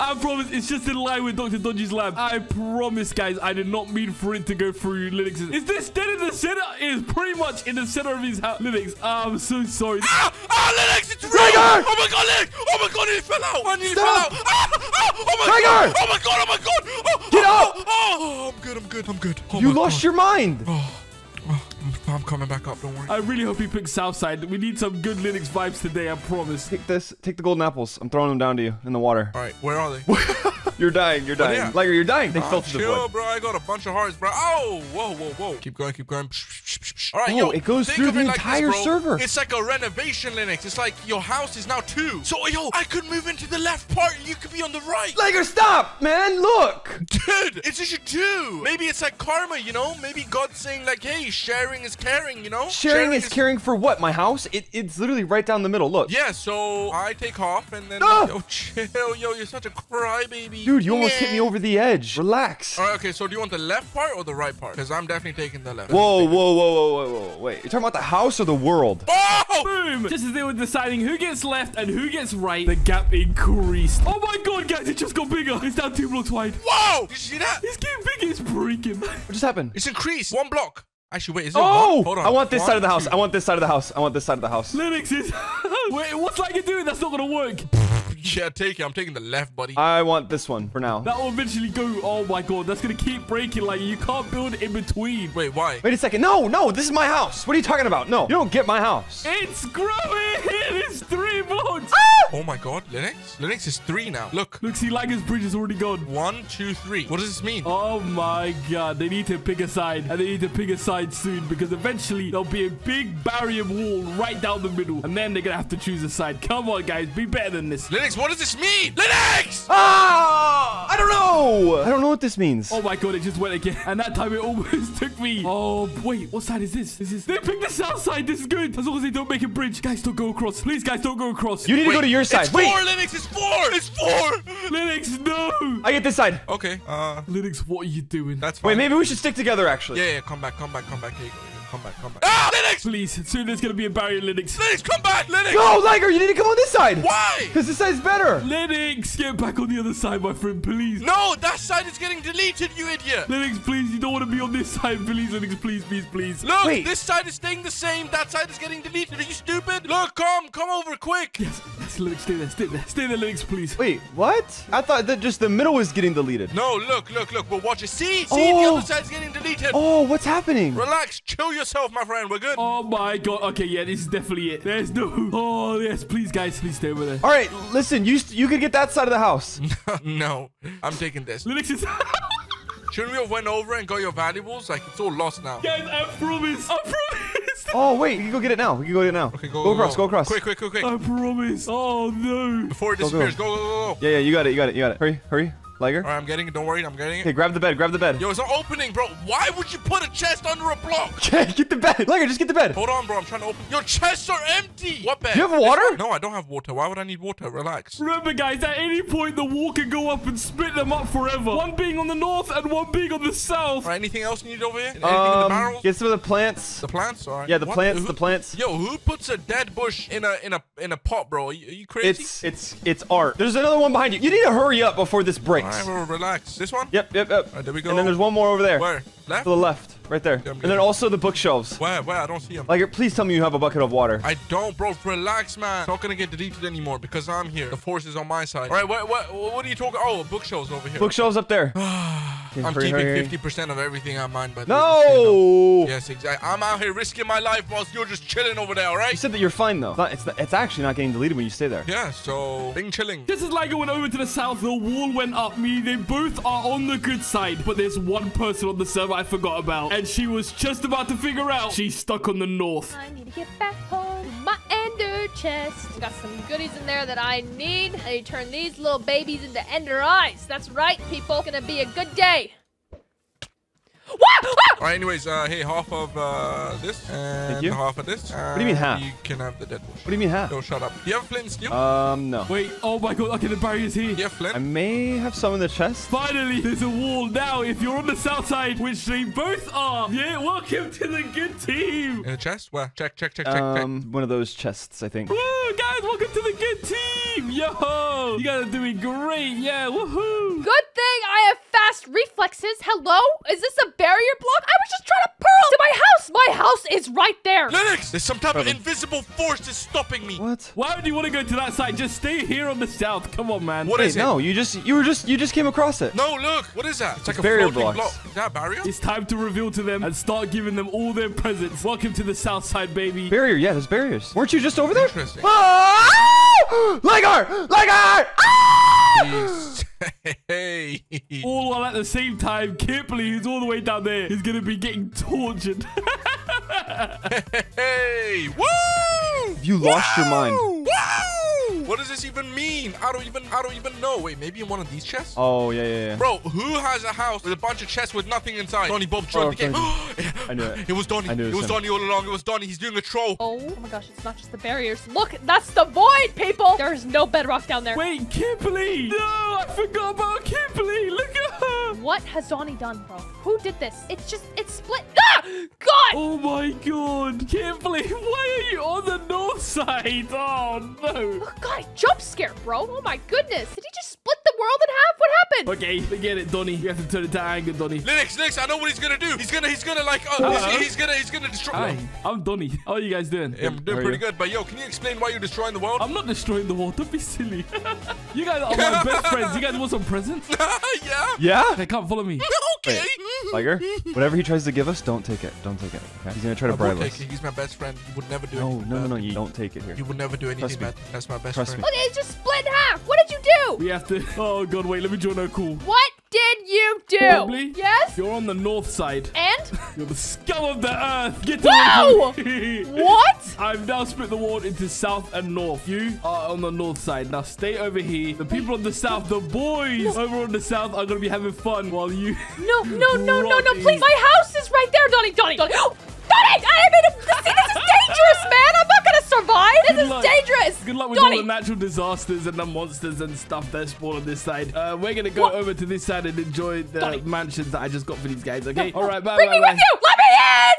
I promise it's just in line with Dr. Donji's lab. I promise, guys, I did not mean for it to go through Linux's. Is this dead in the center? It is pretty much in the center of his house. Linux, I'm so sorry. Ah! Ah, Linux, it's real! Oh my god, Linux! Oh my god, it fell out! I nearly fell out! Ah! Ah! Oh my Tiger! god! Oh my god, oh my god! Oh, Get oh, up! Oh, oh, I'm good, I'm good, I'm good. Oh You lost god. your mind. Oh, I'm, I'm coming back up, don't worry. I really hope he picks Southside. We need some good Linux vibes today, I promise. Take this. Take the golden apples. I'm throwing them down to you in the water. Alright, where are they? You're dying. You're dying. yeah. Liger, you're dying. They Ah, fell through the chill, void. bro. I got a bunch of hearts, bro. Oh, whoa, whoa, whoa. Keep going, keep going. All right, Oh, yo. it goes through the it like entire this, server. It's like a renovation, Linux. It's like your house is now two. So, yo, I could move into the left part and you could be on the right. Liger, stop, man. Look. Dude, it's what you do. Maybe it's like karma, you know? Maybe God's saying, like, hey, sharing is caring, you know? Sharing is caring for what? My house? It, it's literally right down the middle. Look. Yeah, so I take off and then. Ah! Yo, chill. Yo, you're such a crybaby. Dude, you almost hit me over the edge. Relax. All right, okay, so do you want the left part or the right part? Because I'm definitely taking the left. Whoa, whoa, whoa, whoa, whoa, whoa, wait. You're talking about the house or the world? Oh! Boom! Just as they were deciding who gets left and who gets right, the gap increased. Oh my god, guys, it just got bigger. It's down two blocks wide. Whoa! Did you see that? It's getting bigger. It's breaking. What just happened? It's increased. One block. Actually, wait, is it Oh! one? Hold on. I want this One, side of the house. two. I want this side of the house. I want this side of the house. Linux is... Wait, what's Liger doing? That's not going to work. Yeah, take it. I'm taking the left, buddy. I want this one for now. That will eventually go. Oh my god, that's going to keep breaking. Like, you can't build in between. Wait, why? Wait a second. No, no, this is my house. What are you talking about? No, you don't get my house. It's growing. It's three blocks. Ah! Oh my god, Linux? Linux is three now. Look. Look, see, Liger's bridge is already gone. One, two, three. What does this mean? Oh my god, they need to pick a side, and they need to pick a side soon because eventually there'll be a big barrier wall right down the middle, and then they're gonna have to choose a side. Come on, guys, be better than this. Linux, what does this mean? Linux! Ah! I don't know. I don't know what this means. Oh my god, it just went again, and that time it almost took me. Oh wait, what side is this? This is they picked the south side. This is good as long as they don't make a bridge. Guys, don't go across. Please, guys, don't go across. You need to go to your side. It's Wait, four, Linux. It's four. It's four. Linux, no. I get this side. Okay. Uh, Linux, what are you doing? that's fine. Wait, maybe we should stick together actually. Yeah, yeah. Come back. Come back. Come back. Here you go. Here you go. Come back. Come back. Ah, Linux! Please, soon there's gonna be a barrier, Linux. Linux, come back, Linux! No, Liger, you need to come on this side. Why? Because this side's better. Linux, get back on the other side, my friend, please. No, that side is getting deleted, you idiot. Linux, please, you don't want to be on this side, please, Linux, please, please, please. Look, Wait. this side is staying the same. That side is getting deleted. Are you stupid? Look, come, come over quick. Yes, yes, Linux, stay there, stay there, stay there, Linux, please. Wait, what? I thought that just the middle was getting deleted. No, look, look, look. But watch it. See, see, the Oh. other side's getting deleted. Oh, what's happening? Relax, chill yourself, my friend. We're good. Oh my god. Okay, yeah, this is definitely it. There's no. Oh yes, please, guys, please stay over there. All right, listen, you you could get that side of the house. no, I'm taking this. Linux is. Shouldn't we have went over and got your valuables? Like it's all lost now. guys, I promise. I promise. Oh wait, You can go get it now. We can go get it now. Okay, go, go across. Go, across. Quick, quick, quick, quick. I promise. Oh no. Before it Go, go. disappears. Go, go, go, go. Yeah, yeah, you got it. You got it. You got it. Hurry, hurry, Liger. All right, I'm getting it. Don't worry, I'm getting Okay, it. grab the bed. Grab the bed. Yo, it's not opening, bro. Why would you put a chest under a block? Okay, get the bed. Liger, just get the bed. Hold on, bro. I'm trying to open. Your chests are empty. What bed? Do you have water? one? No, I don't have water. Why would I need water? Relax. Remember, guys, at any point the wall can go up and split them up forever. One being on the north and one being on the south. All right, anything else you need over here? Anything in the Um, barrels? get some of the plants. The plants? All right. Yeah, the What? plants. Who- The plants. Yo, who puts a dead bush in a in a in a pot, bro? Are you, are you crazy? It's it's it's art. There's another one behind you. You need to hurry up before this All right. Relax. This one? Yep, yep, yep. right, there we go. And then there's one more over there. Where? Left? To the left, right there. And then also the bookshelves. Where? Where? I don't see them. Like, please tell me you have a bucket of water. I don't, bro. Relax, man. It's not gonna get deleted anymore because I'm here. The force is on my side. All right, what what what are you talking? Oh, bookshelves over here. Bookshelves up there. I'm keeping hurry, hurry. 50% of everything I mine, by the way, just so you know. No. Yes, exactly. I'm out here risking my life whilst you're just chilling over there, all right? You said that you're fine though. It's, not, it's, not- it's actually not getting deleted when you stay there. Yeah, so being chilling. Just as Liger went over to the south, the wall went up, Me, they both are on the good side. But there's one person on the server I forgot about, and she was just about to figure out she's stuck on the north. I need to get back home to my chest. Got some goodies in there that I need. I turn these little babies into ender eyes. That's right, people. It's Gonna be a good day. What? All right, anyways, uh, hey, half of uh, this and you. half of this. What do you mean half? You can have the dead bush. What do you mean half? Yo, shut up. Do you have flint and steel? Um, no. Wait, oh my god, okay, the barrier's here. you have flint? I may have some in the chest. Finally, there's a wall now. If you're on the south side, which they both are, yeah, welcome to the good team. In the chest? Where? Check, check, check, check, check. Um, one of those chests, I think. Woo, guys, welcome to the good team. Yo, you guys are doing great. Yeah, woohoo. Good thing I have fast reflexes. Hello? Is this a barrier block? I was just trying to pearl to my house. My house is right there. Linux! There's some type of invisible force that's stopping me. What? Why would you want to go to that side? Just stay here on the south. Come on, man. What Wait, is it? no, you just you were just you just came across it. No, look. What is that? It's like a barrier block. Is that a barrier? It's time to reveal to them and start giving them all their presents. Welcome to the south side, baby. Barrier, yeah, there's barriers. Weren't you just over there? Interesting. Ah! Liger! Liger! Ah! Jeez. Hey. All while at the same time, Kipley, who's all the way down there, is going to be getting tortured. Hey. Woo! You lost your mind. Woo! What does this even mean? I don't even I don't even know. Wait, maybe in one of these chests? Oh, yeah, yeah, yeah. Bro, who has a house with a bunch of chests with nothing inside? Doni Bob joined Oh, the game. I knew it. It was Doni. I knew it it was was him. Doni all along. It was Doni. He's doing a troll. Oh, oh my gosh, it's not just the barriers. Look, that's the void, people. There's no bedrock down there. Wait, Kipley! No, I forgot about Kipley. Look at her. What has Doni done, bro? Who did this? It's just, it's split. Ah! God! Oh my god. Kimberly, why are you on the north side? Oh no. Oh God, jump scare, bro. Oh my goodness. Did he just split the world in half? What happened? Okay, forget it, Doni. You have to turn it to anger, Doni. Linux, Linux, I know what he's gonna do. He's gonna, he's gonna like, uh, Uh-oh. he's, he's gonna, he's gonna destroy. Hi, I'm Doni. How are you guys doing? I'm doing How pretty good, but yo, can you explain why you're destroying the world? I'm not destroying the world. Don't be silly. you guys are my best friends. You guys want some presents? yeah. Yeah? They can't follow me. Okay. Liger, whatever he tries to give us, don't take it. Don't take it. Okay? He's gonna try to I bribe won't us. take it. He's my best friend. He would never do No, anything no, no, bad. no. You don't take it here. You would never do anything me. bad. That's my best Trust friend. me. Look, it's just split in half. What did you do? We have to. Oh god, wait. Let me join our call. What did you do? Probably. Yes? You're on the north side. And? You're the scum of the earth. Get away from me. What? I've now split the world into south and north. You are on the north side. Now stay over here. The people on the south, the boys over on the south are going to be having fun while you... No, no, no, no, no, please. My house is right there, Doni. Doni, Doni. Doni! I mean, this, this is dangerous, man. I'm not going to survive. This Good is luck. dangerous. Good luck with Doni. all the natural disasters and the monsters and stuff that spawn on this side. Uh, we're going to go over to this side and enjoy the Doni. mansions that I just got for these guys, okay? All right, bye, Bring bye, me bye. with you. Let me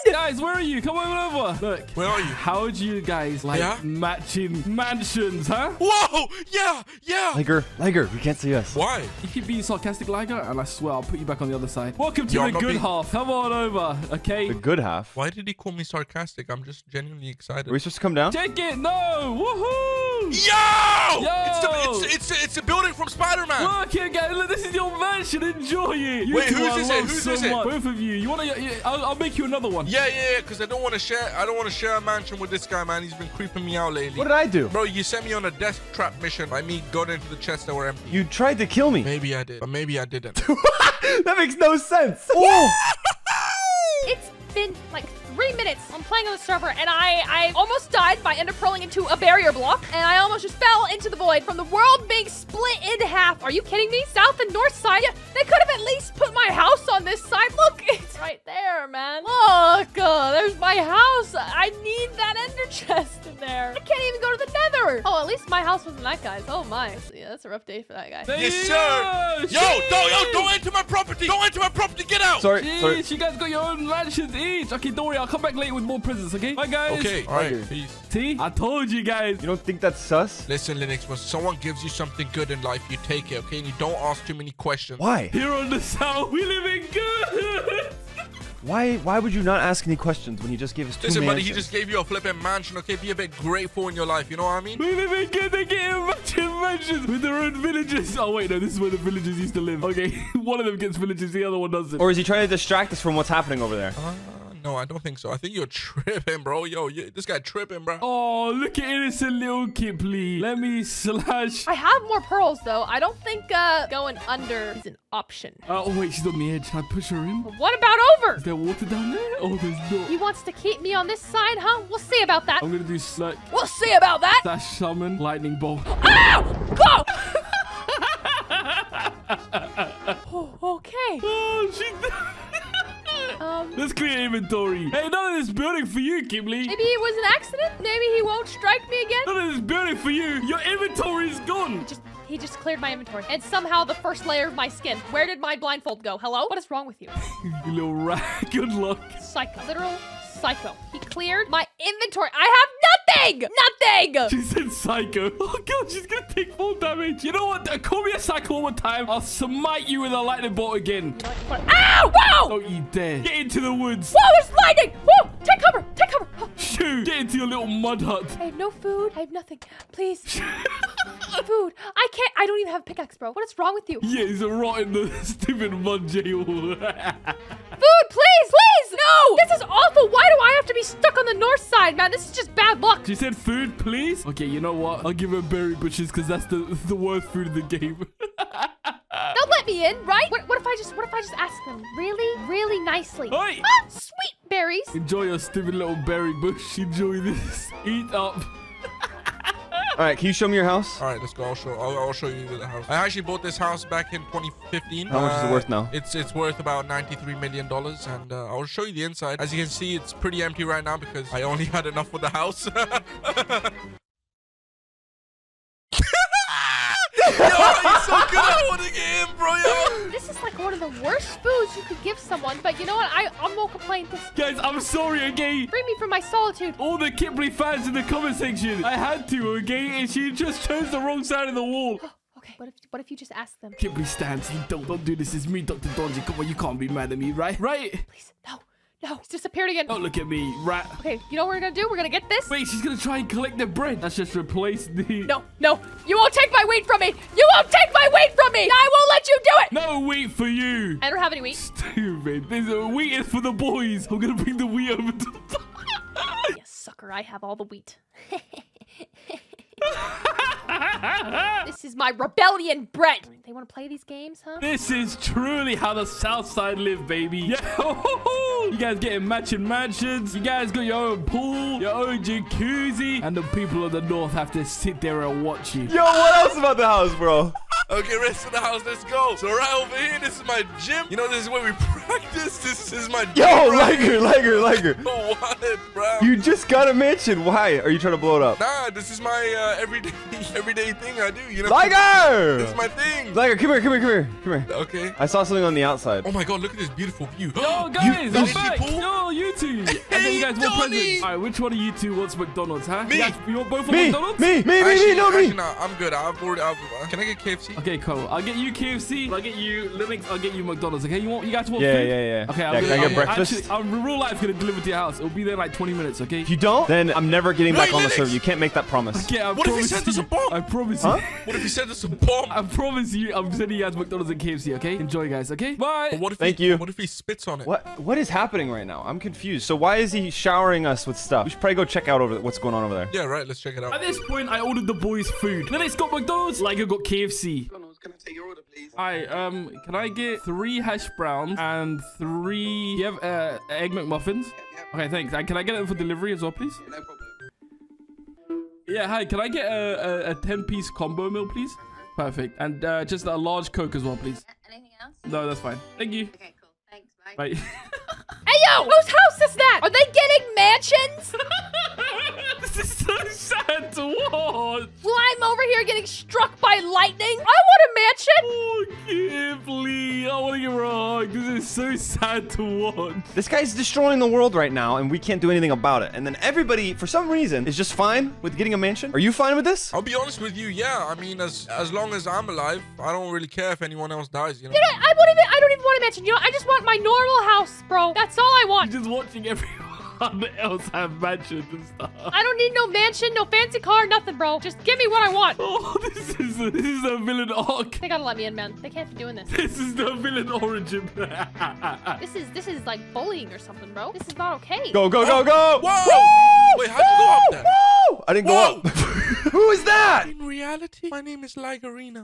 in. Guys, where are you? Come on over. Look. Where are you? How do you guys like Yeah? matching mansions, huh? Whoa! Yeah, yeah. Liger, Liger, you can't see us. Why? You keep being sarcastic, Liger, and I swear I'll put you back on the other side. Welcome to Yo, I'm the good half. Come on over, okay? The good half. Why did he call me sarcastic? I'm just genuinely excited. Are we supposed to come down? Take it, no! Woohoo! Yo! Yo! It's, the, it's, it's, it's a building from Spider-Man. Look here, guys. Look, this is your mansion. Enjoy it. You Wait, two who's I this it? love Who's so this it? Both of you. You want to? Yeah, I'll, I'll make you another one. Yeah, yeah, yeah. Because I don't want to share. I don't want to share a mansion with this guy, man. He's been creeping me out lately. What did I do? Bro, you sent me on a death trap mission by me going into the chest that were empty. You tried to kill me. Maybe I did, but maybe I didn't. that makes no sense. Oh! It's been like three minutes. I'm playing on the server, and I I almost died by ender pearling into a barrier block, and I almost just fell into the void from the world being split in half. Are you kidding me? South and north side? Yeah, they could have at least put my house on this side. Look, it's right there, man. Look, my house. I need that ender chest in there. I can't even go to the nether. Oh, at least my house wasn't that guy's. Oh my. Yeah, that's a rough day for that guy. There yes, sir. go. Yo, don't, yo, Jeez. don't enter my property. Don't enter my property. Get out. Sorry, sorry. You guys got your own mansions each. Okay, don't worry. I'll come back later with more presents, okay? Bye, guys. Okay. All right. Peace. See? I told you guys. You don't think that's sus? Listen, Linux. When someone gives you something good in life, you take it, okay? And you don't ask too many questions. Why? Here on the south, we live in good. Why? Why would you not ask any questions when he just gave us two Listen, buddy, he just gave you a flipping mansion, okay? Be a bit grateful in your life, you know what I mean? We live in good. They get matching mansions with their own villages. Oh, wait, no. This is where the villagers used to live. Okay. one of them gets villages, the other one doesn't. Or is he trying to distract us from what's happening over there? Uh, no, I don't think so. I think you're tripping, bro. Yo, you, this guy tripping, bro. Oh, look at innocent little Kipley. Let me slash. I have more pearls though. I don't think uh, going under is an option. Uh, oh, wait, she's on the edge. Can I push her in? But what about over? Is there water down there? Oh, there's no. He wants to keep me on this side, huh? We'll see about that. I'm gonna do slash, We'll see about that. slash summon lightning bolt. Ow! Whoa! oh, okay. Oh, she. Um, Let's clear inventory. Hey, none of this building for you, Kipley. maybe it was an accident. Maybe he won't strike me again. None of this building for you. Your inventory is gone. Just he just cleared my inventory, and somehow the first layer of my skin. Where did my blindfold go? Hello? What is wrong with you? You little rat. Good luck. Psycho. Literal psycho. He cleared my inventory. I have nothing. Nothing. She said psycho. Oh god, she's gonna take full damage. You know what? Uh, Call me a psycho one more time. I'll smite you with a lightning bolt again. Ow! Whoa! Don't you dare. Get into the woods. Whoa! There's lightning. Whoa! Take cover. Take cover. Oh, Shoot. Get into your little mud hut. I have no food. I have nothing. Please. food. I can't. I don't even have a pickaxe, bro. What is wrong with you? Yeah, he's a rot in the stupid mud jail. Food, please, please! No! This is awful. Why do I have to be stuck on the north side, man? This is just bad luck. she said food, please. Okay, you know what? I'll give her berry bushes because that's the the worst food in the game. They'll let me in, right? What, what if I just what if I just ask them really, really nicely? Oi! Ah, sweet berries. Enjoy your stupid little berry bush. Enjoy this. Eat up. All right, can you show me your house? All right, let's go. I'll show. I'll, I'll show you the house. I actually bought this house back in 2015. How much is it worth now? It's it's worth about 93 million dollars, and uh, I'll show you the inside. As you can see, it's pretty empty right now because I only had enough for the house. Yo, good at wanting to bro. This is like one of the worst foods you could give someone, but you know what? I, I won't complain. This Guys, I'm sorry, okay? free me from my solitude. All the Kipley fans in the comment section. I had to, okay? And she just chose the wrong side of the wall. Okay, what if what if you just ask them? Kipley stands. Don't, don't do this. It's me, Dr. Donji. Come on, you can't be mad at me, right? Right? Please, no, no, it's disappeared again. Don't look at me, rat. Okay, you know what we're gonna do? We're gonna get this. Wait, she's gonna try and collect the bread. Let's just replace the... No, no, you won't take my wheat from me. You won't take my wheat from me. I won't let you do it. No wheat for you. I don't have any wheat. Stupid. This a wheat is for the boys. I'm gonna bring the wheat over to Yes, sucker, I have all the wheat. this is my rebellion bread. They want to play these games, huh? This is truly how the South Side live, baby. Yeah. You guys getting matching mansions. You guys got your own pool, your own jacuzzi, and the people of the North have to sit there and watch you. Yo, what else about the house, bro? Okay, rest of the house, let's go. So right over here, this is my gym. You know, this is where we practice. This is my Yo, gym. right Liger, Liger, Liger. What, bro? You just got a mansion. Why? Are you trying to blow it up? Nah, this is my uh, everyday everyday thing I do. You know, Liger! This is my thing. Liger, come here, come here, come here, come here. Okay. I saw something on the outside. Oh my God, look at this beautiful view. Yo, guys, I'm back. she? Yo, you two. and then you guys want presents. All right, which one of you two wants McDonald's, huh? Me. You, guys, you want both of Me, McDonald's? me, me, me, Actually, me, no, actually, me. nah, I'm good. I've already. I've, uh, can I get KFC? Okay, cool. I'll get you KFC. I'll get you Linux. I'll get you McDonald's. Okay, you want? You guys want Yeah, food? yeah, yeah. Okay, Yeah, I'm gonna, I get I'm- breakfast? Actually, I'm real life gonna deliver to your house. It'll be there in like 20 minutes. Okay. If you don't, then I'm never getting back on the server. You can't make that promise. Okay, I What if he promise sent us a bomb? I promise Huh? you. What if he sent us a bomb? I promise you, I'm sending you guys McDonald's and KFC. Okay, enjoy, guys. Okay, bye. But what if Thank he, you. What if he spits on it? What what is happening right now? I'm confused. So why is he showering us with stuff? We should probably go check out over what's going on over there. Yeah, right. Let's check it out. At this point, I ordered the boys' food. Then it's got McDonald's, like I got KFC. Can I take your order, please? Hi, um, can I get three hash browns and three? You have uh, egg McMuffins? Okay, thanks. And can I get it for delivery as well, please? No problem. Yeah, hi. Can I get a, a, a 10 piece combo meal, please? Perfect. And uh, just a large Coke as well, please. Anything else? No, that's fine. Thank you. Okay. Bye. Bye. Hey yo, whose house is that? Are they getting mansions? this is so sad to watch. Well, I'm over here getting struck by lightning. I want a mansion. Oh, Kipley. I want to give her a hug. This is so sad to watch. This guy's destroying the world right now, and we can't do anything about it. And then everybody, for some reason, is just fine with getting a mansion. Are you fine with this? I'll be honest with you. Yeah, I mean, as as long as I'm alive, I don't really care if anyone else dies. You know. You know, I won't even. I don't even want a mansion. You know, I just want my normal house, bro. That's all I want. Just watching everyone else have mansions and stuff. I don't need no mansion, no fancy car, nothing, bro. Just give me what I want. Oh, this is a, this is a villain arc. They gotta let me in, man. They can't be doing this. This is the villain origin. This is this is like bullying or something, bro. This is not okay. Go, go, go, go! Whoa! Wait, how'd you go up there? Woo! I didn't go up. Who is that? In reality, my name is Ligerina.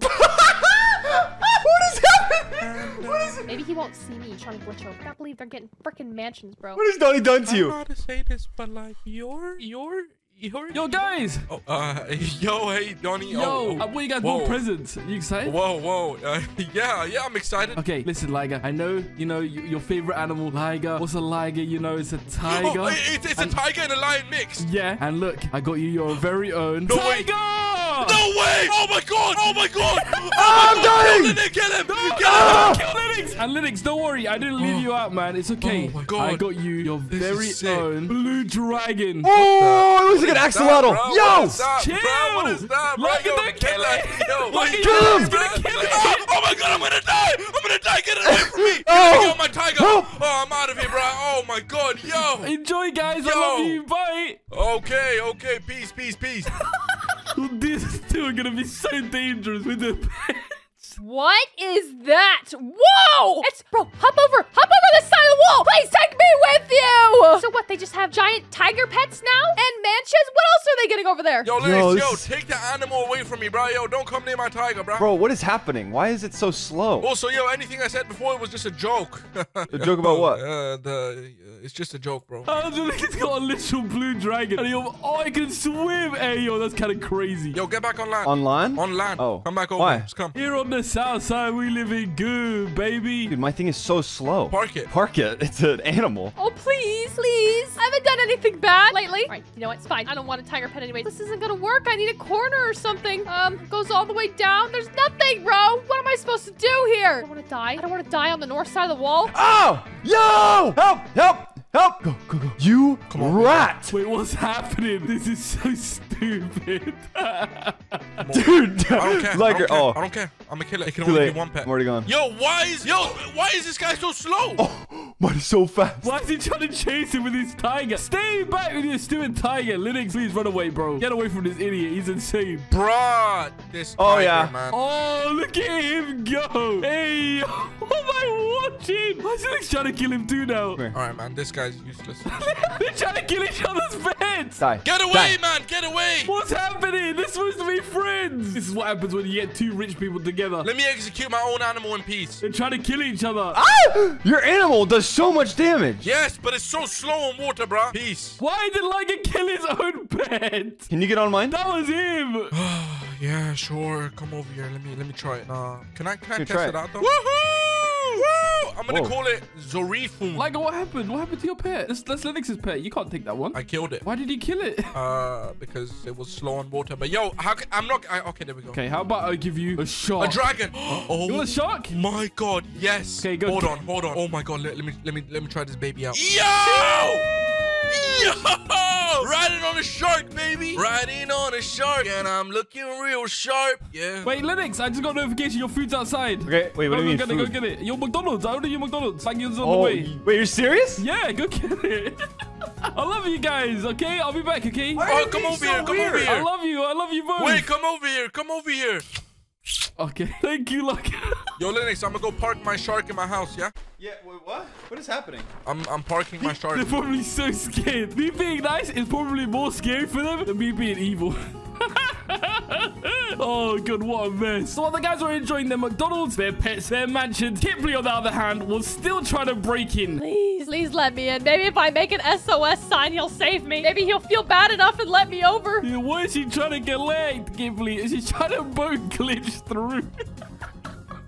What is happening? What is Maybe he won't see me trying to glitch over. I can't believe they're getting freaking mansions, bro. What has Doni done to I don't know you? how to say this, but like you're you're you're. Yo, guys. Oh, uh, yo, hey, Doni. Yo, oh, I bought you guys whoa. more presents. You excited? Whoa, whoa. Uh, yeah, yeah, I'm excited. Okay, listen, Liger. I know, you know, your favorite animal, Liger. What's a Liger? You know, it's a tiger. Oh, it's, it's a tiger and a lion mix. Yeah, and look, I got you your very own No way. tiger. No way! Oh my god! Oh my god! Oh, I'm dying! Kill him! Kill him! No, Kill him! no, kill Linux! And Linux, don't worry, I didn't leave Oh. you out, man. It's okay. Oh my God. I got you your This very own blue dragon. Oh, it looks like an What is axolotl. that. Yo! What is chill. bro? What is that, bro? Look Yo, at the kill killer. it. Yo, Look what at you the- doing, he's gonna bro? kill it. Oh, oh my god, I'm gonna die! I'm gonna die! Get it away from me! Oh. Yo, my tiger! Help. Oh, I'm out of here, bro. Oh my god, yo! Enjoy, guys. I Yo. love you. Bye. Okay, okay, peace, peace, peace. These two are gonna be so dangerous with the pets. What is that? Whoa! It's bro, hop over, hop over the side of the wall. Please take me with you. So what? They just have giant tiger pets now and mansions. What else are they getting over there? Yo, Yo, Linux, yo, this- take the animal away from me, bro. Yo, don't come near my tiger, bro. Bro, what is happening? Why is it so slow? Also, yo, anything I said before was just a joke. A joke about what? Uh, the, uh, it's just a joke, bro. Oh, look, he's got a literal blue dragon. And yo, oh, I can swim. Hey, yo, that's kind of crazy. Yo, get back on land. On land? On land. Oh. Come back over. Why? Just come. Here on the south side, we living good, baby. Dude, my thing is so slow. Park it. Park it. It's an animal. Oh, please, please. I haven't done anything bad lately. All right, you know what? It's fine. I don't want a tiger pet anyway. This isn't gonna work. I need a corner or something. Um, goes all the way down. There's nothing, bro. What am I supposed to do here? I don't want to die. I don't want to die on the north side of the wall. Oh! Yo! Help! Help! Help! Go, go, go. You rat! Wait, what's happening? This is so stupid. Dude! I don't care. Like, I don't care. oh. I don't care. I'm gonna kill it. It can Too only late. be one pet. I'm already gone. Yo, why is yo? Why is this guy so slow? Oh, mine is so fast. Why is he trying to chase him with his tiger? Stay back with your stupid tiger. Linux, please run away, bro. Get away from this idiot. He's insane. Bruh, this Oh, tiger, yeah. man. Oh, look at him go. Hey, what am I watching? Why is Linux trying to kill him too now? All right, man. This guy's useless. They're trying to kill each other's pets. Die. Get away, Die. man. Get away. What's happening? They're supposed to be friends. This is what happens when you get two rich people together. Let me execute my own animal in peace. They're trying to kill each other. Ah! Your animal does so much damage. Yes, but it's so slow in water, bro. Peace. Why did Liger kill his own pet? Can you get on mine? That was him. Yeah, sure. Come over here. Let me let me try it. Nah. Can I can I Here, test try it it. out though? Woohoo! Woo! I'm gonna Whoa. call it Zorifun. Like, what happened? What happened to your pet? That's, that's Linux's pet. You can't take that one. I killed it. Why did you kill it? Uh, because it was slow on water. But yo, how can, I'm not. I, okay, there we go. Okay, how about I give you a shark? A dragon. Oh You want a shark? my god, yes. Okay, go. Hold on, hold on. Oh my god, let, let me let me let me try this baby out. Yo! Yo! Riding on a shark, baby. Riding on a shark, and I'm looking real sharp. Yeah. Wait, Linux, I just got a notification. Your food's outside. Okay, wait, what go, do you oh, go mean get it, food? go get it. Your McDonald's. I ordered your McDonald's. Like it's on the Oh, way. wait, you're serious? Yeah, go get it. I love you guys, okay? I'll be back, okay? Oh, come over here, come over here. I love you. I love you both. Wait, come over here, come over here. Okay, thank you, Luck. Yo, Linux, I'm gonna go park my shark in my house, yeah? Yeah, wait, what? What is happening? I'm I'm parking my shark. They're probably so scared. Me being nice is probably more scary for them than me being evil. oh, good, what a mess. So while the guys were enjoying their McDonald's, their pets, their mansions, Kipley, on the other hand, was still trying to break in. Please, please let me in. Maybe if I make an SOS sign, he'll save me. Maybe he'll feel bad enough and let me over. Yeah, Why is she trying to get collect, Kipley? Is he trying to boat glitch through?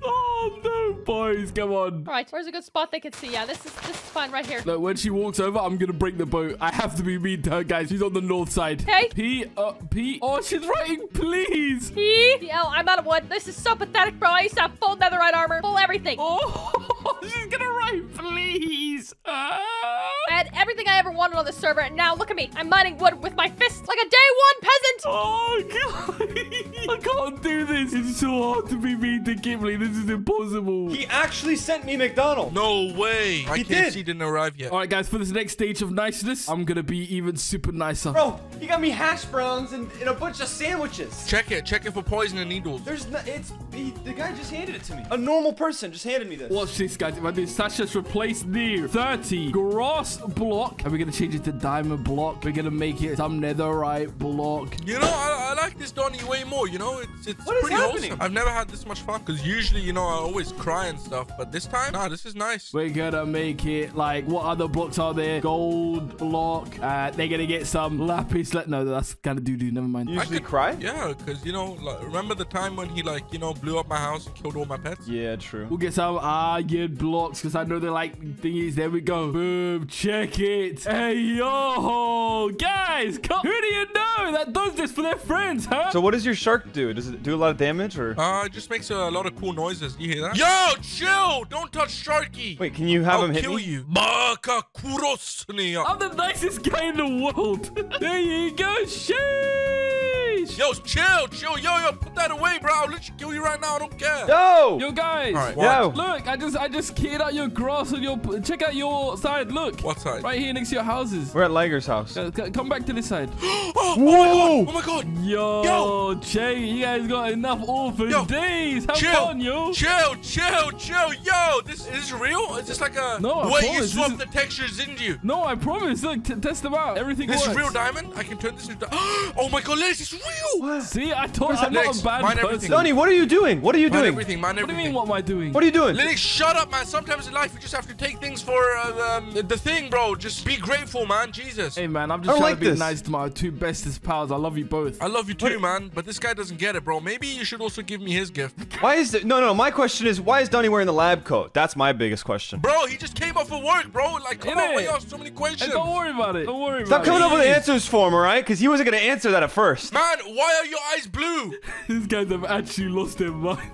oh, no, boys, come on. All right, where's a good spot they can see? Yeah, this is this is fine right here. Look, when she walks over, I'm gonna break the boat. I have to be mean to her, guys. She's on the north side. Okay. P, uh, P. Oh, she's writing, please. P D L. I'm out of wood. This is so pathetic, bro. I used to have full netherite armor, full everything. Oh, she's gonna write, please. Ah. I had everything I ever wanted on the server, and now look at me. I'm mining wood with my fist like a day one peasant. Oh, God. I can't do this. It's so hard to be mean to Kimberly. This is impossible. He actually sent me McDonald's. No way. My He KFC did. didn't arrive yet. All right, guys, for this next stage of niceness, I'm gonna be even super nicer. Bro, he got me hash browns and, and a bunch of sandwiches. Check it. Check it for poison and needles. There's no, it's, he, the guy just handed it to me. A normal person just handed me this. Watch this, guys. If I do Sasha's replace near 30 grass block, and we're gonna change it to diamond block. We're gonna make it some netherite block. You know, I, I like this Doni way more. You know, it's it's What is pretty happening? wholesome. I've never had this much fun because usually, you know, I always cry and stuff. But this time, nah, this is nice. We're gonna make it like what other blocks are there? Gold block. Uh, they're gonna get some lapis. Let no, that's kind of doo doo. Never mind. You I usually could- cry? Yeah, because you know, like, remember the time when he like, you know, blew up my house and killed all my pets? Yeah, true. We'll get some iron blocks because I know they're like thingies. There we go. Boom. Check it. Hey, yo. Guys, come. Who do you know that does this for their friends, huh? So what does your shark do? Does it do a lot of damage or? Uh, it just makes a lot of cool noises. You hear that? Yo, chill! Don't touch Sharky. Wait, can you have I'll him hit kill me? you. Baka kurosni. I'm the nicest guy in the world. there you go. Sheesh. Yo, chill, chill, yo, yo, put that away, bro. I'll let you kill you right now. I don't care. Yo! Yo, guys. All right, Yo! Look, I just I just cleared out your grass and your check out your side. Look. What side? Right here next to your houses. We're at Liger's house. Uh, Come back to this side. oh, Whoa! Oh my god! Yo, Yo. Jay, you guys got enough all for Yo, days. Have chill, fun, yo. chill, chill, chill, yo. This is real? Is this like a No, I way you promise, swap this the textures, didn't you? No, I promise. Look, t- test them out. Everything This works. is real diamond. I can turn this into. Oh my god, Liz, it's real. You. See, I told I'm not Next, a bad mind person. everything. Doni, what are you doing? What are you Man, doing? everything, man, What do you mean, what am I doing? What are you doing? Linux, shut up, man. Sometimes in life, you just have to take things for uh, um, the thing, bro. Just be grateful, man. Jesus. Hey, man, I'm just trying like to be this. nice to my two bestest pals. I love you both. I love you too, man. But this guy doesn't get it, bro. Maybe you should also give me his gift. Why is it? No, no. My question is, why is Doni wearing the lab coat? That's my biggest question. Bro, he just came off of work, bro. Like, come on, Innit? why you ask so many Hey, questions? don't worry about it. Don't worry Stop about coming it. up with answers for him, all right? Because he wasn't gonna answer that at first. Man, why are your eyes blue? These guys have actually lost their mind.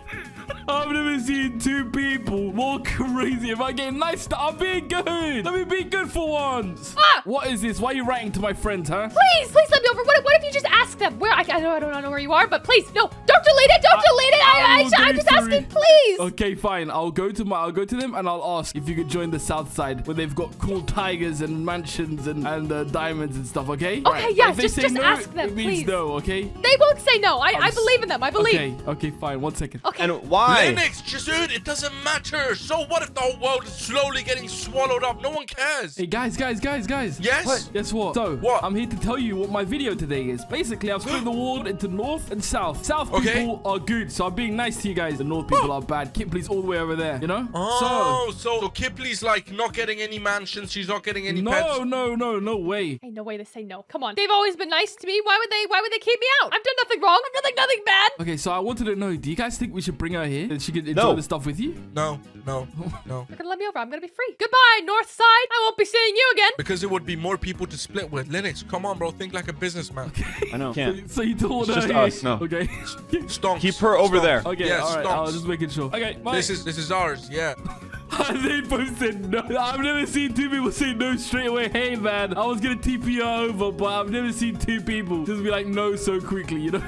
I've never seen two people more crazy If I get nice I'm being good. Let me be good for once. Ah! What is this? Why are you writing to my friends, huh? Please, please let me over. What, what if you just ask them where? I, I, don't, I don't know where you are, but please, no, don't delete it. Don't I- delete it. I, I, I, I'm go just asking, please. Okay, fine. I'll go to my I'll go to them and I'll ask if you could join the south side where they've got cool tigers and mansions and, and uh, diamonds and stuff, okay? Okay, yeah, If they just- say just no, ask them, it means please. no, okay? They won't say no. I believe in them. I believe. Okay, okay, fine. One second. Okay. And why? Linux, just dude, it doesn't matter. So what if the whole world is slowly getting swallowed up? No one cares. Hey guys, guys, guys, guys. Yes? What? Guess what? So, What? I'm here to tell you what my video today is. Basically, I've split the world into north and south. South Okay. people are good, so I'm being nice to you guys. The north people are bad. Kipley's all the way over there, you know? Oh, so, so Kipley's like not getting any mansions. She's not getting any no, pets. no, no, no way. Ain't no way they say no. Come on. They've always been nice to me. Why would they? Why would they keep me out? I've done nothing wrong. I've done nothing bad. Okay, so I wanted to know, do you guys think we should bring her here and she could enjoy No. the stuff with you? No, no, no. You're gonna let me over. I'm gonna be free. Goodbye, North Side. I won't be seeing you again. Because it would be more people to split with. Linux, come on, bro. Think like a businessman. I know. So, Can't. so you don't want It's her just here? us, no. Okay. Stonks. Keep her over Stonks. there. okay, Yeah, all right. I was stonks. just making sure. Okay, bye. This is this is ours. Yeah. they both said no. I've never seen two people say no straight away. Hey, man, I was gonna TP her over, but I've never seen two people just be like no so quickly, you know?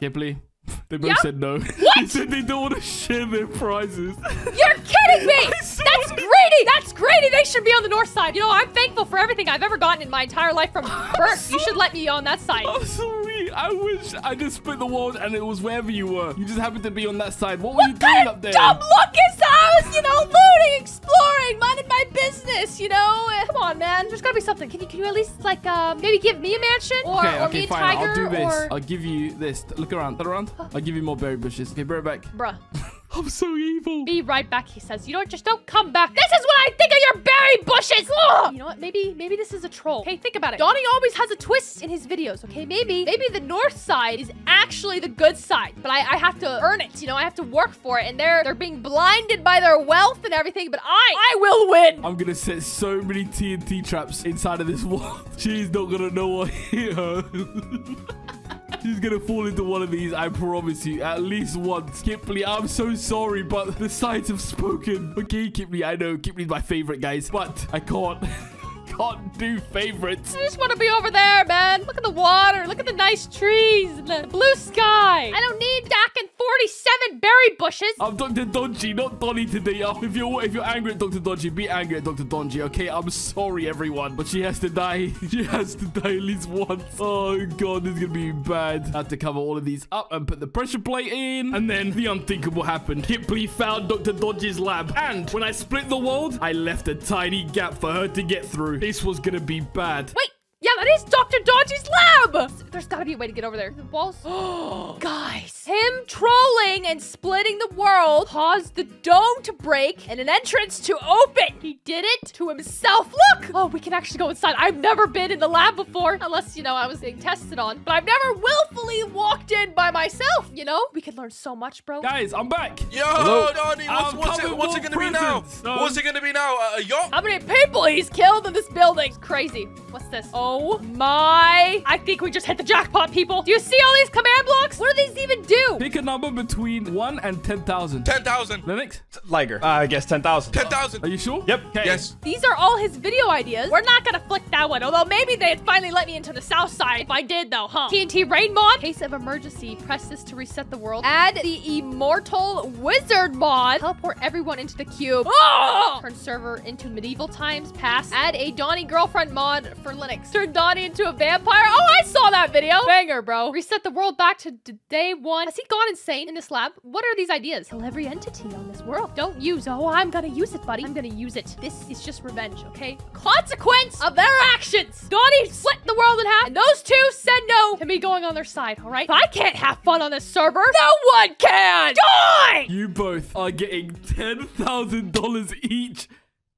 Kipley, they both Yeah? said no. they said they don't want to share their prizes. You're kidding me! That's greedy! That's greedy! They should be on the north side. You know, I'm thankful for everything I've ever gotten in my entire life from birth. You should let me on that side. I'm sorry. I wish I just split the world and it was wherever you were. You just happened to be on that side. What were you doing up there? dumb look is? I was, you know, looting, exploring, minding my business, you know? Come on, man. There's gotta be something. Can you, can you at least, like, um, maybe give me a mansion? Or, Okay, or okay, me a fine. tiger? I'll do this. Or... I'll give you this. Look around. Turn around. I'll give you more berry bushes. Okay, bear it back. Bruh. I'm so evil. Be right back, he says. You know what? Just don't come back. This is what I think of your berry bushes. Ugh! You know what? Maybe, maybe this is a troll. Okay, think about it. Doni always has a twist in his videos. Okay, maybe, maybe the north side is actually the good side, but I, I have to earn it. You know, I have to work for it, and they're they're being blinded by their wealth and everything. But I, I will win. I'm gonna set so many TNT traps inside of this wall. She's not gonna know what hit her. She's gonna fall into one of these, I promise you, at least once. Kipley, I'm so sorry, but the sides have spoken. Okay, Kipley, I know Kipley's my favorite, guys, but I can't, can't do favorites. I just want to be over there, man. Look at the water. Look at the nice trees and the blue sky. I don't need Dak and 47 berry bushes. I'm Dr. Donji, not Doni today. Oh, if you're if you're angry at Dr. Donji, be angry at Dr. Donji, okay? I'm sorry, everyone, but she has to die. She has to die at least once. Oh god, this is gonna be bad. I have to cover all of these up and put the pressure plate in, and then the unthinkable happened. Kipley found Dr. Donji's lab, and when I split the world, I left a tiny gap for her to get through. This was gonna be bad. Wait, yeah, that is Dr. Donji's lab! There's gotta be a way to get over there. The walls. Guys, him trolling and splitting the world caused the dome to break and an entrance to open. He did it to himself. Look! Oh, we can actually go inside. I've never been in the lab before, unless, you know, I was being tested on. But I've never willfully walked in by myself, you know? We could learn so much, bro. Guys, I'm back. Yo, Hello? Doni, what's, I'm what's, it, what's it gonna be now? presents. What's it gonna be now? A, a yacht? How many people he's killed in this building? It's crazy. What's this? Oh my. I think we just hit the jackpot, people. Do you see all these command blocks? What do these even do? Pick a number between 1 and 10,000. 10,000. Lennox, Liger. Uh, I guess 10,000. 10,000. are you sure? Yep. Okay. Yes. These are all his video ideas. We're not gonna flick that one, although maybe they'd finally let me into the south side. If I did, though, huh? TNT rain mod. Case of emergency. Press this to reset the world. Add the immortal wizard mod. Teleport everyone into the cube. Oh! Turn server into medieval times. Pass. Add a Doni girlfriend mod for Linux. Turn Doni into a vampire. Oh, I saw that video. Banger, bro. Reset the world back to day one. Has he gone insane in this lab? What are these ideas? Kill every entity on this world. Don't use. Oh, I'm gonna use it, buddy. I'm gonna use it. This is just revenge, okay? Consequence of their actions. Doni split the world in half, and those two said no to me going on their side. All right. If I can't have fun on this server, no one can. Die. You both are getting $10,000 each.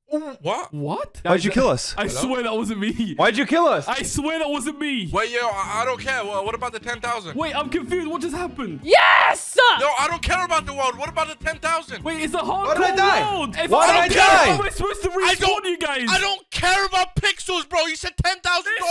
What? What? Why'd you kill us? I swear that wasn't me. Why'd you kill us? I swear that wasn't me. Wait, yo, I, I don't care. Well, what about the 10,000? Wait, I'm confused. What just happened? Yes. No, I don't care about the world. What about the 10,000? Wait, it's a hardcore Why did I die? world. If Why I did don't I die? How am I supposed to I respawn you guys? I don't care about pixels, bro. You said $10,000.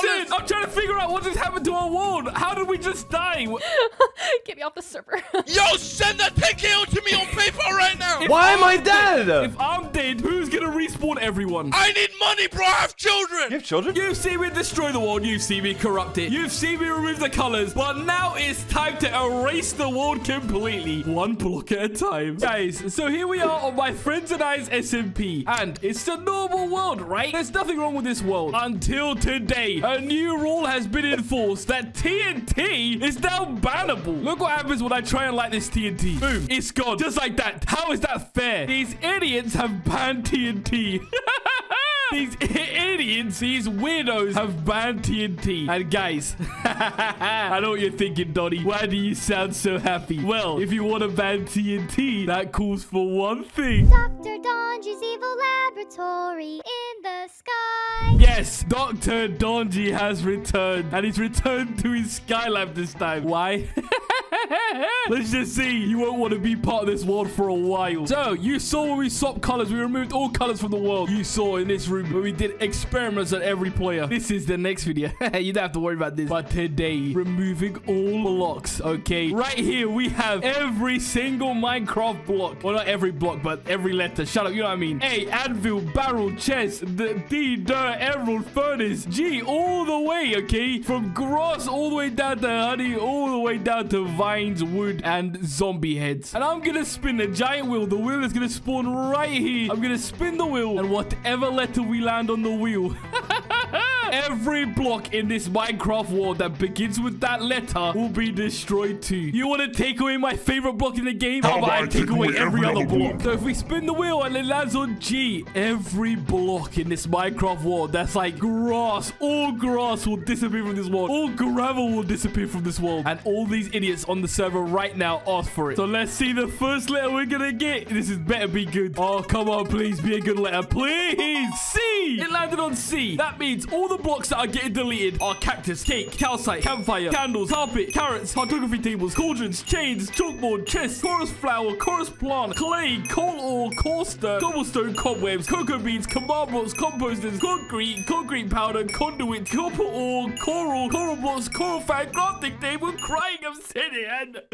Listen, I'm trying to figure out what just happened to our world. How did we just die? Get me off the server. Yo, send that 10K to me on PayPal right now. Why am I dead? If I'm dead, who's gonna respawn everyone? I need money, bro. I have children. You have children? You've seen me destroy the world. You've seen me corrupt it. You've seen me remove the colors. But now it's time to erase the world completely. One block at a time. Guys, so here we are on my friends and I's SMP. And it's a normal world, right? There's nothing wrong with this world. Until today, a new rule has been enforced that TNT is now bannable. Look what happens when I try and light this TNT. Boom. It's gone. Just like that. How is that fair? These idiots have banned TNT. you. These idiots, these weirdos have banned TNT. And guys, I know what you're thinking, Doni. Why do you sound so happy? Well, if you want to ban TNT, that calls for one thing. Dr. Donji's evil laboratory in the sky. Yes, Dr. Donji has returned. And he's returned to his Skylab this time. Why? Let's just see. You won't want to be part of this world for a while. So, you saw when we swapped colors. We removed all colors from the world. You saw in this room where we did experiments on every player. This is the next video. you don't have to worry about this. But today, removing all blocks, okay? Right here, we have every single Minecraft block. Well, not every block, but every letter. Shut up, you know what I mean? A, anvil, barrel, chest, the D, dirt, emerald, furnace, G, all the way, okay? From grass all the way down to honey, all the way down to vines, wood, and zombie heads. And I'm gonna spin a giant wheel. The wheel is gonna spawn right here. I'm gonna spin the wheel, and whatever letter we land on the wheel, every block in this Minecraft world that begins with that letter will be destroyed too. You want to take away my favorite block in the game? How about I take away every other block? So if we spin the wheel and it lands on G, every block in this Minecraft world that's like grass, all grass will disappear from this world. All gravel will disappear from this world. And all these idiots on the server right now ask for it. So let's see the first letter we're gonna get. This is better be good. Oh, come on, please be a good letter. Please. C. It landed on C. That means all the blocks that are getting deleted are cactus, cake, calcite, campfire, candles, carpet, carrots, cartography tables, cauldrons, chains, chalkboard, chest, chorus flower, chorus plant, clay, coal ore, coaster, cobblestone, cobwebs, cocoa beans, command blocks, composters, concrete, concrete powder, conduit, copper ore, coral, coral blocks, coral fan, crafting table, crying obsidian.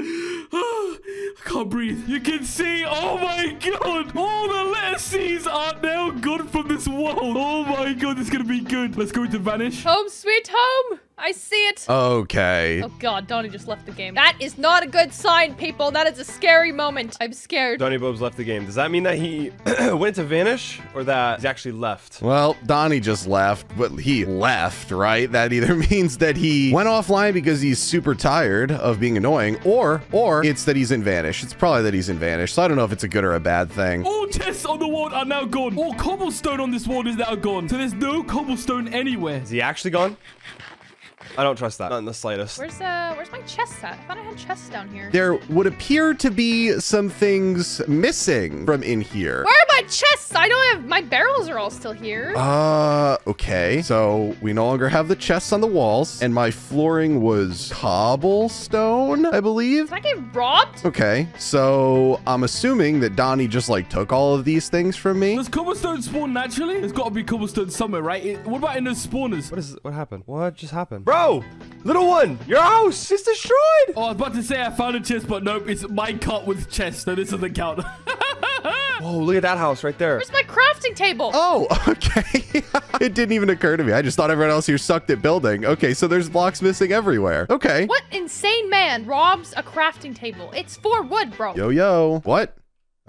I can't breathe. You can see, oh my god, all the letter C's are now gone from this world. Oh my god, this is gonna be good. Let's go to vanish. Home sweet home. I see it. Okay. Oh god, Doni just left the game. That is not a good sign, people. That is a scary moment. I'm scared. Doni Bobes left the game. Does that mean that he went to vanish or that he's actually left? Well, Doni just left, but he left, right? That either means that he went offline because he's super tired of being annoying, or or it's that he's in Vanish. It's probably that he's in Vanish. So I don't know if it's a good or a bad thing. All chests on the world are now gone. All cobblestone on this world is now gone. So there's no cobblestone anywhere. Is he actually gone? I don't trust that. Not in the slightest. Where's uh where's my chest at? I thought I had chests down here. There would appear to be some things missing from in here. Where are my chests? I don't have my barrels are all still here. Uh, okay. So we no longer have the chests on the walls, and my flooring was cobblestone, I believe. Did I get robbed? Okay, so I'm assuming that Doni just like took all of these things from me. Does cobblestone spawn naturally? There's got to be cobblestone somewhere, right? It- what about in the spawners? What is what happened? What just happened? Bro, little one, your house is destroyed. Oh, I was about to say I found a chest, but nope, it's my cut with chest, so this doesn't count. Whoa, look at that house right there. Where's my crafting table? Oh, okay. it didn't even occur to me. I just thought everyone else here sucked at building. Okay, so there's blocks missing everywhere. Okay. What insane man robs a crafting table? It's for wood, bro. Yo, yo. What?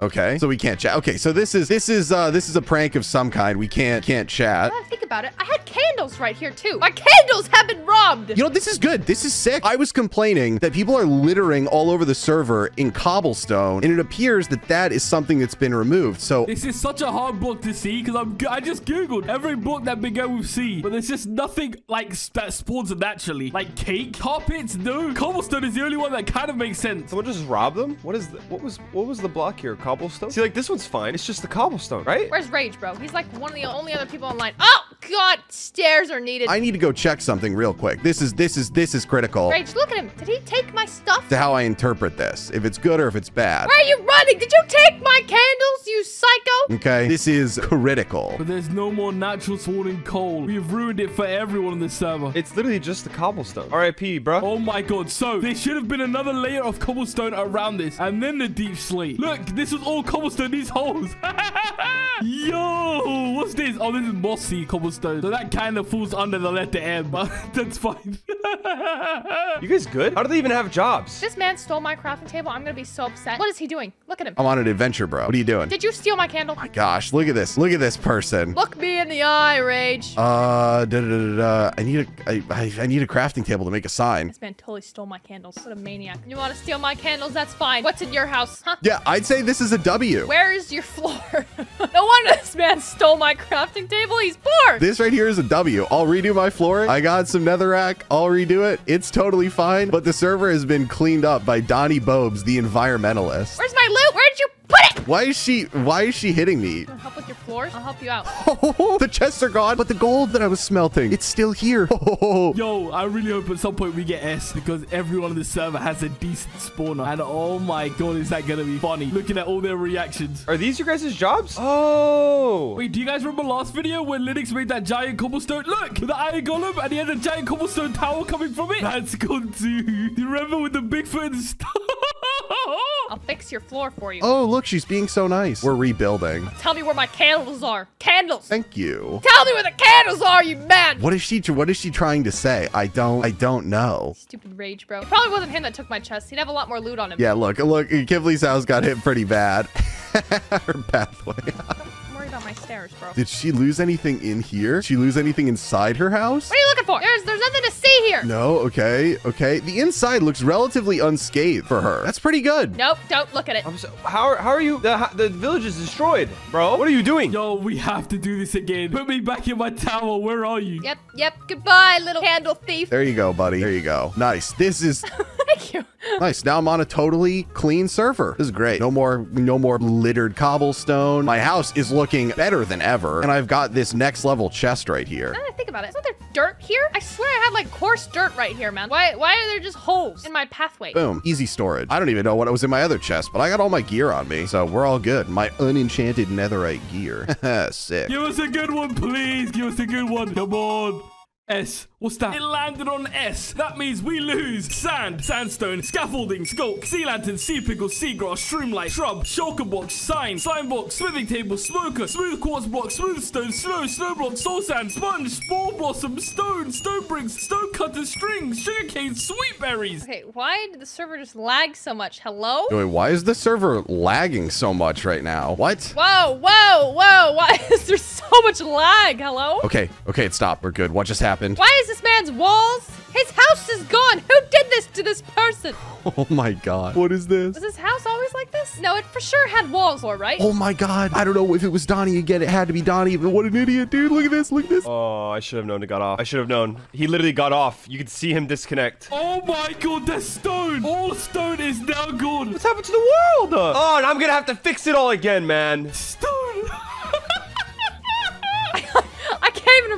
Okay, so we can't chat. Okay, so this is this is uh this is a prank of some kind. We can't can't chat. Now I think about it, I had candles right here too. My candles have been robbed. You know, this is good. This is sick. I was complaining that people are littering all over the server in cobblestone, and it appears that that is something that's been removed. So This is such a hard block to see because I'm I just googled every block that Big O will see, but there's just nothing like that spawns naturally. Like cake, carpets, no. Cobblestone is the only one that kind of makes sense. Someone just robbed them? What is the, what was what was the block here? Cobblestone? See, like this one's fine. It's just the cobblestone, right? Where's Rage, bro? He's like one of the only other people online. Oh God, stairs are needed. I need to go check something real quick. This is this is this is critical Rage, look at him. Did he take my stuff? to how I interpret this. If it's good or if it's bad. Where are you running? Did you take my candles, you psycho? Okay, this is critical. But there's no more natural spawning coal. We've ruined it for everyone on this server. It's literally just the cobblestone. R.I.P. bro. Oh my god, so there should have been another layer of cobblestone around this, and then the deep slate. Look, this was all cobblestone, these holes. Yo, what's this? Oh, this is mossy cobblestone. So that kind of falls under the letter M, but that's fine. You guys good? How do they even have jobs? This man stole my crafting table. I'm gonna be so upset. What is he doing? Look at him. I'm on an adventure, bro. What are you doing? Did you steal my candle? my gosh, look at this. Look at this person. Look me in the eye, Rage. Uh, da, da, da, da. I need a, I, I, I need a crafting table to make a sign. This man totally stole my candles. What a maniac. You want to steal my candles? That's fine. What's in your house? Huh? Yeah, I'd say this is a W. Where is your floor? no wonder this man stole my crafting table. He's poor. This right here is a W. I'll redo my flooring. I got some netherrack. I'll redo it. It's totally fine. But the server has been cleaned up by Doni Bobes, the environmentalist. Where's my loot? Where did you put it? Why is she? Why is she hitting me? Wanna help with your floors? I'll help you out. the chests are gone, but the gold that I was smelting, it's still here. Oh. Yo, I really hope at some point we get S because everyone on the server has a decent spawner. And oh my god, is that gonna be funny? Looking at all their reactions. Are these your guys' jobs? Oh. Wait, do you guys remember last video when Linux made that giant cobblestone? Look, With the iron golem, and he had a giant cobblestone tower coming from it. That's gone too. Do you remember with the Bigfoot and stuff? I'll fix your floor for you. oh, look, she's being so nice. We're rebuilding. Tell me where my candles are. Candles. Thank you. Tell me where the candles are, you man. What is she? What is she trying to say? I don't. I don't know. Stupid rage, bro. It probably wasn't him that took my chest. He'd have a lot more loot on him. Yeah, look, look. Kipley's house got hit pretty bad. Her pathway. stairs, bro. Did she lose anything in here? Did she lose anything inside her house? What are you looking for? There's there's nothing to see here. No, okay, okay. The inside looks relatively unscathed for her. That's pretty good. Nope, don't look at it. I'm so, how are how are you? The the village is destroyed, bro. What are you doing? Yo, we have to do this again. Put me back in my tower. Where are you? Yep, yep. Goodbye, little candle thief. There you go, buddy. There you go. Nice. This is Thank you. nice. Now I'm on a totally clean server. This is great. No more, no more littered cobblestone. My house is looking better than ever. And I've got this next level chest right here. Now that I think about it, isn't there dirt here? I swear I had like coarse dirt right here, man. Why why are there just holes in my pathway? Boom. Easy storage. I don't even know what was in my other chest, but I got all my gear on me. So we're all good. My unenchanted netherite gear. Sick. Give us a good one, please. Give us a good one. Come on. S. What's that? It landed on S. That means we lose sand, sandstone, scaffolding, sculk, sea lantern, sea pickle, seagrass, shroomlight, shrub, shulker box, sign, sign box, smithing table, smoker, smooth quartz block, smooth stone, snow, snow block, soul sand, sponge, spore blossom, stone, stone bricks, stone cutter, strings, sugarcane, sweet berries. Okay, why did the server just lag so much? Hello? Wait, why is the server lagging so much right now? What? Whoa, whoa, whoa. Why is there so much lag? Hello? Okay, okay, it stopped. We're good. What just happened? Why is this man's walls? His house is gone. Who did this to this person? Oh my god. What is this? Was his house always like this? No, it for sure had walls, right? Oh my god. I don't know if it was Doni again. It had to be Doni. But what an idiot, dude. Look at this. Look at this. Oh, I should have known it got off. I should have known. He literally got off. You could see him disconnect. Oh my god, that's stone. All stone is now gone. What's happened to the world? Oh, and I'm gonna have to fix it all again, man. Stone.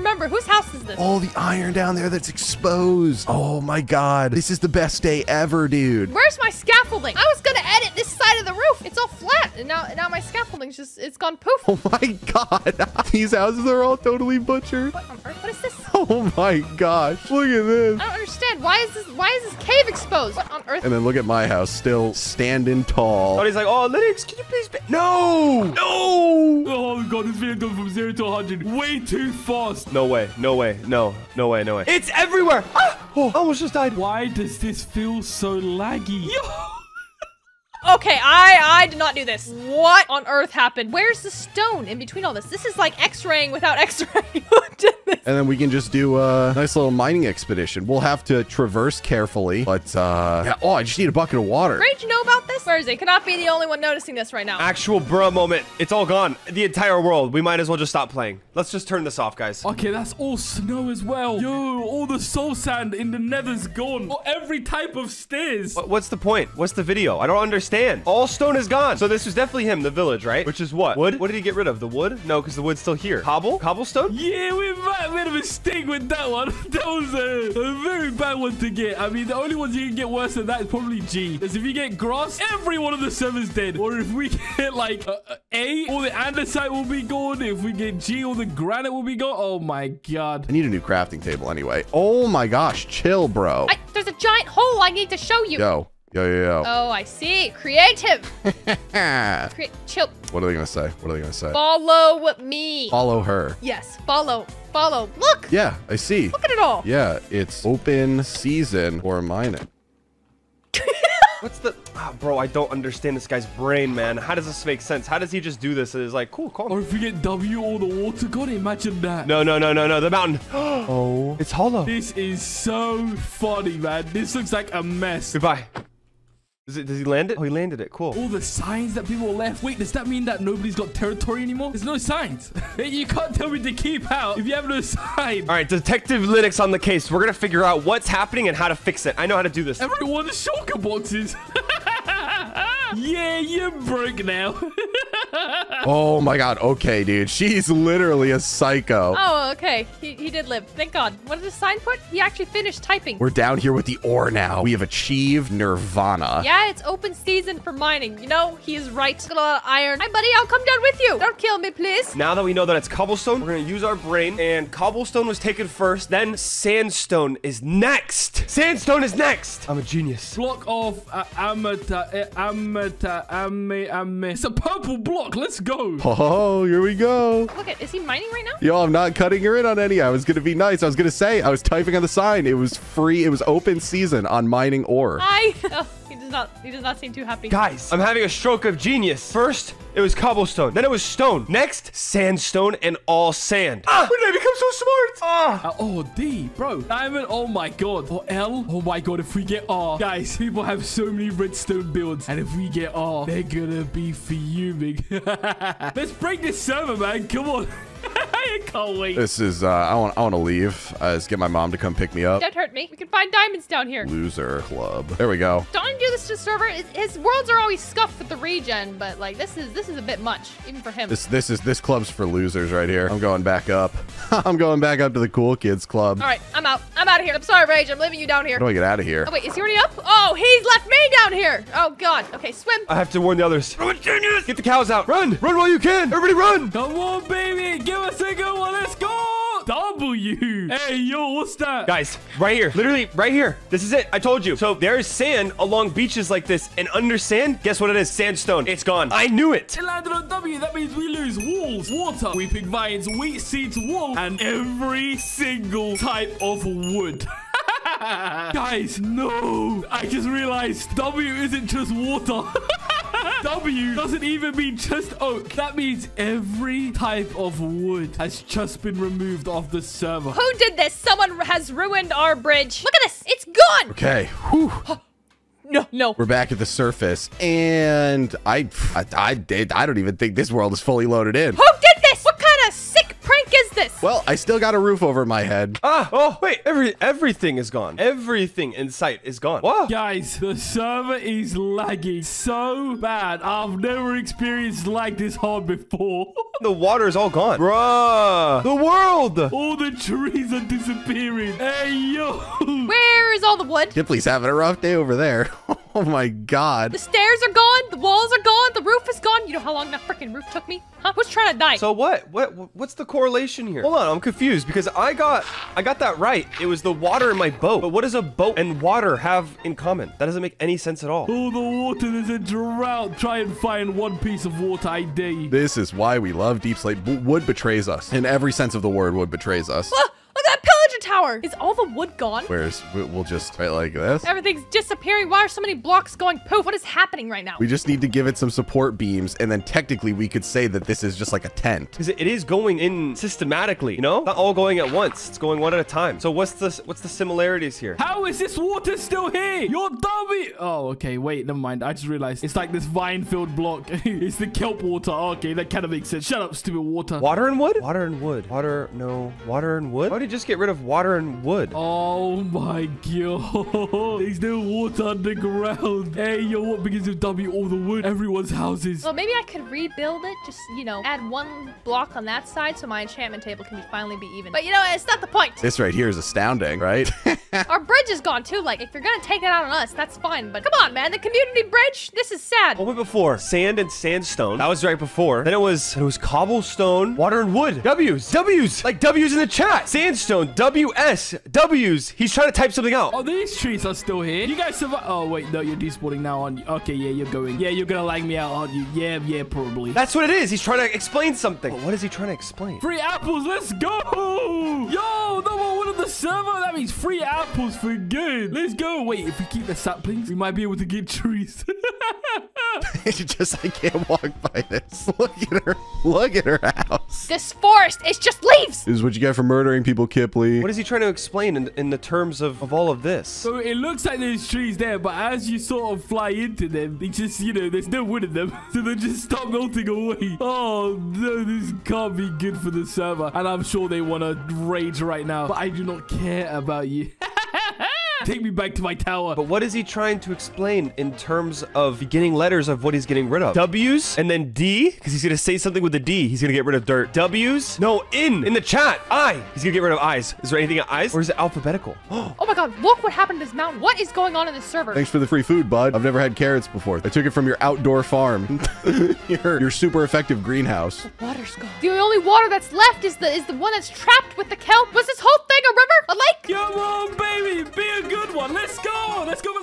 Remember. Whose house is this? All the iron down there that's exposed. Oh my god. This is the best day ever, dude. Where's my scaffolding? I was gonna edit this side of the roof. It's all flat, and now now my scaffolding's just it's gone poof. Oh my god. These houses are all totally butchered. What on earth? What is this? Oh my gosh. Look at this. I don't understand. Why is this why is this cave exposed? What on earth? And then look at my house, still standing tall. Oh, he's like, oh, Linux, can you please? Be no, no, Oh my god, this video gone from 0 to 100 way too fast. no way, no way, no, no way, no way. It's everywhere. Ah! Oh, I almost just died. Why does this feel so laggy? Yo! Okay, I I did not do this. What on earth happened? Where's the stone in between all this? This is like X-raying without X-raying. Who did this? And then we can just do a nice little mining expedition. We'll have to traverse carefully, but uh, yeah. Oh, I just need a bucket of water. Rage, you know about this? Where is it? Cannot be the only one noticing this right now. Actual bruh moment. It's all gone. The entire world. We might as well just stop playing. Let's just turn this off, guys. Okay, that's all snow as well. Yo, all the soul sand in the nether's gone. Or every type of stairs. What- What's the point? What's the video? I don't understand. All stone is gone. So this was definitely him, the village, right? Which is what? Wood? What did he get rid of? The wood? No, because the wood's still here. Cobble? Cobblestone? Yeah, we might have made a mistake with that one. That was a, a very bad one to get. I mean, the only ones you can get worse than that is probably G. Because if you get grass, every one of the servers dead. Or if we get like uh, uh, A, all the andesite will be gone. If we get G, all the granite will be gone. Oh my god. I need a new crafting table anyway. Oh my gosh, chill, bro. I, there's a giant hole I need to show you. Yo, yo, yo, yo. Oh, I see. Creative. Cre chill. What are they gonna say? What are they gonna say? Follow me. Follow her. Yes, follow. Follow. Look. Yeah, I see. Look at it all. Yeah, it's open season for mining. What's the... Ah, bro, I don't understand this guy's brain, man. How does this make sense? How does he just do this? It's like, cool, calm. Or if we get W, all the water gone. Imagine that. No, no, no, no, no. The mountain. oh. It's hollow. This is so funny, man. This looks like a mess. Goodbye. Does, it, does he land it? Oh, he landed it. Cool. All the signs that people left. Wait, does that mean that nobody's got territory anymore? There's no signs. you can't tell me to keep out if you have no sign. All right, Detective Linux on the case. We're going to figure out what's happening and how to fix it. I know how to do this. Everyone's shulker boxes. yeah, you're broke now. Oh my god. Okay, dude. She's literally a psycho. Oh, okay. He, he did live. Thank God. What did the sign put? He actually finished typing. We're down here with the ore now. We have achieved nirvana. Yeah, it's open season for mining. You know, he is right. Got a lot of iron. Hi, buddy. I'll come down with you. Don't kill me, please. Now that we know that it's cobblestone, we're going to use our brain. And cobblestone was taken first. Then sandstone is next. Sandstone is next. I'm a genius. block of uh, amata, uh, amata, ame, ame. It's a purple block. Let's go. Oh, here we go. Look at, is he mining right now? Yo, I'm not cutting her in on any. I was gonna be nice. I was gonna say I was typing on the sign. It was free. It was open season on mining ore. Hi. He does not. He does not seem too happy. Guys, I'm having a stroke of genius. First, it was cobblestone. Then it was stone. Next, sandstone and all sand. Ah, when did I become so smart? Ah. Uh, oh, D, bro. Diamond, oh my god. Or L, oh my god, if we get R. Guys, people have so many redstone builds. And if we get R, they're gonna be fuming. Let's break this server, man. Come on. I can't wait. This is. Uh, I want. I want to leave. Uh, let's get my mom to come pick me up. Don't hurt me. We can find diamonds down here. Loser club. There we go. Don't do this to server. His, his worlds are always scuffed with the regen, but like this is this is a bit much, even for him. This. This is. This club's for losers right here. I'm going back up. I'm going back up to the cool kids club. All right, I'm out. I'm out of here. I'm sorry, Rage. I'm leaving you down here. How do I get out of here? Oh wait, is he already up? Oh, he's left me down here. Oh God. Okay, swim. I have to warn the others. Run, genius! Get the cows out. Run! Run while you can! Everybody run! Come on, baby. Give a good one. Let's go. W. Hey, yo, what's that? Guys, right here. Literally, right here. This is it. I told you. So there's sand along beaches like this. And under sand, guess what it is? Sandstone. It's gone. I knew it. It landed on W. That means we lose walls, water, weeping vines, wheat seeds, wool, and every single type of wood. Guys, no. I just realized W isn't just water. W doesn't even mean just oak. That means every type of wood has just been removed off the server. Who did this? Someone has ruined our bridge. Look at this. It's gone. Okay. Whew. No, no. We're back at the surface, and I, I, I did. I don't even think this world is fully loaded in. Who did Well, I still got a roof over my head. Ah, oh, wait. Every Everything is gone. Everything in sight is gone. What? Guys, the server is lagging so bad. I've never experienced lag this hard before. The water is all gone. Bruh. The world. All the trees are disappearing. Hey, yo. Where is all the wood? Kipley's having a rough day over there. Oh my god. The stairs are gone. The walls are gone. The roof is gone. You know how long that freaking roof took me? Huh? Who's trying to die? So what? What? What's the correlation here? Hold on, I'm confused because I got, I got that right. It was the water in my boat. But what does a boat and water have in common? That doesn't make any sense at all. All the water, there's a drought. Try and find one piece of water I dare. This is why we love Deep Slate. W- Wood betrays us. In every sense of the word, wood betrays us. Look, at that pillager Tower. Is all the wood gone? Where's, we- we'll just right like this. Everything's disappearing. Why are so many blocks going poof? What is happening right now? We just need to give it some support beams, and then technically we could say that this is just like a tent. Because it is going in systematically, you know? Not all going at once. It's going one at a time. So what's the what's the similarities here? How is this water still here? You're dummy. Oh, okay. Wait, never mind. I just realized it's like this vine-filled block. it's the kelp water. Okay, that kind of makes sense. Shut up, stupid water. Water and wood? Water and wood. Water, no. Water and wood? Why did you just get rid of water and wood? Oh my god. There's no water underground. Hey, yo, what begins with W? All the wood. Everyone's houses. Well, maybe I could rebuild it. Just, you know, add one block on that side so my enchantment table can be finally be even. But you know, it's not the point. This right here is astounding, right? Our bridge is gone too. Like, if you're gonna take it out on us, that's fine. But come on, man. The community bridge? This is sad. What went before? Sand and sandstone. That was right before. Then it was it was cobblestone, water and wood. W's. W's. Like W's in the chat. Sandstone. W-S. W's. He's trying to type something out. Oh, these trees are still here. You guys survive. Oh, wait. No, you're despawning now, aren't you? Okay, yeah, you're going. Yeah, you're gonna lag me out, aren't you? Yeah, yeah, probably. That's what it is. He's trying to explain something. But what is he trying to explain? Free apples, let's go! Yo, number one of the server. That means free apples for good. Let's go. Wait, if we keep the saplings, we might be able to get trees. It's just I can't walk by this. Look at her. Look at her house. This forest is just leaves. This is what you get for murdering people, Kipley. What is he trying to explain in, in the terms of, of all of this? so it looks like there's trees there, but as you sort of fly into them, they just, you know, there's no wood in them. So they just start melting away. Oh, no, this can't be good for the server. And I'm sure they want to rage right now, but I do not care about you. Take me back to my tower. But what is he trying to explain in terms of beginning letters of what he's getting rid of? W's and then D, because he's going to say something with the D. He's going to get rid of dirt. W's? No, in, in the chat. I. He's going to get rid of eyes. Is there anything at eyes? Or is it alphabetical? Oh my god, look what happened to this mountain. What is going on in this server? Thanks for the free food, bud. I've never had carrots before. I took it from your outdoor farm. your, your super effective greenhouse. Water's gone. The only water that's left is the is the one that's trapped with the kelp. Was this whole thing a river? A lake? Come on, baby. Be a good one. Let's go. Let's go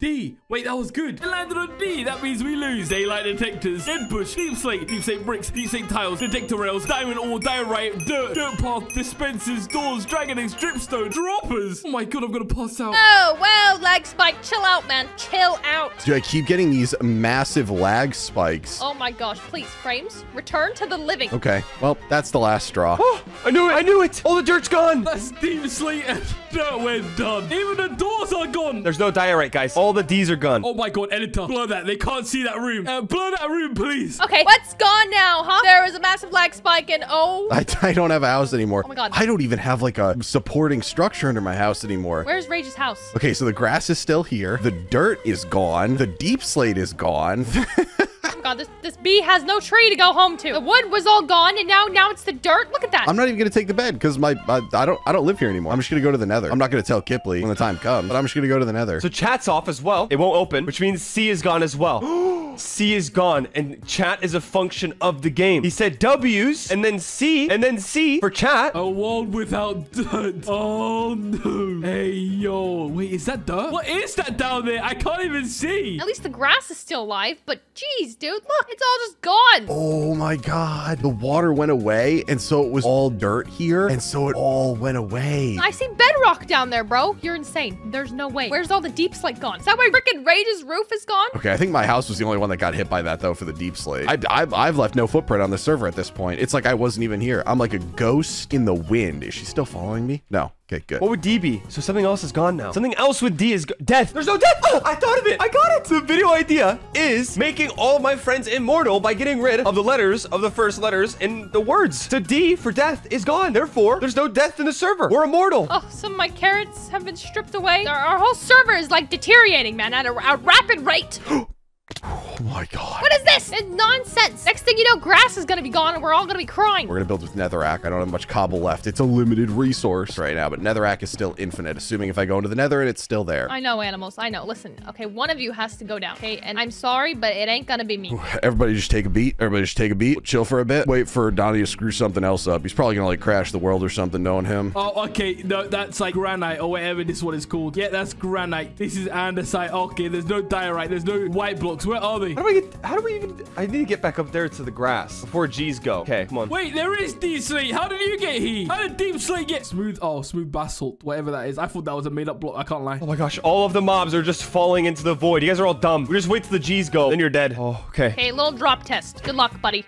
D. Wait, that was good. It landed on D. That means we lose. Daylight detectors, dead bush, deep slate, deep slate bricks, deep slate tiles, detector rails, diamond ore, diorite, dirt, dirt path, dispensers, doors, dragon eggs, dripstone, droppers. Oh my god, I'm gonna pass out. Oh, well, lag spike, chill out, man. Chill out. Dude, I keep getting these massive lag spikes. Oh my gosh, please, frames, return to the living. Okay, well, that's the last straw. Oh, I knew it. I knew it. All the dirt's gone. That's deep slate and dirt. We're done. Even the doors are gone. There's no diorite, guys. All the D's are gone. Oh my god, editor. Blur that. They can't see that room. Uh, blur that room, please. Okay, what's gone now, huh? There was a massive lag spike and oh, I, I don't have a house anymore. Oh my God. I don't even have like a supporting structure under my house anymore. where's Rage's house? Okay, so the grass is still here. The dirt is gone. The deep slate is gone. Oh god, this this bee has no tree to go home to. The wood was all gone and now now it's the dirt. Look at that. I'm not even gonna take the bed because my I, I don't I don't live here anymore. I'm just gonna go to the Nether. I'm not gonna tell Kipley when the time comes, but I'm just gonna go to the Nether. So chat's off as well. It won't open, which means C is gone as well. C is gone, and chat is a function of the game. He said W's, and then C, and then C for chat. A world without dirt. Oh no. Hey yo. Wait, is that dirt? What is that down there? I can't even see. At least the grass is still alive, but geez, dude, look, it's all just gone. Oh my god. The water went away, and so it was all dirt here, and so it all went away. I see bedrock down there, bro. You're insane. There's no way. Where's all the deep slate gone? Is that why freaking Rage's roof is gone? Okay, I think my house was the only one that got hit by that though for the deep slate. I, I've, I've left no footprint on the server at this point. It's like I wasn't even here. I'm like a ghost in the wind. Is she still following me? No. Okay, good. What would D be? So something else is gone now. Something else with D is death. There's no death. Oh, I thought of it. I got it. The video idea is making all my friends immortal by getting rid of the letters of the first letters in the words. So D for death is gone. Therefore, there's no death in the server. We're immortal. Oh, some of my carrots have been stripped away. Our, our whole server is like deteriorating, man, at a, a rapid rate. Oh my god. What is this? It's nonsense. Next thing you know, grass is gonna be gone and we're all gonna be crying. We're gonna build with Netherrack. I don't have much cobble left. It's a limited resource right now, but Netherrack is still infinite, assuming if I go into the Nether and it's still there. I know, animals. I know. Listen, okay, one of you has to go down, okay? And I'm sorry, but it ain't gonna be me. Everybody just take a beat. Everybody just take a beat. Chill for a bit. Wait for Doni to screw something else up. He's probably gonna like crash the world or something, knowing him. Oh, okay. No, that's like granite or whatever this one is called. Yeah, that's granite. This is andesite. Okay, there's no diorite. There's no white blocks. Where are they? How do I get? How do we even? I need to get back up there to the grass before G's go. Okay, come on. Wait, there is Deep Slate. How did you get here? How did Deep Slate get smooth? Oh, smooth basalt, whatever that is. I thought that was a made-up block. I can't lie. Oh my gosh, all of the mobs are just falling into the void. You guys are all dumb. We just wait till the G's go, then you're dead. Oh, okay. Hey, little drop test. Good luck, buddy.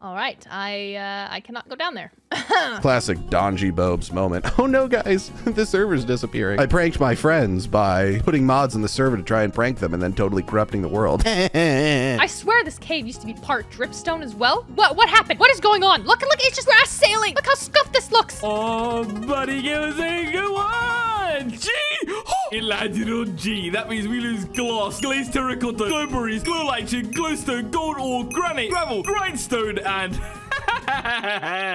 All right, I uh, I cannot go down there. Classic Donji Bobes moment. Oh no, guys, the server's disappearing. I pranked my friends by putting mods in the server to try and prank them and then totally corrupting the world. I swear this cave used to be part dripstone as well. What what happened? What is going on? Look, look, it's just grass sailing. Look how scuffed this looks. Oh, buddy, give us a good one. Gee! it landed on G. That means we lose glass, glazed terracotta, glowberries, glow lichen, glowstone, gold ore, granite, gravel, grindstone, and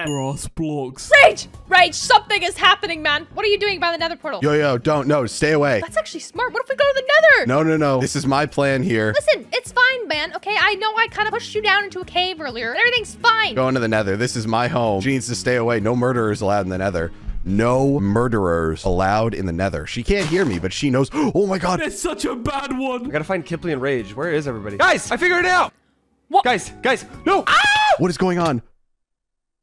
grass blocks. Rage! Rage! Something is happening, man. What are you doing by the nether portal? yo, yo, don't, no, stay away. That's actually smart. What if we go to the nether? No, no, no. This is my plan here. Listen, it's fine, man. Okay, I know I kind of pushed you down into a cave earlier. but Everything's fine. Going to the nether. This is my home. She needs to stay away. No murderers allowed in the nether. No murderers allowed in the nether. She can't hear me, but she knows. Oh my god. That's such a bad one. I one. gotta find Kipley and Rage. Where is everybody? Guys, I figured it out. What? Guys, guys, no. What is going on?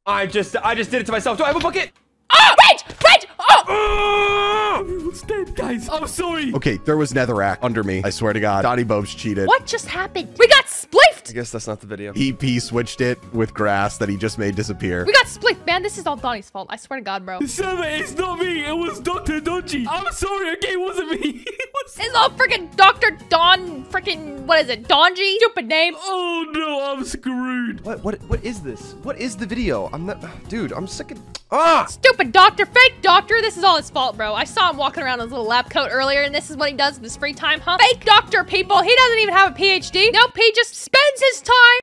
I just, I just did it to myself. Do I have a bucket? Oh, Rage! Rage! Oh! Uh, Everyone's dead, guys. I'm sorry. Okay, there was netherrack under me. I swear to God. Doni Bobes cheated. What just happened? We got spliffed! I guess that's not the video. He, he switched it with grass that he just made disappear. We got spliffed, man. This is all Doni's fault. I swear to God, bro. Server, it's not me. It was Dr. Donji. I'm sorry, okay? It wasn't me. it was... It's all freaking Dr. Don freaking, what is it? Donji? Stupid name. Oh, no, I'm screwed. What, what, what is this? What is the video? I'm not, dude. I'm sick of. Ah! Stupid doctor, fake doctor. This is all his fault, bro. I saw walking around in his little lab coat earlier, and this is what he does in his free time, huh? Fake doctor, people. He doesn't even have a PhD. Nope, he just spends his time